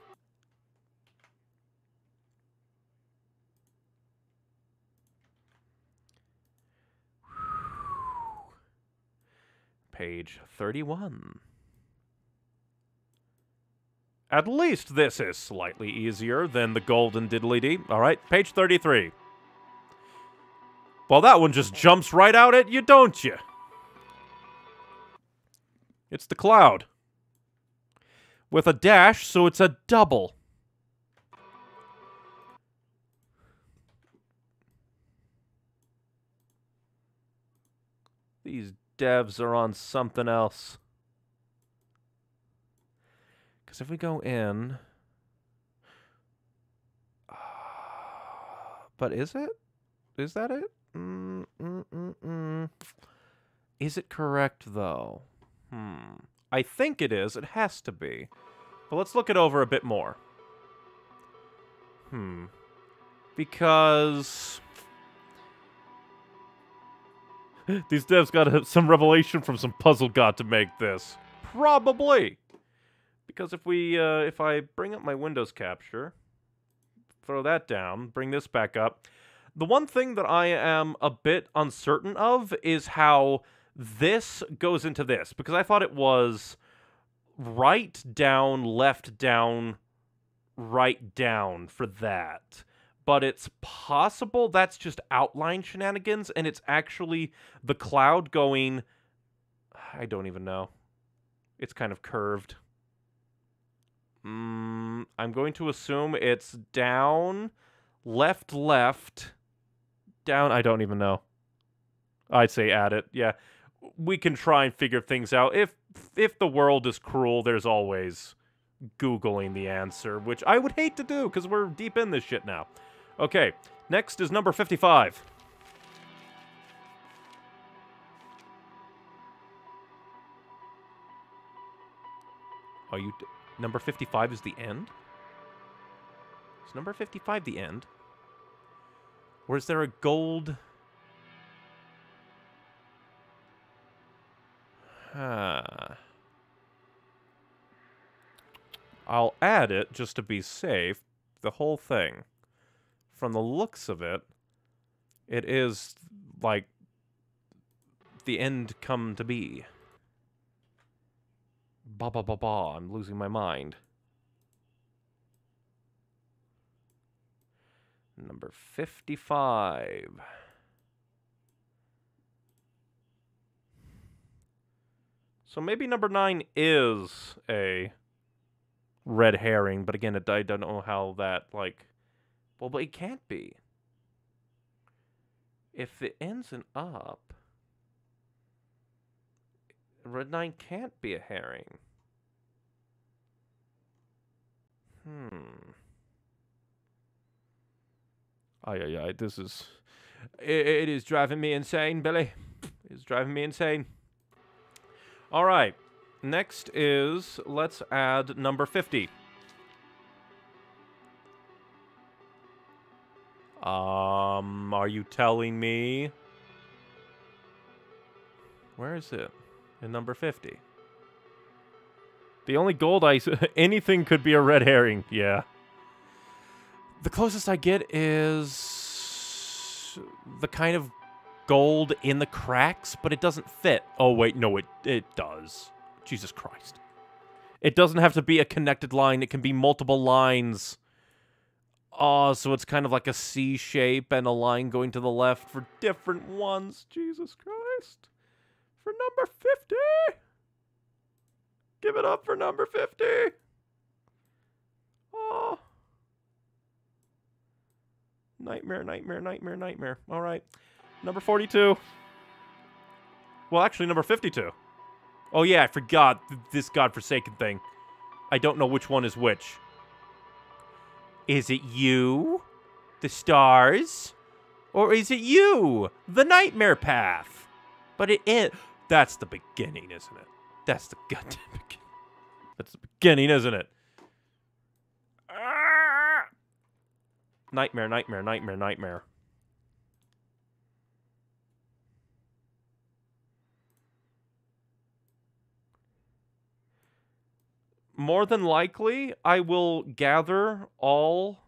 Page 31. At least this is slightly easier than the golden diddly dee. All right, page 33. Well, that one just jumps right out at you, don't you? It's the cloud. With a dash, so it's a double. These devs are on something else. Because if we go in... But is it? Is that it? Mm, mm, mm, mm. Is it correct, though? Hmm. I think it is. It has to be. But let's look it over a bit more. Hmm. Because... These devs got some revelation from some puzzle god to make this. Probably. Because if we, uh, if I bring up my Windows capture, throw that down, bring this back up, the one thing that I am a bit uncertain of is how this goes into this because I thought it was right down, left down, right down for that. But it's possible that's just outline shenanigans and it's actually the cloud going. I don't even know. It's kind of curved. Mm, I'm going to assume it's down, left, left, down. I don't even know. I'd say add it. Yeah we can try and figure things out. If if the world is cruel, there's always googling the answer, which I would hate to do because we're deep in this shit now. Okay, next is number 55. Are you number 55 is the end? Is number 55 the end? Or is there a gold I'll add it just to be safe. The whole thing. From the looks of it, it is like the end come to be. Ba ba ba ba, I'm losing my mind. Number 55. So maybe number nine is a red herring, but again, I don't know how that, like, well, but it can't be. If it ends in up, red nine can't be a herring. Hmm. Ay, ay, ay, this is, it, it is driving me insane, Billy. It's driving me insane. All right. Next is, let's add number 50. Um, are you telling me? Where is it? In number 50. The only gold I... anything could be a red herring. Yeah. The closest I get is... The kind of gold in the cracks, but it doesn't fit. Oh, wait, no, it, it does. Jesus Christ. It doesn't have to be a connected line. It can be multiple lines. Oh, so it's kind of like a C shape and a line going to the left for different ones. Jesus Christ. For number 50. Give it up for number 50. Oh. Nightmare, nightmare, nightmare, nightmare. All right. Number 42. Well, actually, number 52. Oh, yeah, I forgot th- this godforsaken thing. I don't know which one is which. Is it you, the stars? Or is it you, the nightmare path? But it is. That's the beginning, isn't it? That's the goddamn beginning. That's the beginning, isn't it? Ah! Nightmare, nightmare, nightmare, nightmare. More than likely, I will gather all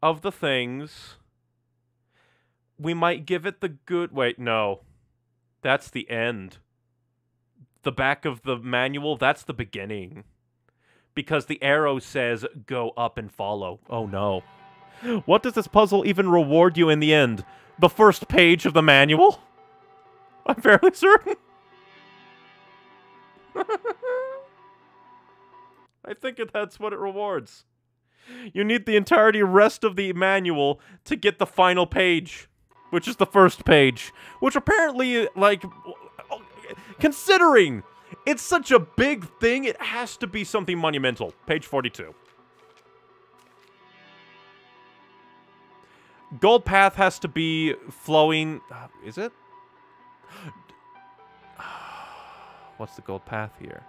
of the things. We might give it the good. Wait, no. That's the end. The back of the manual, that's the beginning. Because the arrow says go up and follow. Oh no. What does this puzzle even reward you in the end? The first page of the manual? I'm fairly certain. I think that's what it rewards. You need the entirety rest of the manual to get the final page, which is the first page, which apparently, like, considering it's such a big thing, it has to be something monumental. Page 42. Gold path has to be flowing. Uh, is it? What's the gold path here?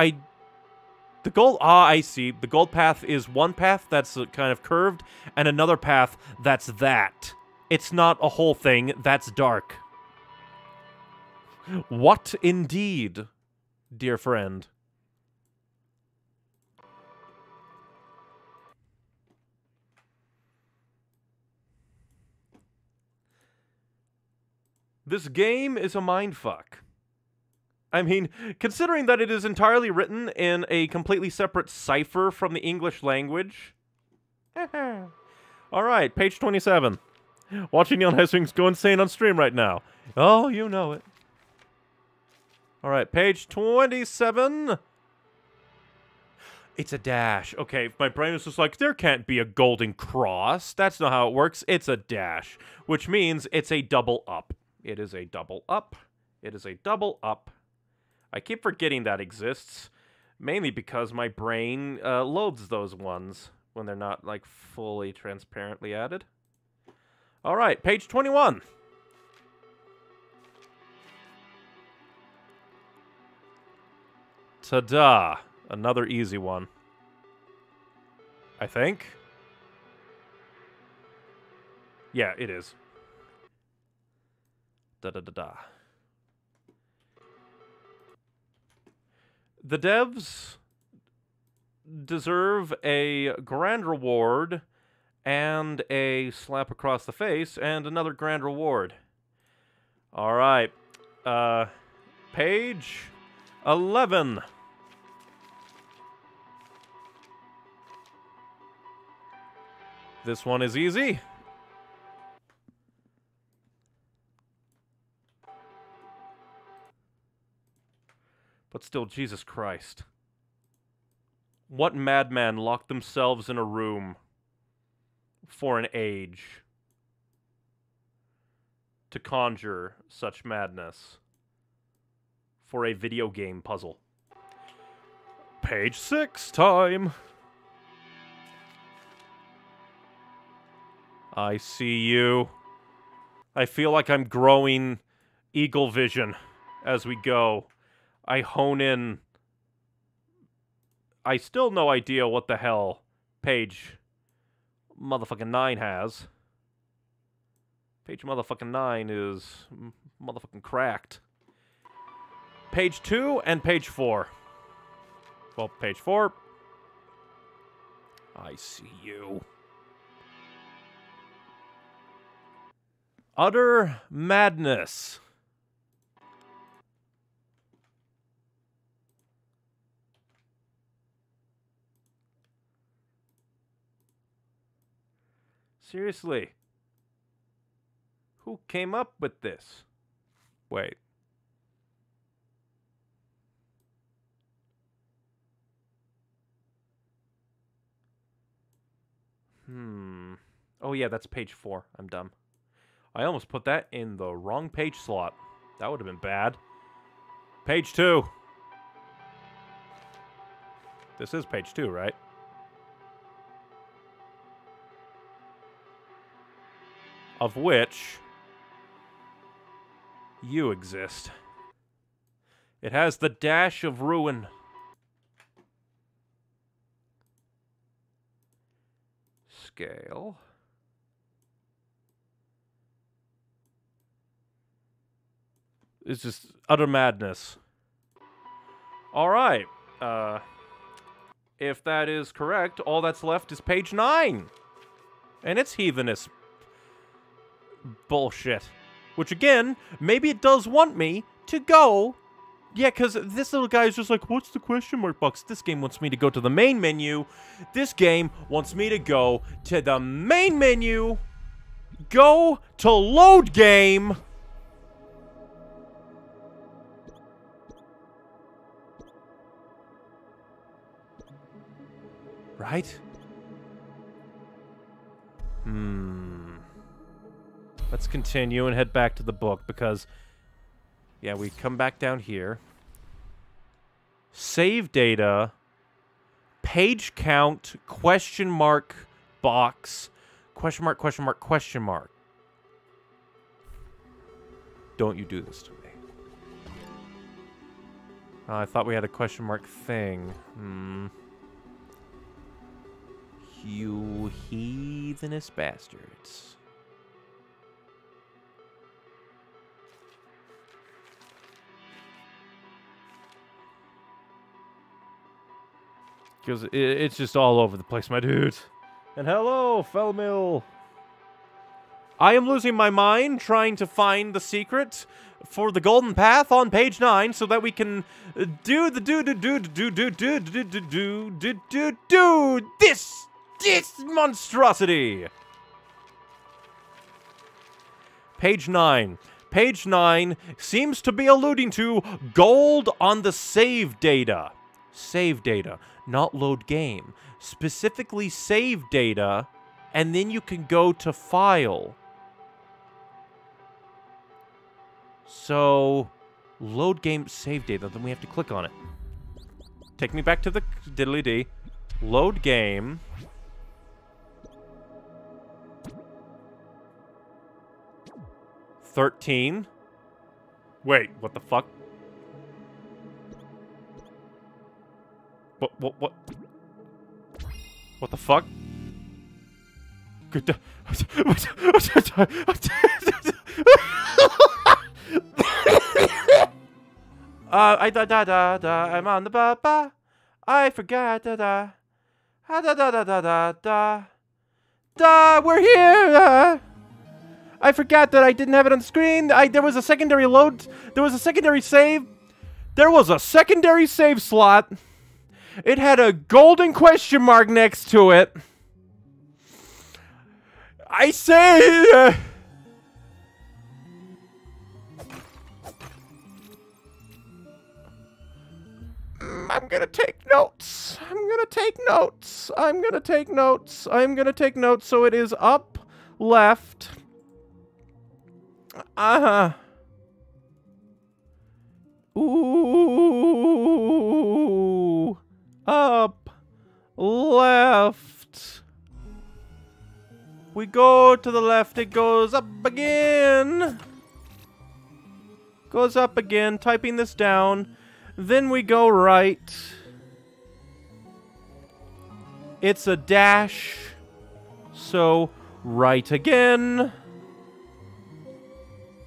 I. The gold. Ah, I see. The gold path is one path that's kind of curved, and another path that's that. It's not a whole thing. That's dark. What indeed, dear friend? This game is a mindfuck. I mean, considering that it is entirely written in a completely separate cipher from the English language. All right, page 27. Watching Neil Hessings go insane on stream right now. Oh, you know it. All right, page 27. It's a dash. Okay, my brain is just like, there can't be a golden cross. That's not how it works. It's a dash, which means it's a double up. It is a double up. It is a double up. I keep forgetting that exists, mainly because my brain uh, loads those ones when they're not, like, fully transparently added. All right, page 21. Ta-da! Another easy one. I think. Yeah, it is. Da da da da. The devs deserve a grand reward and a slap across the face and another grand reward. All right. Uh page 11. This one is easy. But still, Jesus Christ. What madman locked themselves in a room for an age to conjure such madness for a video game puzzle? Page six time. I see you. I feel like I'm growing eagle vision as we go. I hone in. I still no idea what the hell page motherfucking 9 has. Page motherfucking 9 is motherfucking cracked. Page 2 and page 4. Well, page 4. I see you. Utter madness. Seriously. Who came up with this? Wait. Hmm. Oh, yeah, that's page four. I'm dumb. I almost put that in the wrong page slot. That would have been bad. Page two. This is page two, right? Of which you exist. It has the dash of ruin. Scale. It's just utter madness. All right. Uh, if that is correct, all that's left is page nine. And it's heathenist bullshit. Which, again, maybe it does want me to go. Yeah, because this little guy is just like, what's the question mark box? This game wants me to go to the main menu. This game wants me to go to the main menu. Go to load game. Right? Hmm. Let's continue and head back to the book because, yeah, we come back down here. Save data, page count, question mark, box, question mark, question mark, question mark. Don't you do this to me. Oh, I thought we had a question mark thing. Hmm. You heathenous bastards. Because it, it's just all over the place, my dudes. And hello, Felmill. I am losing my mind trying to find the secret for the golden path on page 9 so that we can uh, do the do do do do do do do do do do do do this this monstrosity. Page 9. Page 9 seems to be alluding to gold on the save data. Save data, not load game. Specifically save data, and then you can go to file. So, load game save data, then we have to click on it. Take me back to the diddly dee. Load game. Thirteen. Wait, what the fuck? What, what, what? What the fuck? Good. Uh, I da da da da. I'm on the ba ba. I forgot da da. Ah, da da da da da da. Da. We're here. Uh. I forgot that I didn't have it on the screen. I there was a secondary load. There was a secondary save. There was a secondary save slot. It had a golden question mark next to it. I say. Uh, I'm gonna take notes. I'm gonna take notes. I'm gonna take notes. I'm gonna take notes. So it is up, left. Uh huh. Ooh. Up, left. We go to the left. It goes up again. Goes up again. Typing this down. Then we go right. It's a dash. So, right again.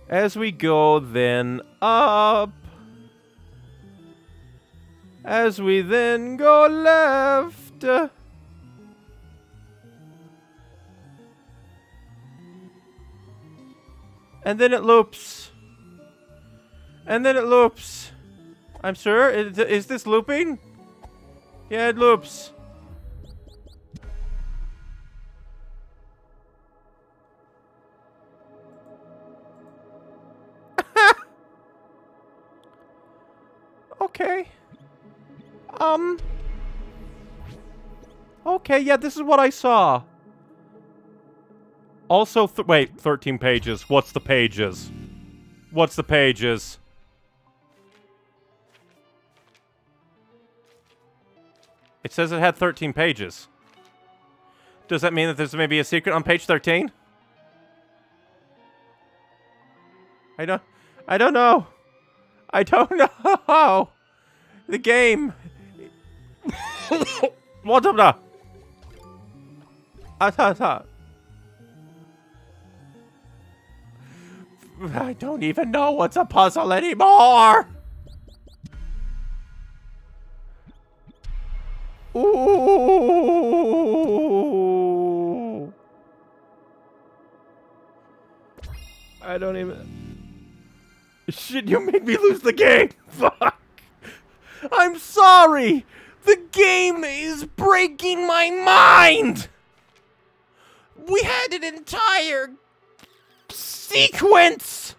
As we go, then up. As we then go left. And then it loops. And then it loops. I'm sure. Is, is this looping? Yeah, it loops. okay. Um. Okay, yeah, this is what I saw. Also, th wait, 13 pages. What's the pages? What's the pages? It says it had 13 pages. Does that mean that there's maybe a secret on page 13? I don't I don't know. I don't know. The game. What up da? Ah, I don't even know what's a puzzle anymore. Ooh. I don't even. Shit, you made me lose the game. Fuck. I'm sorry. The game is breaking my mind. We had an entire sequence.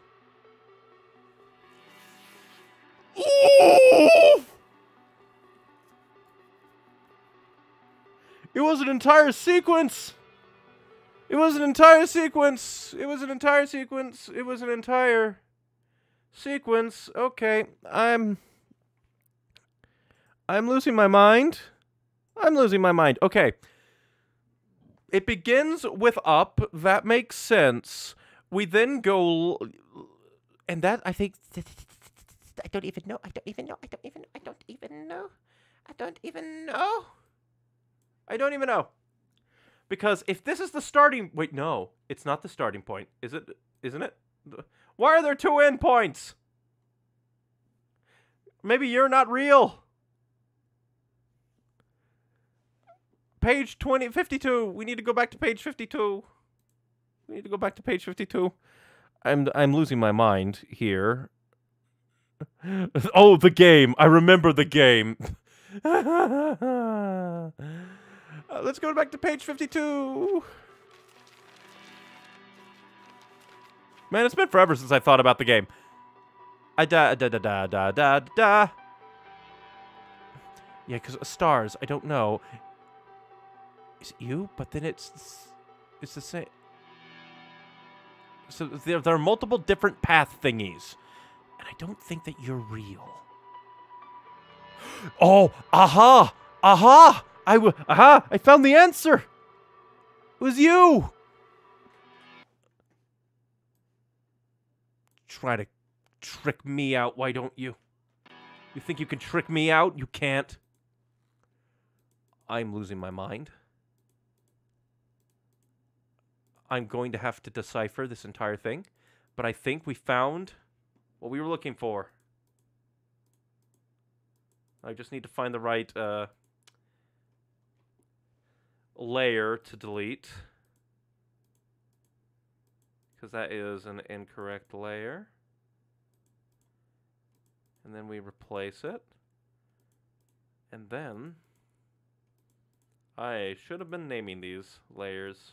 It was an entire sequence. It was an entire sequence. It was an entire sequence. It was an entire sequence. Okay, I'm I'm losing my mind. I'm losing my mind. Okay. It begins with up. That makes sense. We then go and that I think I don't even know. I don't even know. I don't even. I don't even know. I don't even know. I don't even know. Because if this is the starting wait, no, it's not the starting point. Is it isn't it? Why are there two endpoints? Maybe you're not real. Page 20 52. We need to go back to page 52. We need to go back to page 52. I'm I'm losing my mind here. oh, the game. I remember the game. Uh, let's go back to page 52. Man, it's been forever since I thought about the game. I da da da da da da da. Yeah, because stars, I don't know. Is it you? But then it's it's the same. So there, there are multiple different path thingies. And I don't think that you're real. Oh, aha! Aha! I w- aha! I found the answer. It was you. Try to trick me out, why don't you? You think you can trick me out? You can't. I'm losing my mind. I'm going to have to decipher this entire thing, but I think we found what we were looking for. I just need to find the right uh, layer to delete because that is an incorrect layer. And then we replace it. And then I should have been naming these layers.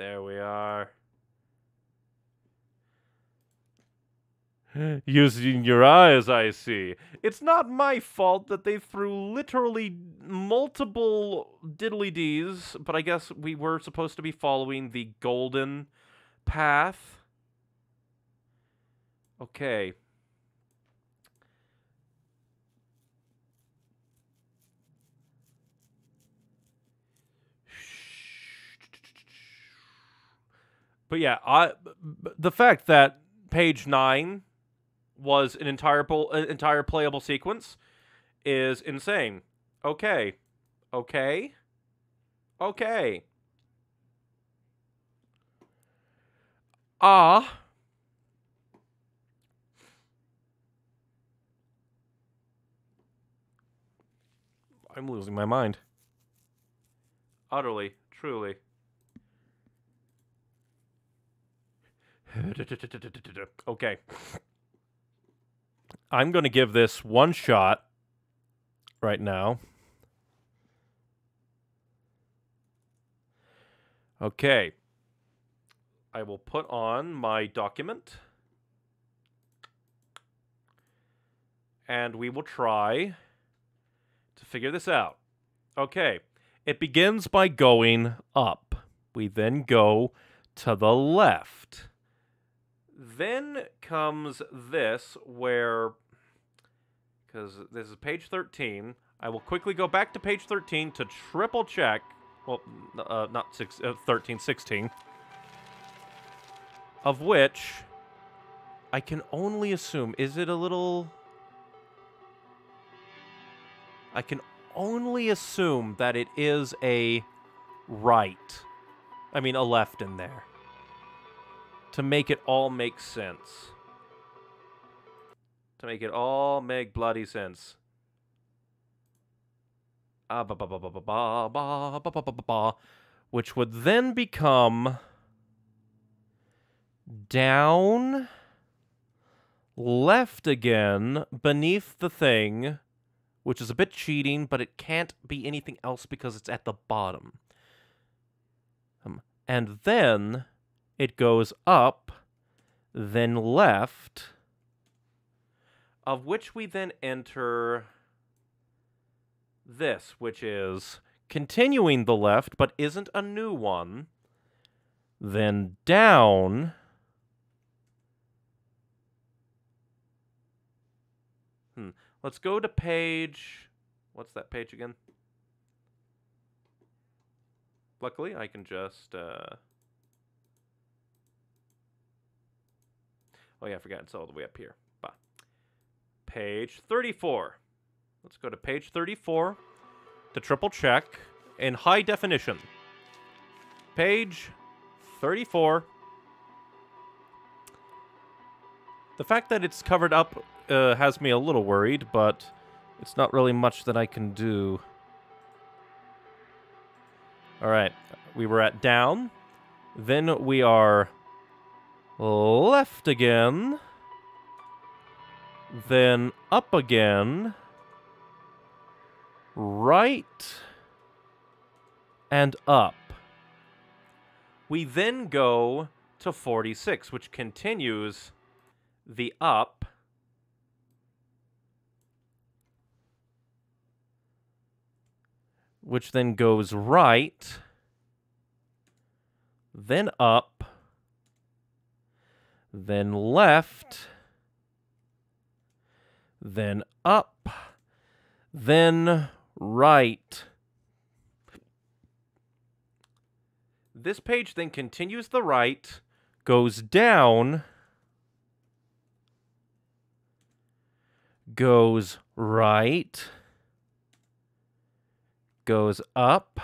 There we are. Using your eyes, I see. It's not my fault that they threw literally multiple diddly dees, but I guess we were supposed to be following the golden path. Okay. But yeah, I the fact that page 9 was an entire an entire playable sequence is insane. Okay. Okay. Okay. Ah. I'm losing my mind. Utterly, truly. okay. I'm going to give this one shot right now. Okay. I will put on my document. And we will try to figure this out. Okay. It begins by going up. We then go to the left. Then comes this, where, because this is page 13, I will quickly go back to page 13 to triple check. Well, uh, not six, uh, 13, 16. Of which I can only assume. Is it a little. I can only assume that it is a right. I mean, a left in there. To make it all make sense. To make it all make bloody sense. Ah, ba ba ba ba ba ba ba ba ba ba ba ba, which would then become down, left again, beneath the thing, which is a bit cheating, but it can't be anything else because it's at the bottom. Um, and then it goes up, then left, of which we then enter this, which is continuing the left, but isn't a new one. Then down. Hmm. Let's go to page. What's that page again? Luckily, I can just. Uh... Oh, yeah, I forgot it's all the way up here. Bah. Page 34. Let's go to page 34 to triple check in high definition. Page 34. The fact that it's covered up uh, has me a little worried, but it's not really much that I can do. All right, we were at down. Then we are left again. Then up again. Right. And up. We then go to 46, which continues the up. Which then goes right, then up, then left, then up, then right. This page then continues the right, goes down, goes right, goes up,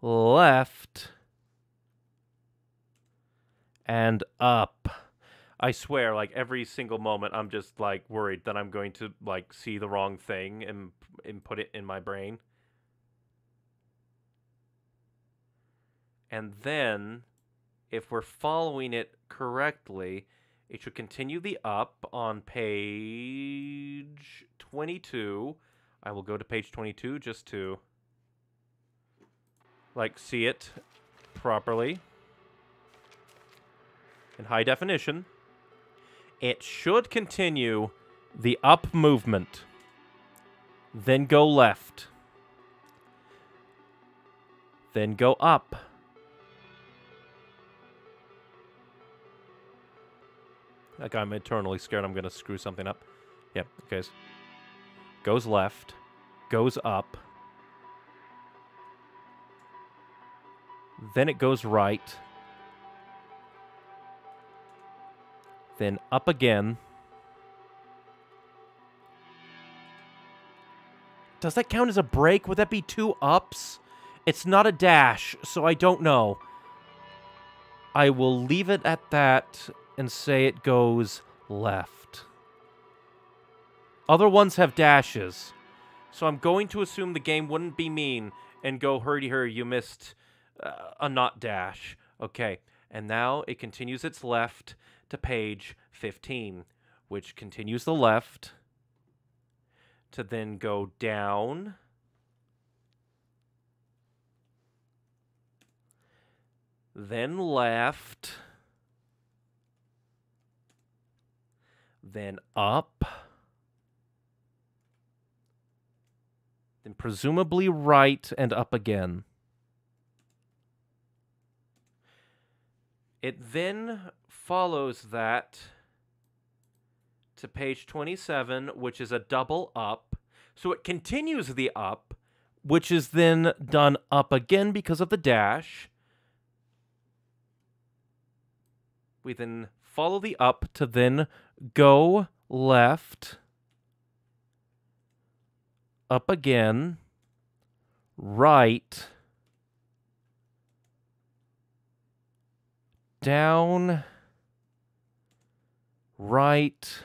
left, and up. I swear, like every single moment, I'm just like worried that I'm going to like see the wrong thing and and put it in my brain. And then, if we're following it correctly, it should continue the up on page 22. I will go to page 22 just to like see it properly in high definition. It should continue the up movement, then go left, then go up. Like I'm eternally scared I'm going to screw something up. Yep, okay. Goes left, goes up, then it goes right, then up again. Does that count as a break? Would that be two ups? It's not a dash, so I don't know. I will leave it at that and say it goes left. Other ones have dashes. So I'm going to assume the game wouldn't be mean and go hurdy hurry, you missed uh, a not dash. Okay. And now it continues its left to page 15, which continues the left to then go down. Then left. Then up. Then presumably right and up again. It then follows that to page 27, which is a double up. So it continues the up, which is then done up again because of the dash. We then follow the up to then go left, up again, right, down, right,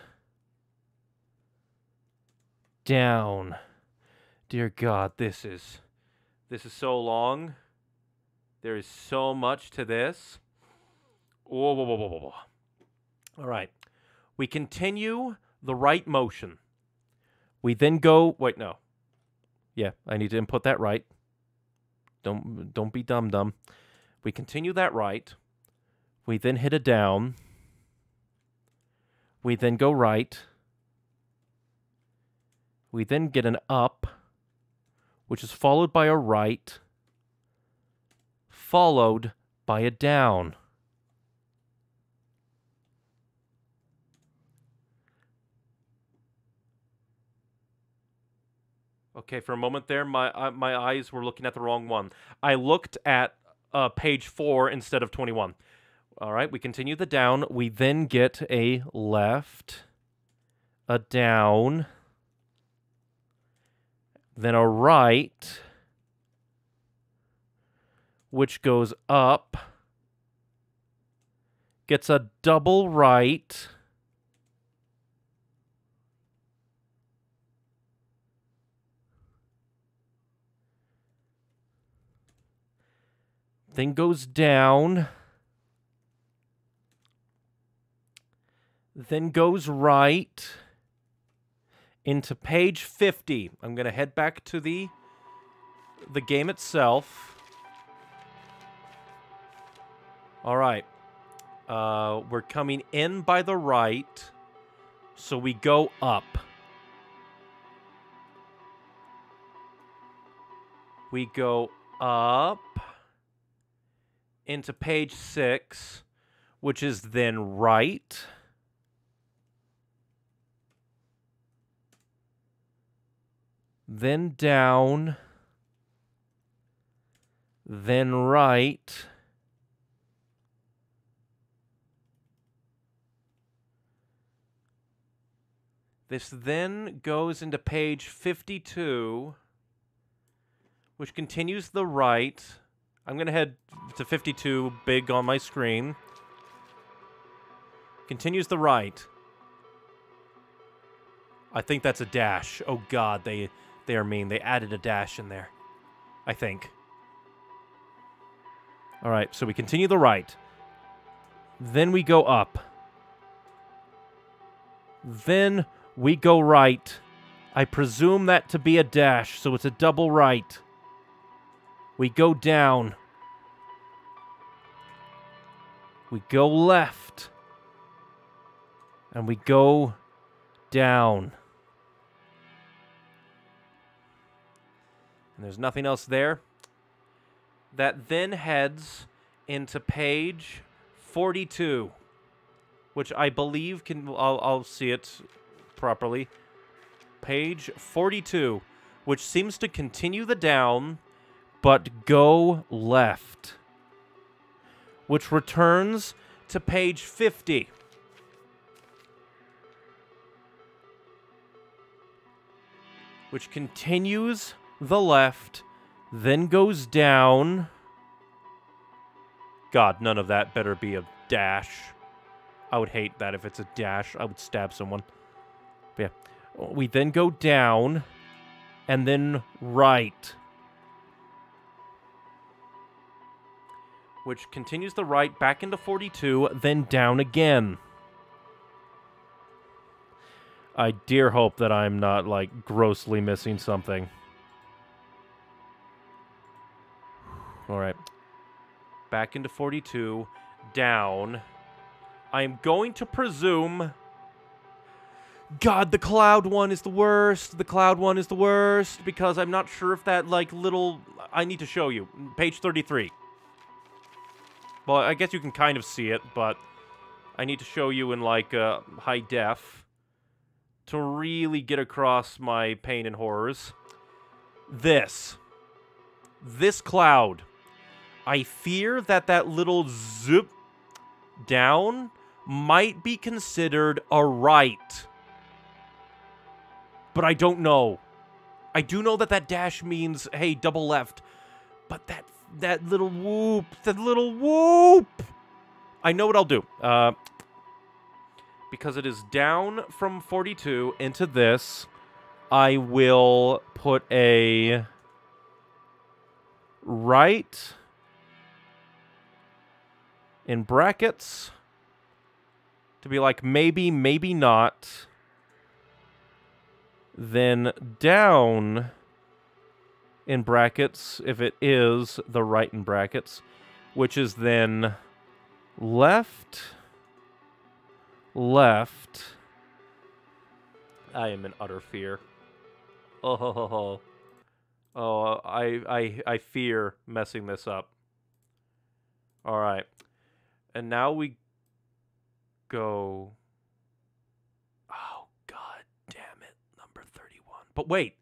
down. Dear God, this is this is so long. There is so much to this. Whoa, whoa, whoa, whoa, whoa. All right. We continue the right motion. We then go. Wait, no. Yeah, I need to input that right. Don't don't be dumb dumb. We continue that right. We then hit a down. We then go right. We then get an up, which is followed by a right, followed by a down. Okay, for a moment there, my uh, my eyes were looking at the wrong one. I looked at uh, page four instead of twenty-one. All right, we continue the down. We then get a left, a down, then a right, which goes up, gets a double right. Then goes down. Then goes right into page 50. I'm going to head back to the the game itself. All right. Uh, we're coming in by the right, so we go up. We go up into page 6, which is then right. Then down, then right, This then goes into page 52, which continues the right. I'm going to head to 52 big on my screen. Continues the right. I think that's a dash. Oh god, they they are mean. They added a dash in there. I think. All right, so we continue the right. Then we go up. Then we go right. I presume that to be a dash, so it's a double right. We go down. We go left. And we go down. And there's nothing else there. That then heads into page 42, which I believe can, I'll, I'll see it properly. Page 42, which seems to continue the down, but go left, which returns to page 50. Which continues the left, then goes down. God, none of that better be a dash. I would hate that if it's a dash. I would stab someone. But yeah. We then go down and then right. Which continues the right back into 42, then down again. I dear hope that I'm not, like, grossly missing something. All right. Back into 42. Down. I'm going to presume... God, the cloud one is the worst. The cloud one is the worst because I'm not sure if that, like, little... I need to show you. Page 33. Well, I guess you can kind of see it, but I need to show you in, like, uh, high def to really get across my pain and horrors. This. This cloud. I fear that that little zip down might be considered a right. But I don't know. I do know that that dash means, hey, double left. But that that little whoop, that little whoop. I know what I'll do. Uh, because it is down from 42 into this, I will put a right in brackets to be like maybe, maybe not. Then down in brackets if it is the right in brackets, which is then left, left. I am in utter fear. Oh, ho, ho, ho. oh, I, I, I fear messing this up. All right, and now we go. Oh God, damn it, number thirty-one. But wait,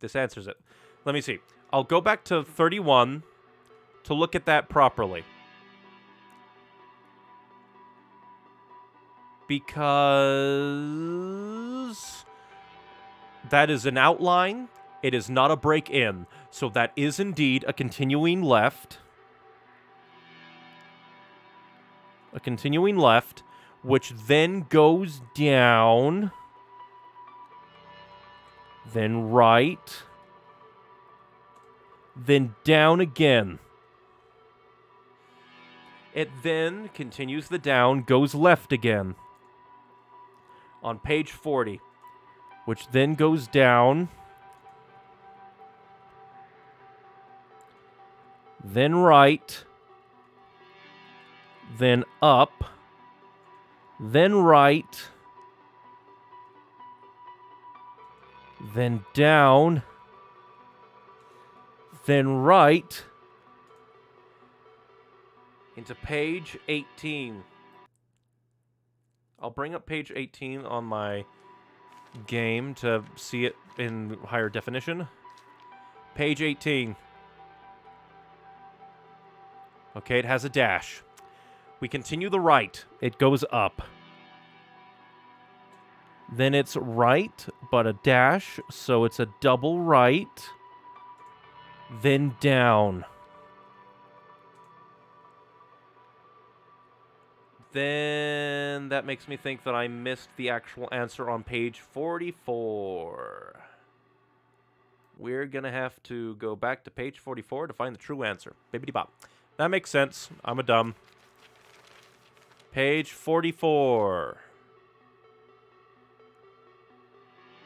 this answers it. Let me see. I'll go back to 31 to look at that properly. Because that is an outline. It is not a break in. So that is indeed a continuing left. A continuing left, which then goes down. Then right then down again. It then continues the down, goes left again on page 40, which then goes down, then right, then up, then right, then down then right into page 18. I'll bring up page 18 on my game to see it in higher definition. Page 18. Okay, it has a dash. We continue the right. It goes up. Then it's right, but a dash, so it's a double right then down. Then that makes me think that I missed the actual answer on page 44. We're going to have to go back to page 44 to find the true answer. Bibbidi bop. That makes sense. I'm a dumb. Page 44.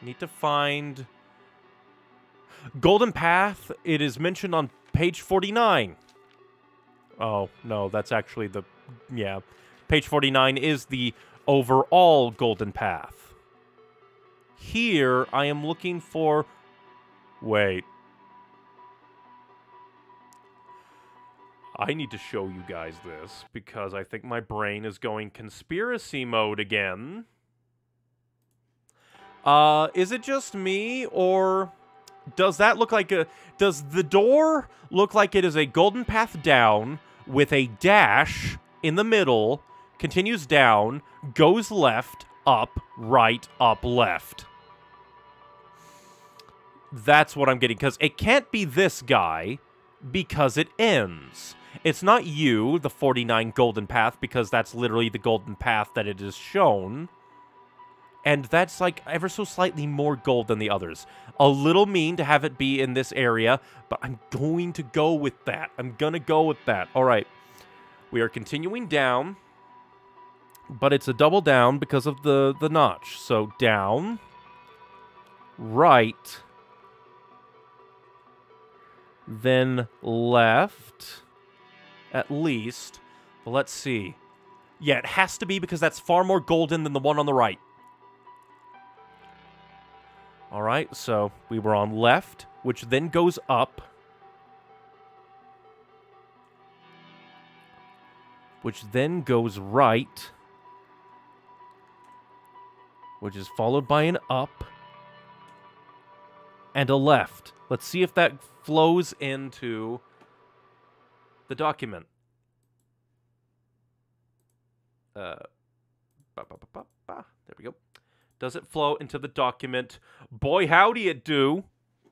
Need to find Golden Path, it is mentioned on page 49. Oh, no, that's actually the... Yeah. Page 49 is the overall Golden Path. Here, I am looking for... Wait. I need to show you guys this, because I think my brain is going conspiracy mode again. Uh, is it just me, or does that look like a... Does the door look like it is a golden path down with a dash in the middle, continues down, goes left, up, right, up, left? That's what I'm getting, because it can't be this guy because it ends. It's not you, the 49 golden path, because that's literally the golden path that it is shown and that's like ever so slightly more gold than the others. A little mean to have it be in this area, but I'm going to go with that. I'm going to go with that. All right. We are continuing down, but it's a double down because of the, the notch. So down, right, then left, at least. But let's see. Yeah, it has to be because that's far more golden than the one on the right. All right, so we were on left, which then goes up. which then goes right, which is followed by an up and a left. Let's see if that flows into the document. Uh, ba, ba, ba, ba, ba. There we go. Does it flow into the document? Boy, howdy, it do.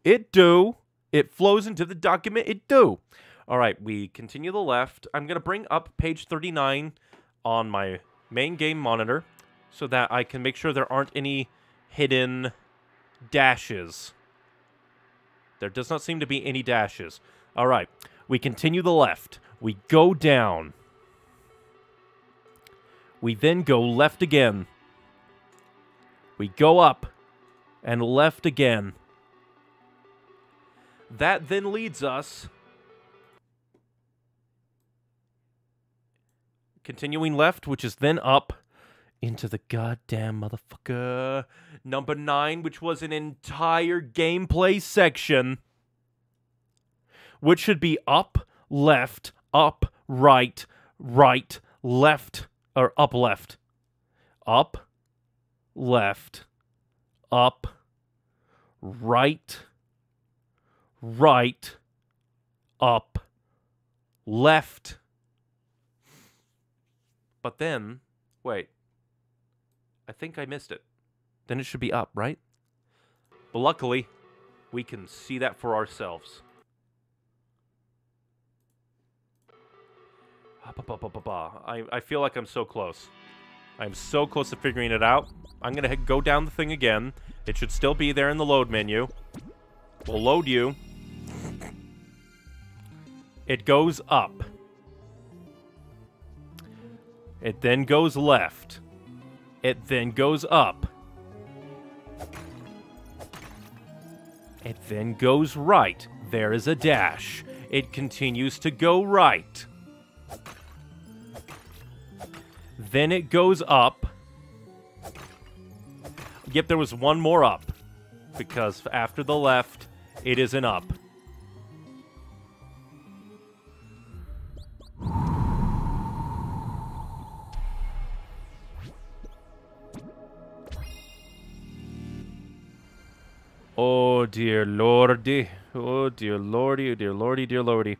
It do. It flows into the document. It do. All right, we continue the left. I'm going to bring up page 39 on my main game monitor so that I can make sure there aren't any hidden dashes. There does not seem to be any dashes. All right, we continue the left. We go down. We then go left again. We go up and left again. That then leads us continuing left, which is then up into the goddamn motherfucker number 9, which was an entire gameplay section which should be up, left, up, right, right, left or up left. Up, left, up, right, right, up, left. But then, wait. I think I missed it. Then it should be up, right? But luckily, we can see that for ourselves. I, I feel like I'm so close. I'm so close to figuring it out. I'm going to go down the thing again. It should still be there in the load menu. We'll load you. It goes up. It then goes left. It then goes up. It then goes right. There is a dash. It continues to go right. Then it goes up. Yep, there was one more up. Because after the left, it is an up. Oh dear lordy. Oh dear lordy, oh dear lordy, dear lordy.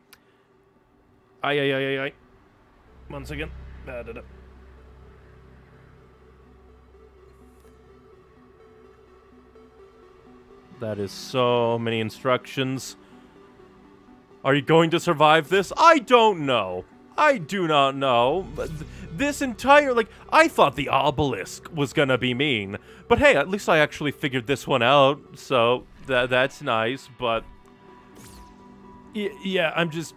Ay, ay, ay, ay. Once again. Da, da, da. That is so many instructions. Are you going to survive this? I don't know. I do not know. Th- This entire, like, I thought the obelisk was gonna be mean. But hey, at least I actually figured this one out, so tha- that's nice, but... Yeah, I'm just...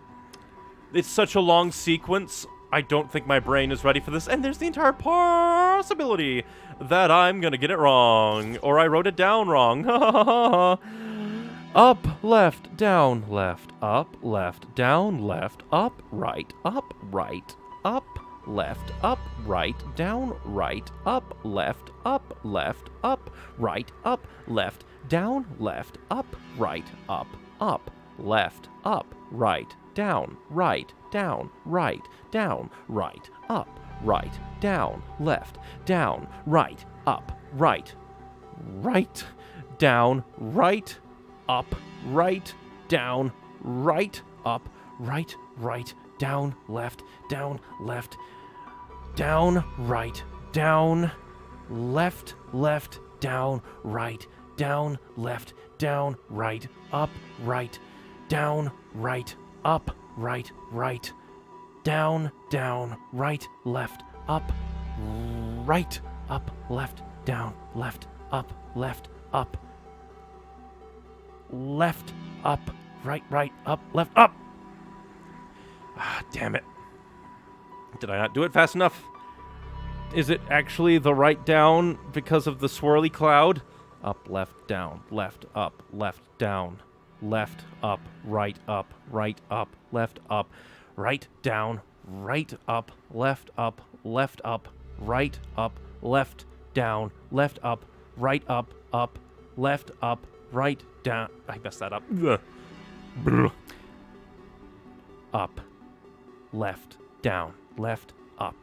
It's such a long sequence, I don't think my brain is ready for this, and there's the entire possibility that I'm gonna get it wrong, or I wrote it down wrong. up, left, down, left, up, left, down, left, up, right, up, right, up, left, up, right, down, right, up, left, up, left, up, right, up, left, down, left, up, right, up, up, left, up, right, down, right, down, right, down, right, up, right, down, left, down, right, up, right, right, down, right, up, right, down, right, up, right, right, down, left, down, left, down, right, down, left, left, down, right, down, left, down, right, up, right, down, right, up, right, right, down, down, right, left, up, right, up, left, down, left, up, left, up, left, up, right, right, up, left, up. Ah, damn it. Did I not do it fast enough? Is it actually the right down because of the swirly cloud? Up, left, down, left, up, left, down, left, up, right, up, right, up, left, up, right, down, right, up, left, up, left, up, right, up, left, down, left, up, right, up, up, left, up, right, down. I messed that up. Up, left, down, left, up,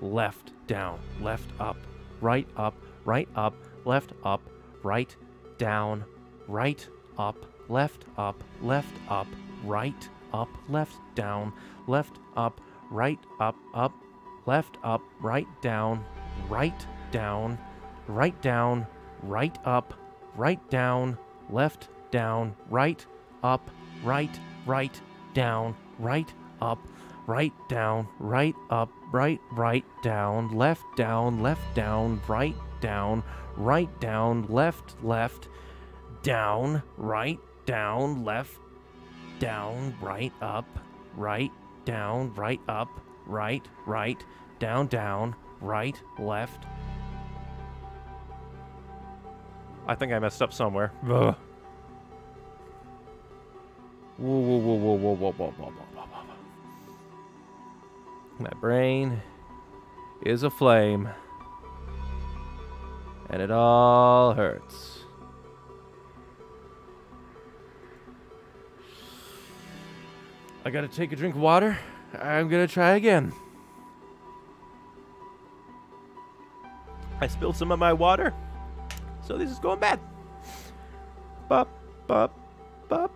left, down, left, up, right, up, right, up, left, up, right, down, right, up, left, up, left, up, right, up, left, down, left, up, right, up, up, left, up, right, down, right, down, right, down, right, up, right, down, left, down, right, up, right, right, down, right, up, right, down, right, up, right, right, down, left, down, left, down, right, down, right, down, left, left, down, right, down, left, down, right, up, right, down, right, up, right, right, down, down, right, left. I think I messed up somewhere. Ugh. Whoa, whoa, whoa, whoa, whoa, whoa, whoa, whoa, whoa, whoa, whoa. My brain is a flame. And it all hurts. I gotta take a drink of water. I'm gonna try again. I spilled some of my water, so this is going bad. Bop, bop, bop,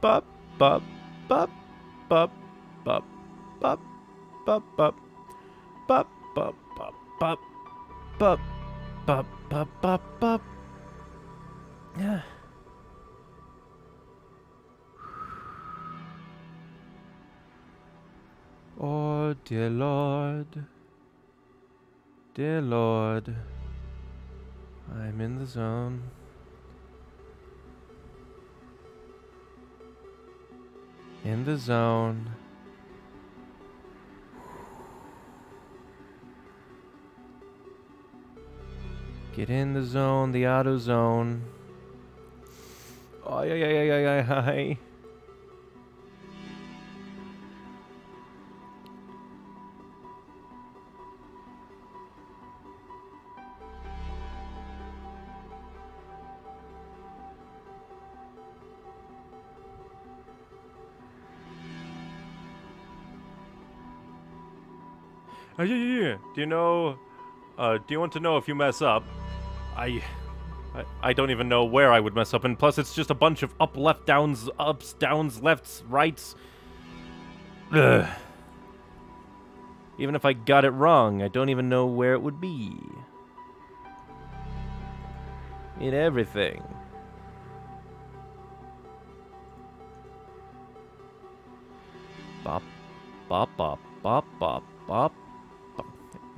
bop, bop, bop, bop, bop, bop, bop, bop, bop, bop, bop, bop, bop, bop, bop, bop, bop. Yeah. Oh, dear Lord, dear Lord, I'm in the zone. In the zone. Get in the zone, the auto zone. Oh, yeah, yeah, yeah, yeah, yeah, yeah. Uh, yeah, yeah, yeah. Do you know? Uh, do you want to know if you mess up? I, I, I don't even know where I would mess up, and plus it's just a bunch of up, left, downs, ups, downs, lefts, rights. Ugh. Even if I got it wrong, I don't even know where it would be. In everything. Bop, bop, bop, bop, bop, bop.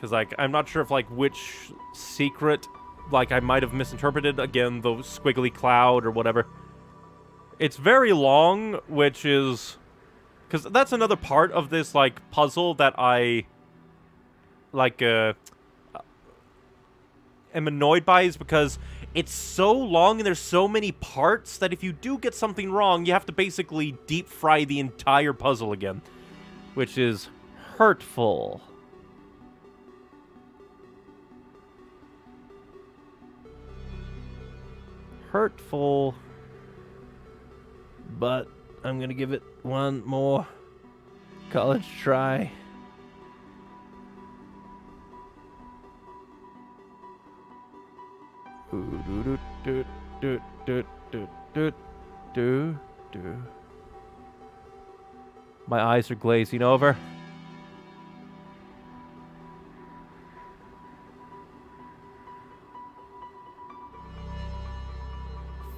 Because, like, I'm not sure if, like, which secret, like, I might have misinterpreted. Again, the squiggly cloud or whatever. It's very long, which is... Because that's another part of this, like, puzzle that I, like, uh... am annoyed by is because it's so long and there's so many parts that if you do get something wrong, you have to basically deep fry the entire puzzle again. Which is hurtful. Hurtful. But I'm going to give it one more college try. Ooh, do do do do do do do do. My eyes are glazing over.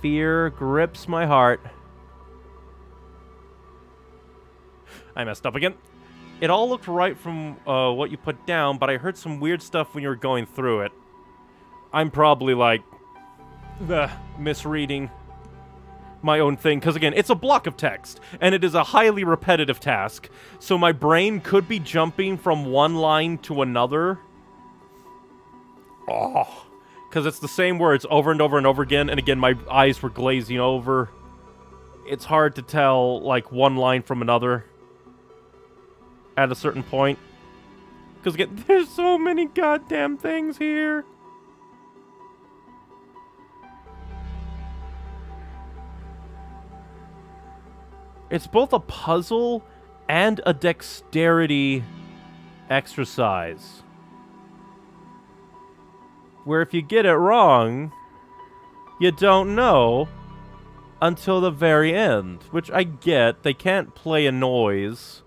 Fear grips my heart. I messed up again. It all looked right from uh, what you put down, but I heard some weird stuff when you were going through it. I'm probably like, the misreading. my own thing because again it's a block of text and it is a highly repetitive task so my brain could be jumping from one line to another oh because it's the same words over and over and over again and again my eyes were glazing over. It's hard to tell like one line from another at a certain point. Because again there's so many goddamn things here. It's both a puzzle and a dexterity exercise. Where if you get it wrong, you don't know until the very end. Which I get, they can't play a noise.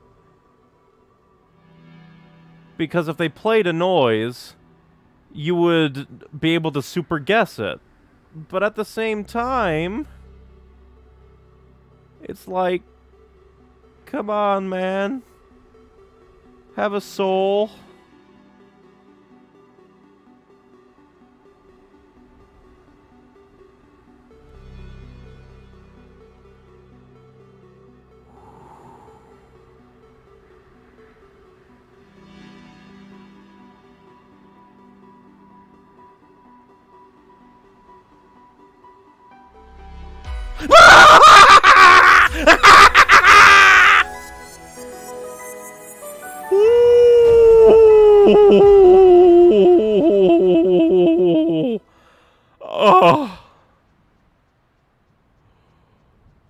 Because if they played a noise, you would be able to super guess it. But at the same time, it's like Come on, man. Have a soul. Oh.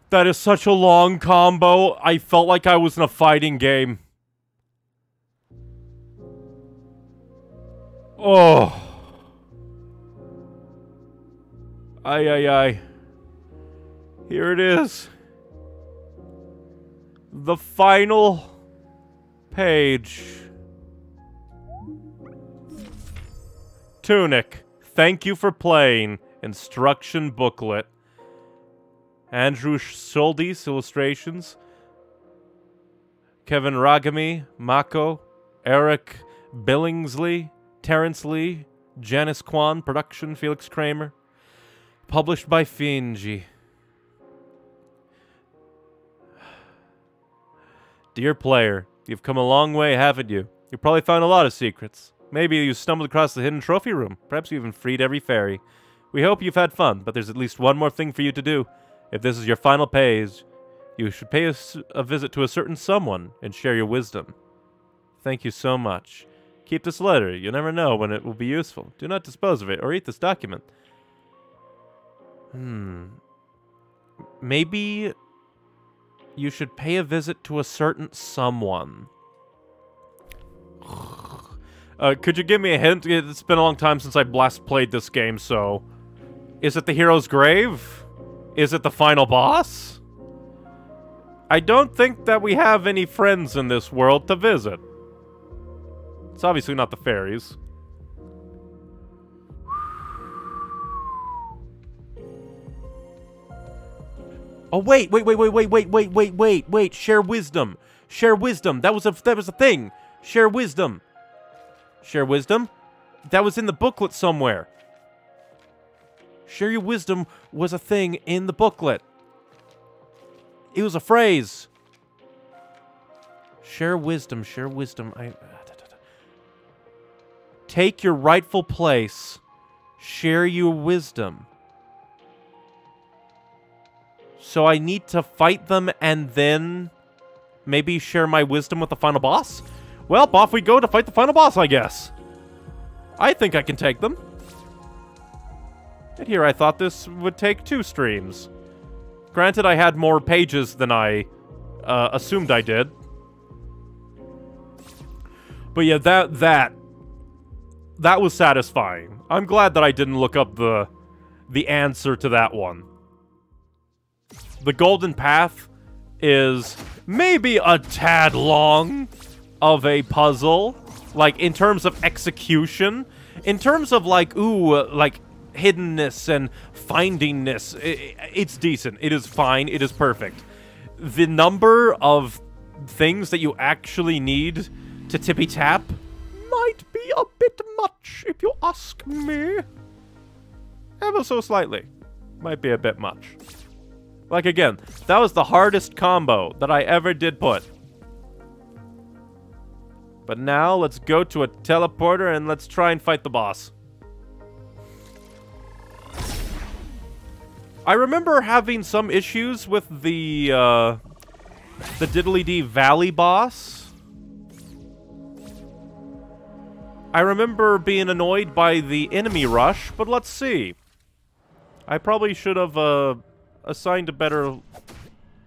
That is such a long combo. I felt like I was in a fighting game. Oh. Ay, ay, ay. Here it is. The final page. Tunic. Thank you for playing. Instruction booklet. Andrew Shouldice illustrations. Kevin Regamey, Mako, Eric Billingsley, Terrence Lee, Janice Kwan, production Felix Kramer. Published by Finji. Dear player, you've come a long way, haven't you? You've probably found a lot of secrets. Maybe you stumbled across the hidden trophy room. Perhaps you even freed every fairy. We hope you've had fun, but there's at least one more thing for you to do. If this is your final page, you should pay a, a visit to a certain someone and share your wisdom. Thank you so much. Keep this letter. You'll never know when it will be useful. Do not dispose of it or eat this document. Hmm. Maybe you should pay a visit to a certain someone. Uh, could you give me a hint? It's been a long time since I last played this game, so... Is it the hero's grave? Is it the final boss? I don't think that we have any friends in this world to visit. It's obviously not the fairies. Oh wait, wait, wait, wait, wait, wait, wait, wait, wait, wait. Share wisdom. Share wisdom. That was a that was a thing. Share wisdom. Share wisdom? That was in the booklet somewhere. Share your wisdom was a thing in the booklet. It was a phrase. Share wisdom, share wisdom. I, ah, Take your rightful place. Share your wisdom. So I need to fight them and then maybe share my wisdom with the final boss? Well, off we go to fight the final boss, I guess. I think I can take them. And here I thought this would take two streams. Granted, I had more pages than I uh, assumed I did. But yeah, that, that, that was satisfying. I'm glad that I didn't look up the, the answer to that one. The Golden Path is maybe a tad long, of a puzzle, like in terms of execution, in terms of like ooh, like hiddenness and findingness, it, it's decent. It is fine. It is perfect. The number of things that you actually need to tippy tap might be a bit much, if you ask me. Ever so slightly. Might be a bit much. Like, again, that was the hardest combo that I ever did put. But now, let's go to a teleporter and let's try and fight the boss. I remember having some issues with the, uh, the Diddly Dee Valley boss. I remember being annoyed by the enemy rush, but let's see. I probably should have, uh, assigned a better...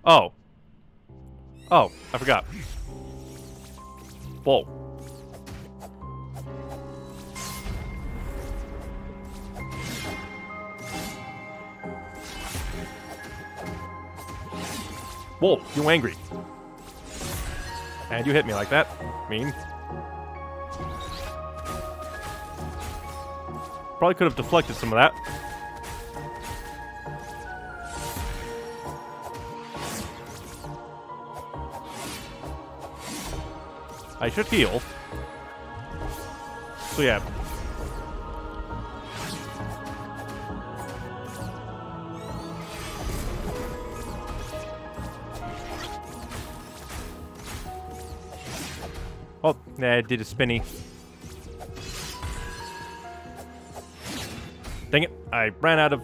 Oh. Oh, I forgot. Whoa. Whoa, you angry. And you hit me like that. Mean. Probably could have deflected some of that. I should heal. So yeah. Oh, yeah, I did a spinny. Dang it, I ran out of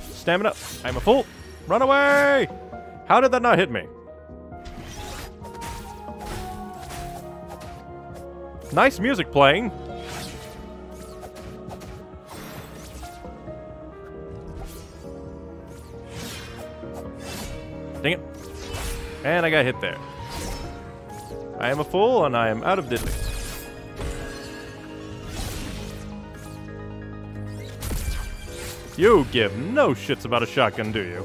stamina. I'm a fool. Run away! How did that not hit me? Nice music playing. Dang it. And I got hit there. I am a fool and I am out of diddly. You give no shits about a shotgun, do you?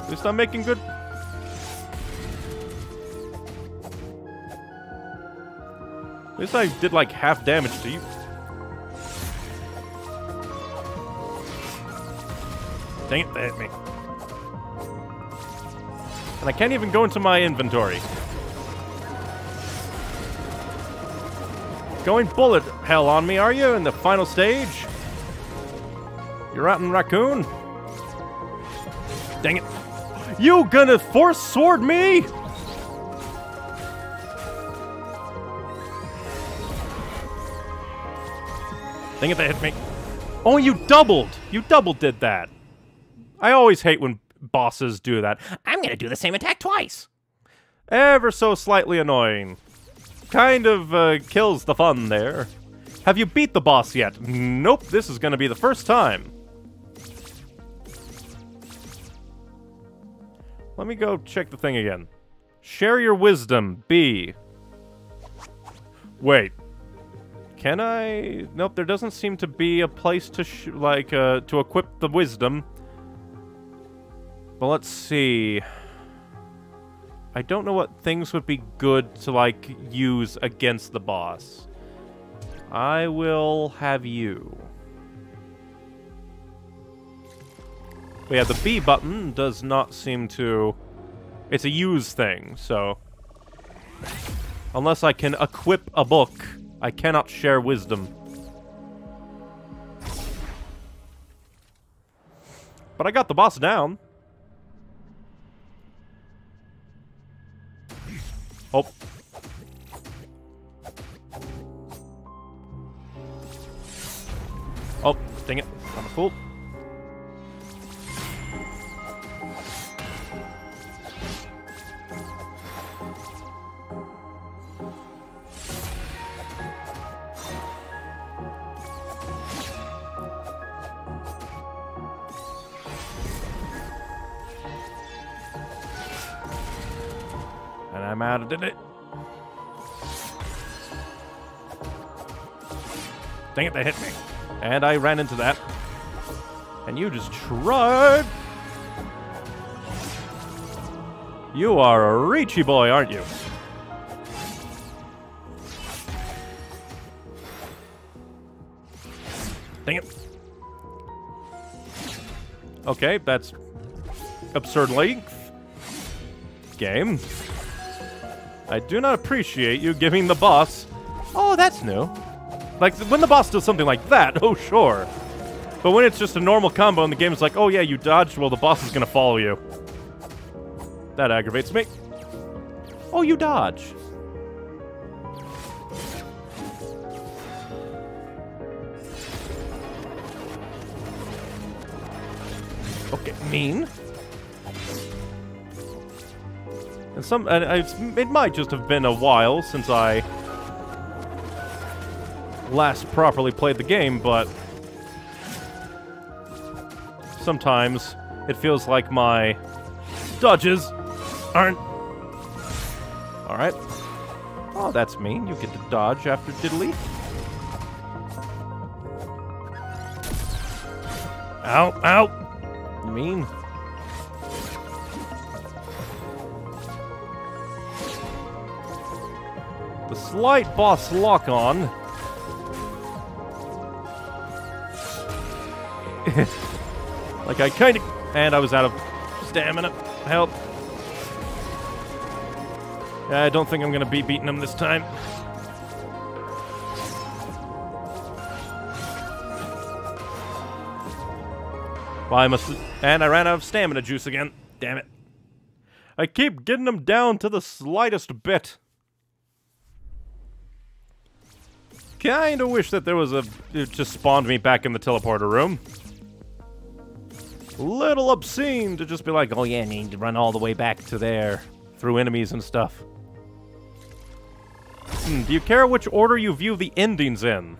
At least I'm making good At least I did like half damage to you. Dang it, they hit me. And I can't even go into my inventory. Going bullet hell on me, are you, in the final stage? You rotten raccoon? Dang it. You gonna force sword me? It, they hit me. Oh, you doubled! You double did that. I always hate when bosses do that. I'm gonna do the same attack twice. Ever so slightly annoying. Kind of uh, kills the fun there. Have you beat the boss yet? Nope, this is gonna be the first time. Let me go check the thing again. Share your wisdom, B. Wait. Can I? Nope, there doesn't seem to be a place to, like, uh, to equip the wisdom. But let's see. I don't know what things would be good to, like, use against the boss. I will have you. But yeah, the B button does not seem to... It's a use thing, so... Unless I can equip a book, I cannot share wisdom. But I got the boss down. Oh. Oh, dang it. I'm a fool. I'm out of it. Dang it, they hit me. And I ran into that. And you just tried. You are a reachy boy, aren't you? Dang it. Okay, that's absurd length. Game. I do not appreciate you giving the boss... Oh, that's new. Like, when the boss does something like that, oh, sure. But when it's just a normal combo and the game's like, oh yeah, you dodged, well, the boss is gonna follow you. That aggravates me. Oh, you dodge. Okay, mean. And some, and it might just have been a while since I last properly played the game, but sometimes it feels like my dodges aren't. All right. Oh, that's mean. You get to dodge after diddly. Ow, ow. Mean. The slight boss lock on. like I kind of. And I was out of stamina. Help. I don't think I'm going to be beating him this time. Well, I must. And I ran out of stamina juice again. Damn it. I keep getting him down to the slightest bit. Kinda wish that there was a. It just spawned me back in the teleporter room. Little obscene to just be like, oh yeah, need to run all the way back to there through enemies and stuff. Hmm, do you care which order you view the endings in?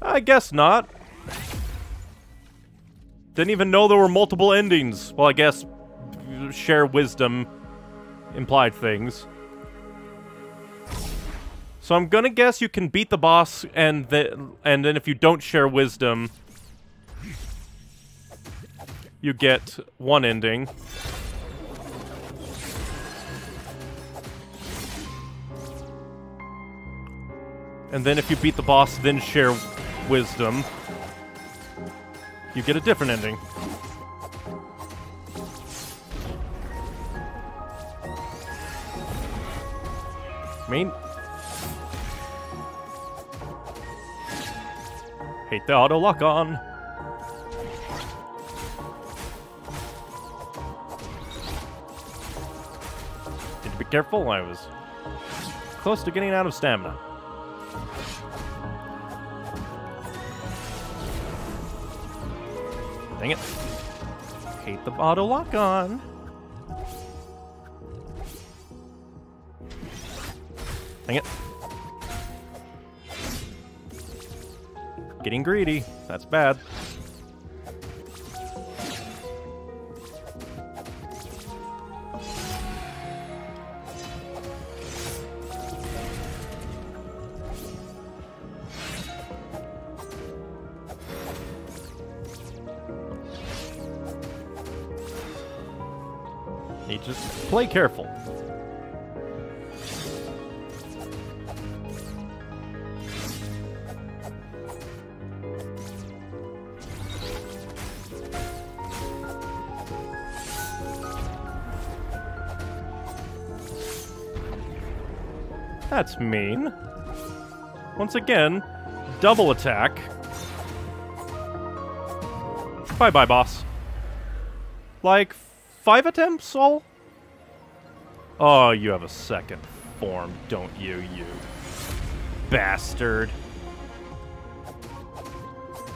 I guess not. Didn't even know there were multiple endings. Well, I guess share wisdom implied things. So I'm gonna guess you can beat the boss, and the, and then if you don't share wisdom, you get one ending. And then if you beat the boss, then share wisdom, you get a different ending. mean, hate the auto lock on. Need to be careful. I was close to getting out of stamina. Dang it. Hate the auto lock on. Dang it. Getting greedy. That's bad. You just play careful. Mean. Once again, double attack. Bye-bye, boss. Like, five attempts all? Oh, you have a second form, don't you, you bastard.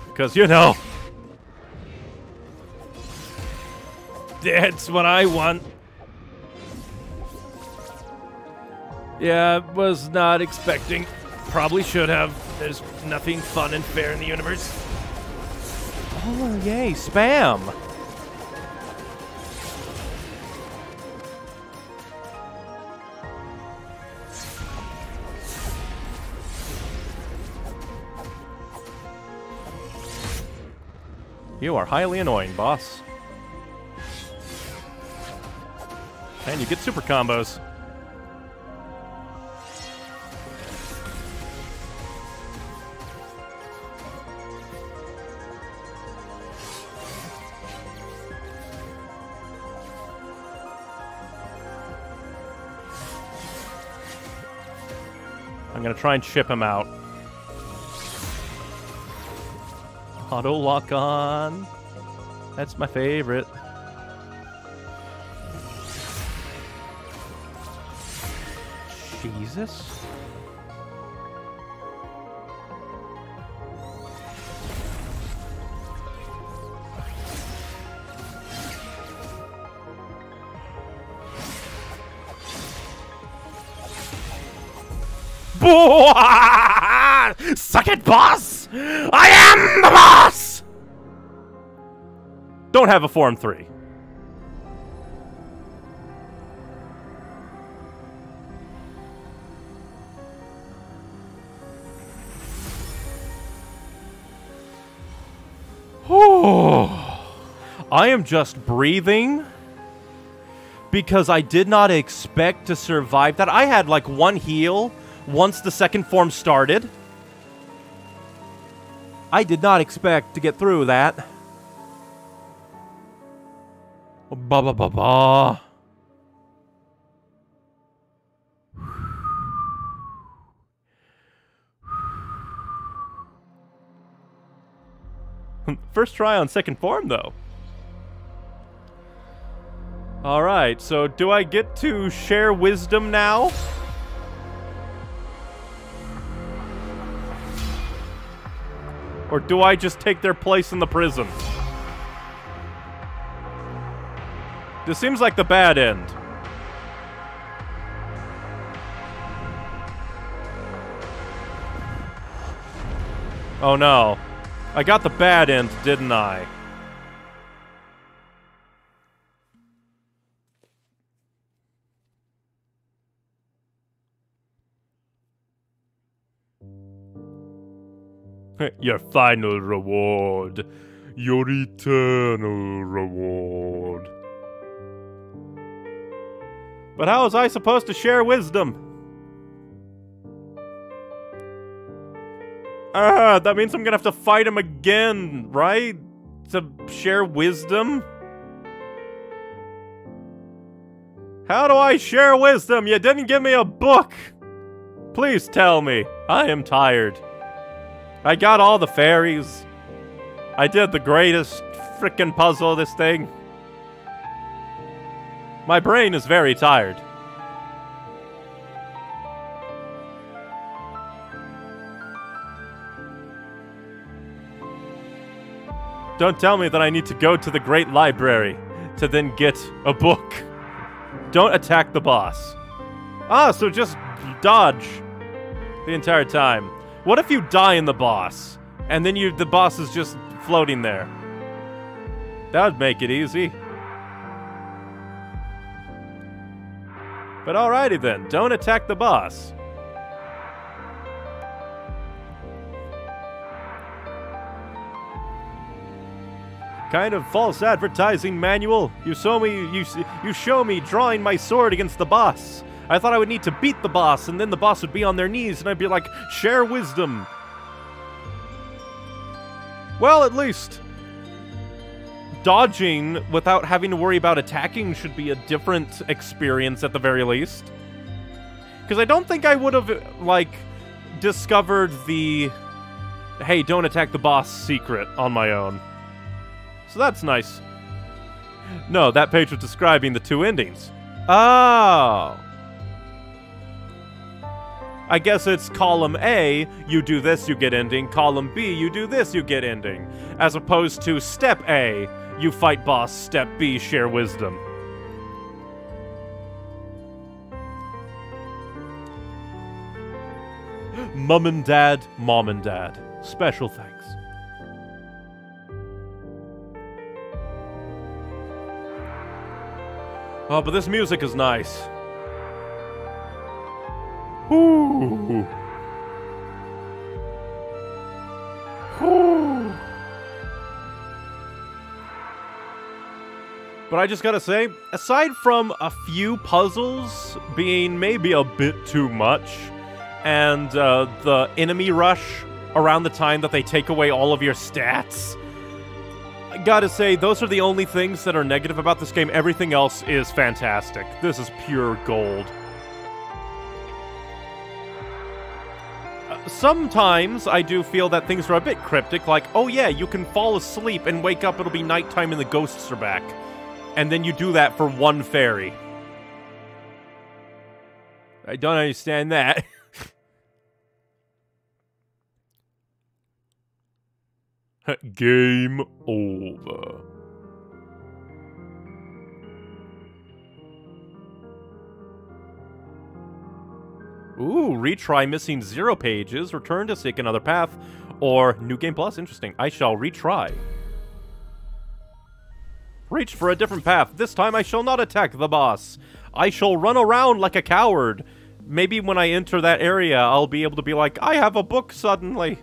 Because, you know... That's what I want. Yeah, was not expecting. Probably should have. There's nothing fun and fair in the universe. Oh, yay, spam! You are highly annoying, boss. And you get super combos. I'm gonna try and ship him out. Auto lock on. That's my favorite. Jesus. Suck it, boss! I am the boss! Don't have a Form 3. I am just breathing because I did not expect to survive that. I had like one heal once the second form started. I did not expect to get through that. Ba ba ba ba. First try on second form, though. Alright, so do I get to share wisdom now? Or do I just take their place in the prison? This seems like the bad end. Oh no. I got the bad end, didn't I? Your final reward. Your eternal reward. But how was I supposed to share wisdom? Ah, that means I'm gonna have to fight him again, right? To share wisdom? How do I share wisdom? You didn't give me a book! Please tell me. I am tired. I got all the fairies. I did the greatest frickin' puzzle this thing. My brain is very tired. Don't tell me that I need to go to the Great Library to then get a book. Don't attack the boss. Ah, so just dodge the entire time. What if you die in the boss, and then you the boss is just floating there? That would make it easy. But alrighty then, don't attack the boss. Kind of false advertising manual. You show me you you show me drawing my sword against the boss. I thought I would need to beat the boss, and then the boss would be on their knees, and I'd be like, share wisdom. Well, at least dodging without having to worry about attacking should be a different experience at the very least. Because I don't think I would have, like, discovered the hey, don't attack the boss secret on my own. So that's nice. No, that page was describing the two endings. Oh. I guess it's column A, you do this, you get ending. Column B, you do this, you get ending. As opposed to step A, you fight boss. Step B, share wisdom. Mum and Dad, Mom and Dad. Special thanks. Oh, but this music is nice. Ooh. But I just gotta say, aside from a few puzzles being maybe a bit too much, and uh, the enemy rush around the time that they take away all of your stats, I gotta say, those are the only things that are negative about this game. Everything else is fantastic. This is pure gold. Sometimes I do feel that things are a bit cryptic, like, oh yeah, you can fall asleep and wake up, it'll be nighttime and the ghosts are back. And then you do that for one fairy. I don't understand that. Game over. Ooh, retry missing zero pages, return to seek another path, or New Game Plus. Interesting. I shall retry. Reach for a different path. This time I shall not attack the boss. I shall run around like a coward. Maybe when I enter that area, I'll be able to be like, I have a book suddenly.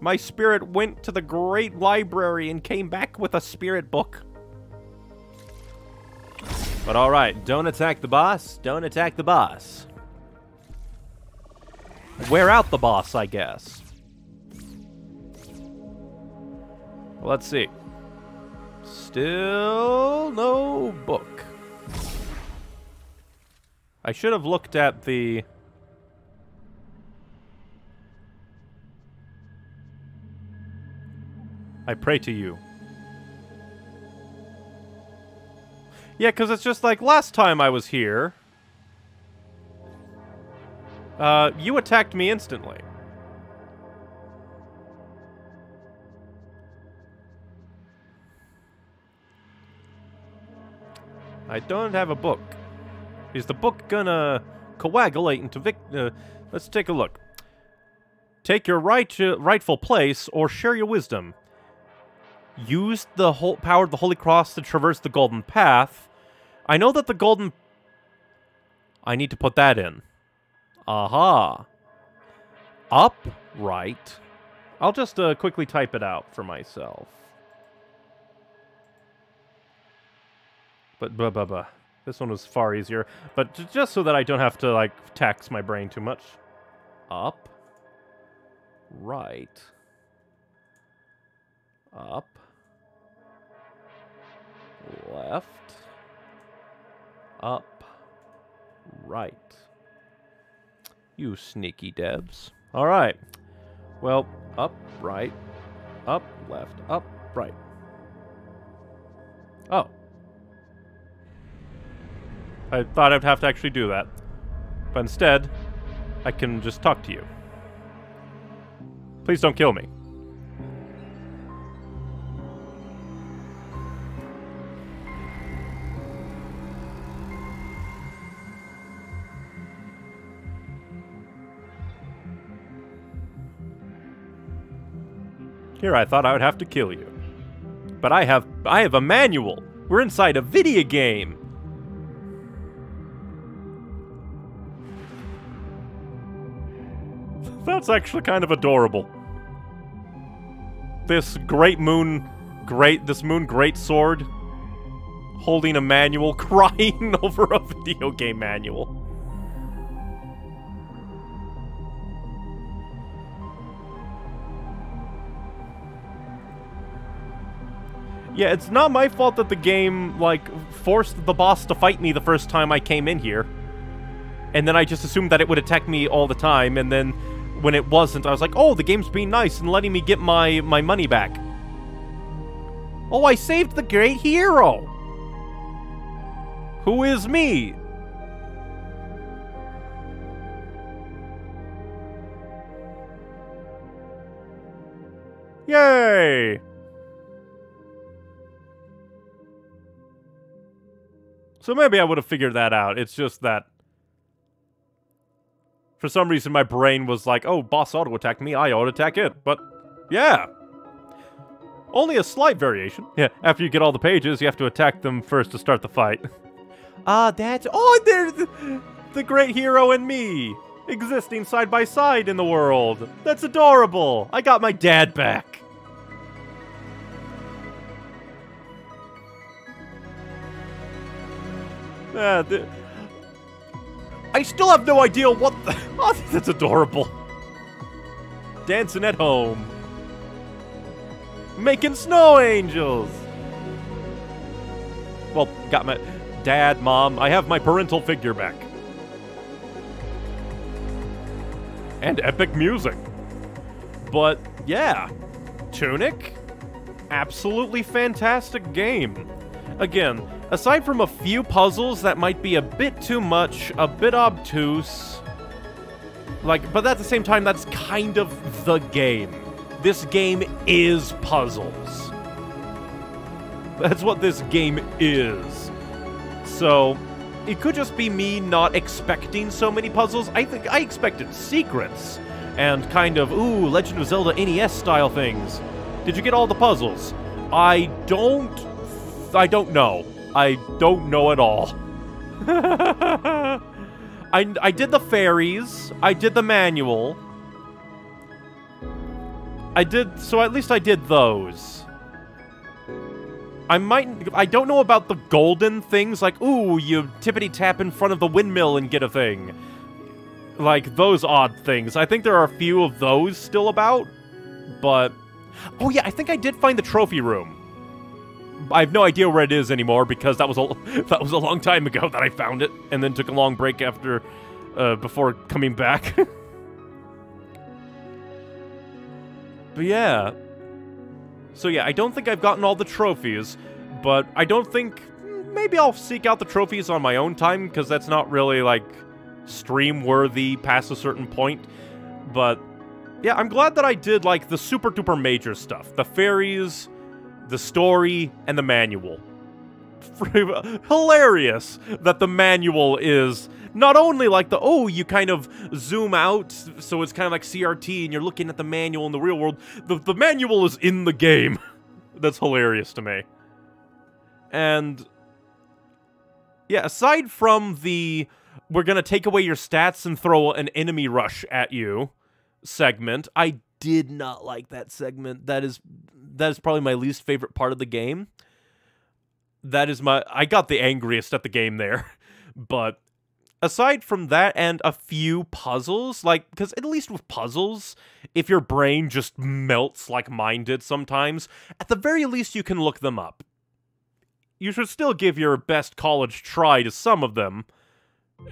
My spirit went to the great library and came back with a spirit book. But alright, don't attack the boss. Don't attack the boss. Wear out the boss, I guess. Let's see. Still no book. I should have looked at the... I pray to you. Yeah, because it's just like last time I was here. Uh, you attacked me instantly. I don't have a book. Is the book gonna coagulate into Vic... Uh, let's take a look. Take your right, uh, rightful place, or share your wisdom. Use the whole power of the Holy Cross to traverse the Golden Path. I know that the Golden... I need to put that in. Aha. Up, right. I'll just uh, quickly type it out for myself. But, buh, buh, buh. This one was far easier. But just so that I don't have to, like, tax my brain too much. Up. Right. Up. Left. Up. Right. You sneaky devs. Alright. Well, up, right. Up, left. Up, right. Oh. I thought I'd have to actually do that. But instead, I can just talk to you. Please don't kill me. Here I thought I would have to kill you. But I have I have a manual. We're inside a video game. That's actually kind of adorable. This great moon, great, this moon great sword, holding a manual, crying over a video game manual. Yeah, it's not my fault that the game, like, forced the boss to fight me the first time I came in here. And then I just assumed that it would attack me all the time, and then when it wasn't, I was like, oh, the game's being nice and letting me get my, my money back. Oh, I saved the great hero! Who is me? Yay! So maybe I would have figured that out. It's just that for some reason my brain was like, oh, boss auto attack me, I auto attack it. But yeah. Only a slight variation. Yeah, after you get all the pages, you have to attack them first to start the fight. Ah, uh, that's oh, there's the, the great hero and me existing side by side in the world. That's adorable. I got my dad back. Uh, I still have no idea what the... Oh, that's adorable. Dancing at home. Making snow angels. Well, got my... Dad, Mom, I have my parental figure back. and epic music. But yeah, Tunic, absolutely fantastic game. Again, aside from a few puzzles that might be a bit too much, a bit obtuse, like, but at the same time, that's kind of the game. This game is puzzles. That's what this game is. So, it could just be me not expecting so many puzzles. I think I expected secrets and kind of, ooh, Legend of Zelda NES style things. Did you get all the puzzles? I don't. I don't know. I don't know at all. I, I did the fairies. I did the manual. I did. So at least I did those. I might. I don't know about the golden things, like, ooh, you tippity tap in front of the windmill and get a thing. Like, those odd things. I think there are a few of those still about, but. Oh, yeah, I think I did find the trophy room. I have no idea where it is anymore because that was a that was a long time ago that I found it, and then took a long break after, uh, before coming back. but yeah, so yeah, I don't think I've gotten all the trophies, but I don't think... Maybe I'll seek out the trophies on my own time, because that's not really, like, stream-worthy past a certain point. But, yeah, I'm glad that I did, like, the super-duper major stuff. The fairies, the story, and the manual. Hilarious that the manual is not only like the, oh, you kind of zoom out, so it's kind of like CRT and you're looking at the manual in the real world, the, the manual is in the game. That's hilarious to me. And, yeah, aside from the, we're going to take away your stats and throw an enemy rush at you segment, I did not like that segment. That is, that is probably my least favorite part of the game. That is my, I got the angriest at the game there. But aside from that and a few puzzles, like, because at least with puzzles, if your brain just melts like mine did sometimes, at the very least you can look them up. You should still give your best college try to some of them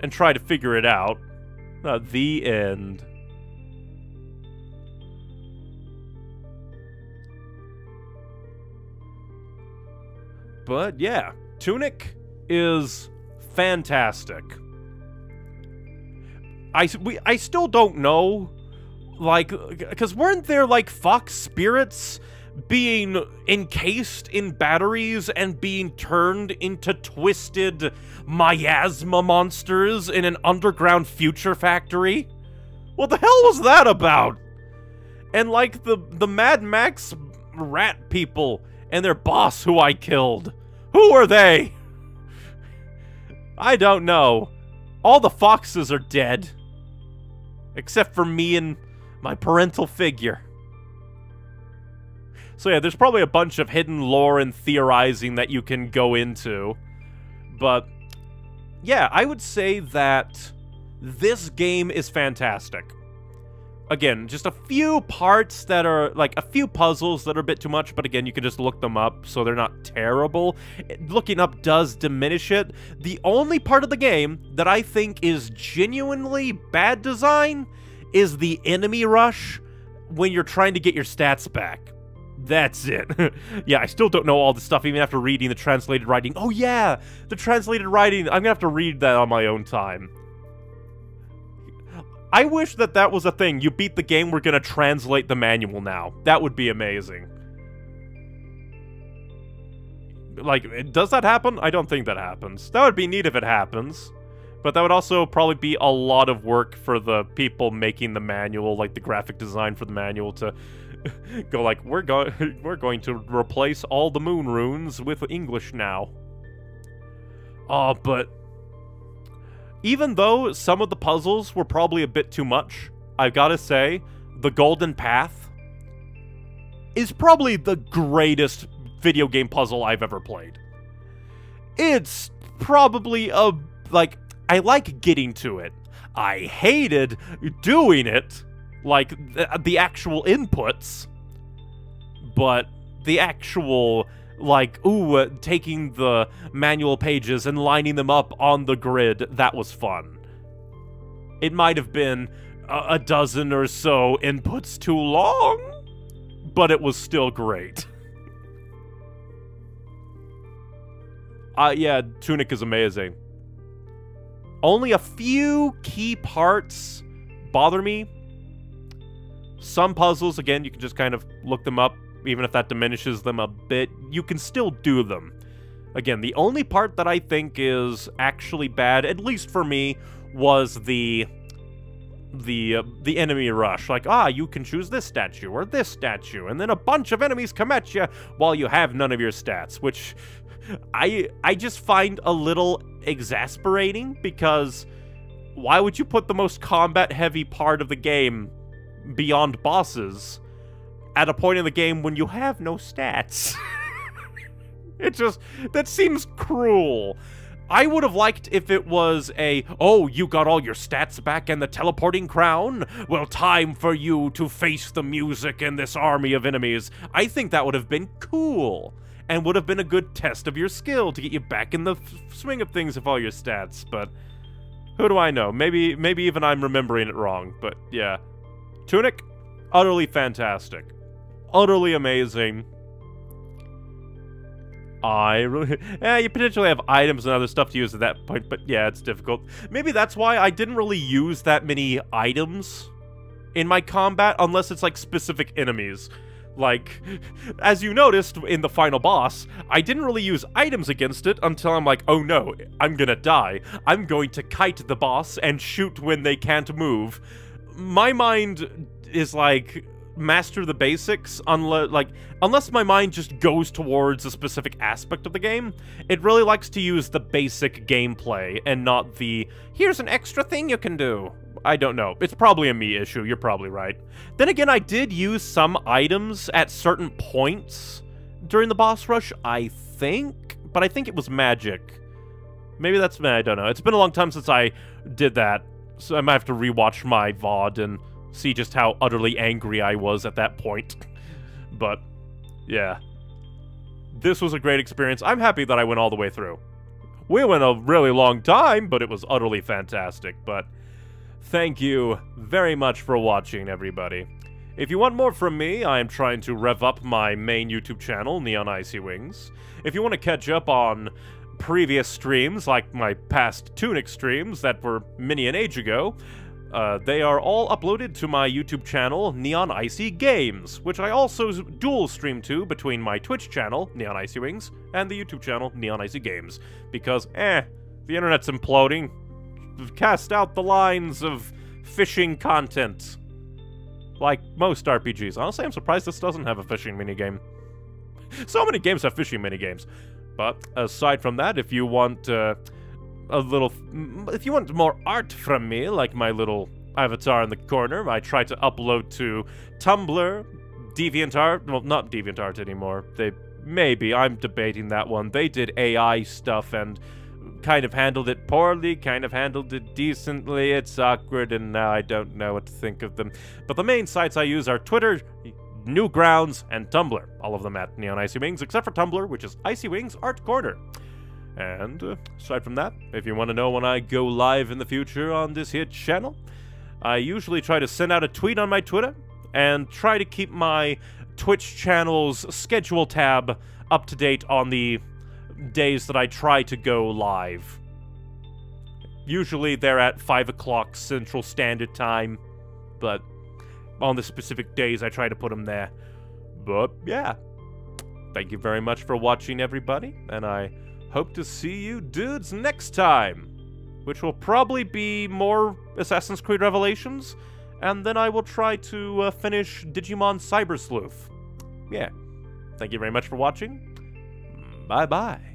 and try to figure it out. Uh, the end. But yeah, Tunic is fantastic. I, we, I still don't know, like, because weren't there, like, fox spirits being encased in batteries and being turned into twisted miasma monsters in an underground future factory? What the hell was that about? And, like, the, the Mad Max rat people and their boss who I killed. Who are they? I don't know. All the foxes are dead. Except for me and my parental figure. So yeah, there's probably a bunch of hidden lore and theorizing that you can go into. But yeah, I would say that this game is fantastic. Again, just a few parts that are, like, a few puzzles that are a bit too much, but again, you can just look them up, so they're not terrible. Looking up does diminish it. The only part of the game that I think is genuinely bad design is the enemy rush when you're trying to get your stats back. That's it. yeah, I still don't know all the stuff even after reading the translated writing. Oh yeah, the translated writing. I'm gonna have to read that on my own time. I wish that that was a thing. You beat the game, we're gonna translate the manual now. That would be amazing. Like, does that happen? I don't think that happens. That would be neat if it happens. But that would also probably be a lot of work for the people making the manual, like the graphic design for the manual to go like, we're going we're going to replace all the moon runes with English now. Oh, but even though some of the puzzles were probably a bit too much, I've got to say, the Golden Path is probably the greatest video game puzzle I've ever played. It's probably a, like, I like getting to it. I hated doing it, like, the, the actual inputs, but the actual like, ooh, uh, taking the manual pages and lining them up on the grid, that was fun. It might have been, a, a dozen or so inputs too long, but it was still great. Uh, yeah, Tunic is amazing. Only a few key parts bother me. Some puzzles, again, you can just kind of look them up, even if that diminishes them a bit. You can still do them. Again, the only part that I think is actually bad, at least for me, was the the uh, the enemy rush. Like, ah, you can choose this statue or this statue, and then a bunch of enemies come at you while you have none of your stats, which I I just find a little exasperating because why would you put the most combat heavy part of the game beyond bosses at a point in the game when you have no stats? it just that seems cruel. I would have liked if it was a, oh, you got all your stats back and the teleporting crown? Well, time for you to face the music and this army of enemies. I think that would have been cool and would have been a good test of your skill to get you back in the swing of things with all your stats, but who do I know? Maybe maybe even I'm remembering it wrong, but yeah. Tunic, utterly fantastic. Utterly amazing. I really... Eh, you potentially have items and other stuff to use at that point, but yeah, it's difficult. Maybe that's why I didn't really use that many items in my combat, unless it's, like, specific enemies. Like, as you noticed in the final boss, I didn't really use items against it until I'm like, oh no, I'm gonna die. I'm going to kite the boss and shoot when they can't move. My mind is like, master the basics unless like unless my mind just goes towards a specific aspect of the game it really likes to use the basic gameplay and not the here's an extra thing you can do I don't know. It's probably a me issue. You're probably right. Then again, I did use some items at certain points during the boss rush, I think. But I think it was magic. Maybe that's me. I don't know. It's been a long time since I did that. So I might have to rewatch my VOD and see just how utterly angry I was at that point. but, yeah. This was a great experience. I'm happy that I went all the way through. We went a really long time, but it was utterly fantastic. But Thank you very much for watching, everybody. If you want more from me, I am trying to rev up my main YouTube channel, Neon Icy Wings. If you want to catch up on previous streams, like my past Tunic streams that were many an age ago, uh, they are all uploaded to my YouTube channel, Neon Icy Games, which I also dual stream to between my Twitch channel, Neon Icy Wings, and the YouTube channel, Neon Icy Games. Because, eh, the internet's imploding cast out the lines of fishing content. Like most RPGs. Honestly, I'm surprised this doesn't have a fishing minigame. so many games have fishing minigames. But aside from that, if you want uh, a little... If you want more art from me, like my little avatar in the corner, I try to upload to Tumblr, DeviantArt... Well, not DeviantArt anymore. They... Maybe. I'm debating that one. They did AI stuff and kind of handled it poorly, kind of handled it decently. It's awkward, and now I don't know what to think of them. But the main sites I use are Twitter, Newgrounds, and Tumblr. All of them at Neon Icy Wings, except for Tumblr, which is Icy Wings Art Corner. And uh, aside from that, if you want to know when I go live in the future on this here channel, I usually try to send out a tweet on my Twitter and try to keep my Twitch channel's schedule tab up to date on the days that I try to go live. Usually they're at 5 o'clock Central Standard Time, but on the specific days I try to put them there. But yeah, thank you very much for watching, everybody, and I hope to see you dudes next time, which will probably be more Assassin's Creed Revelations, and then I will try to uh, finish Digimon Cyber Sleuth. Yeah, thank you very much for watching. Bye bye.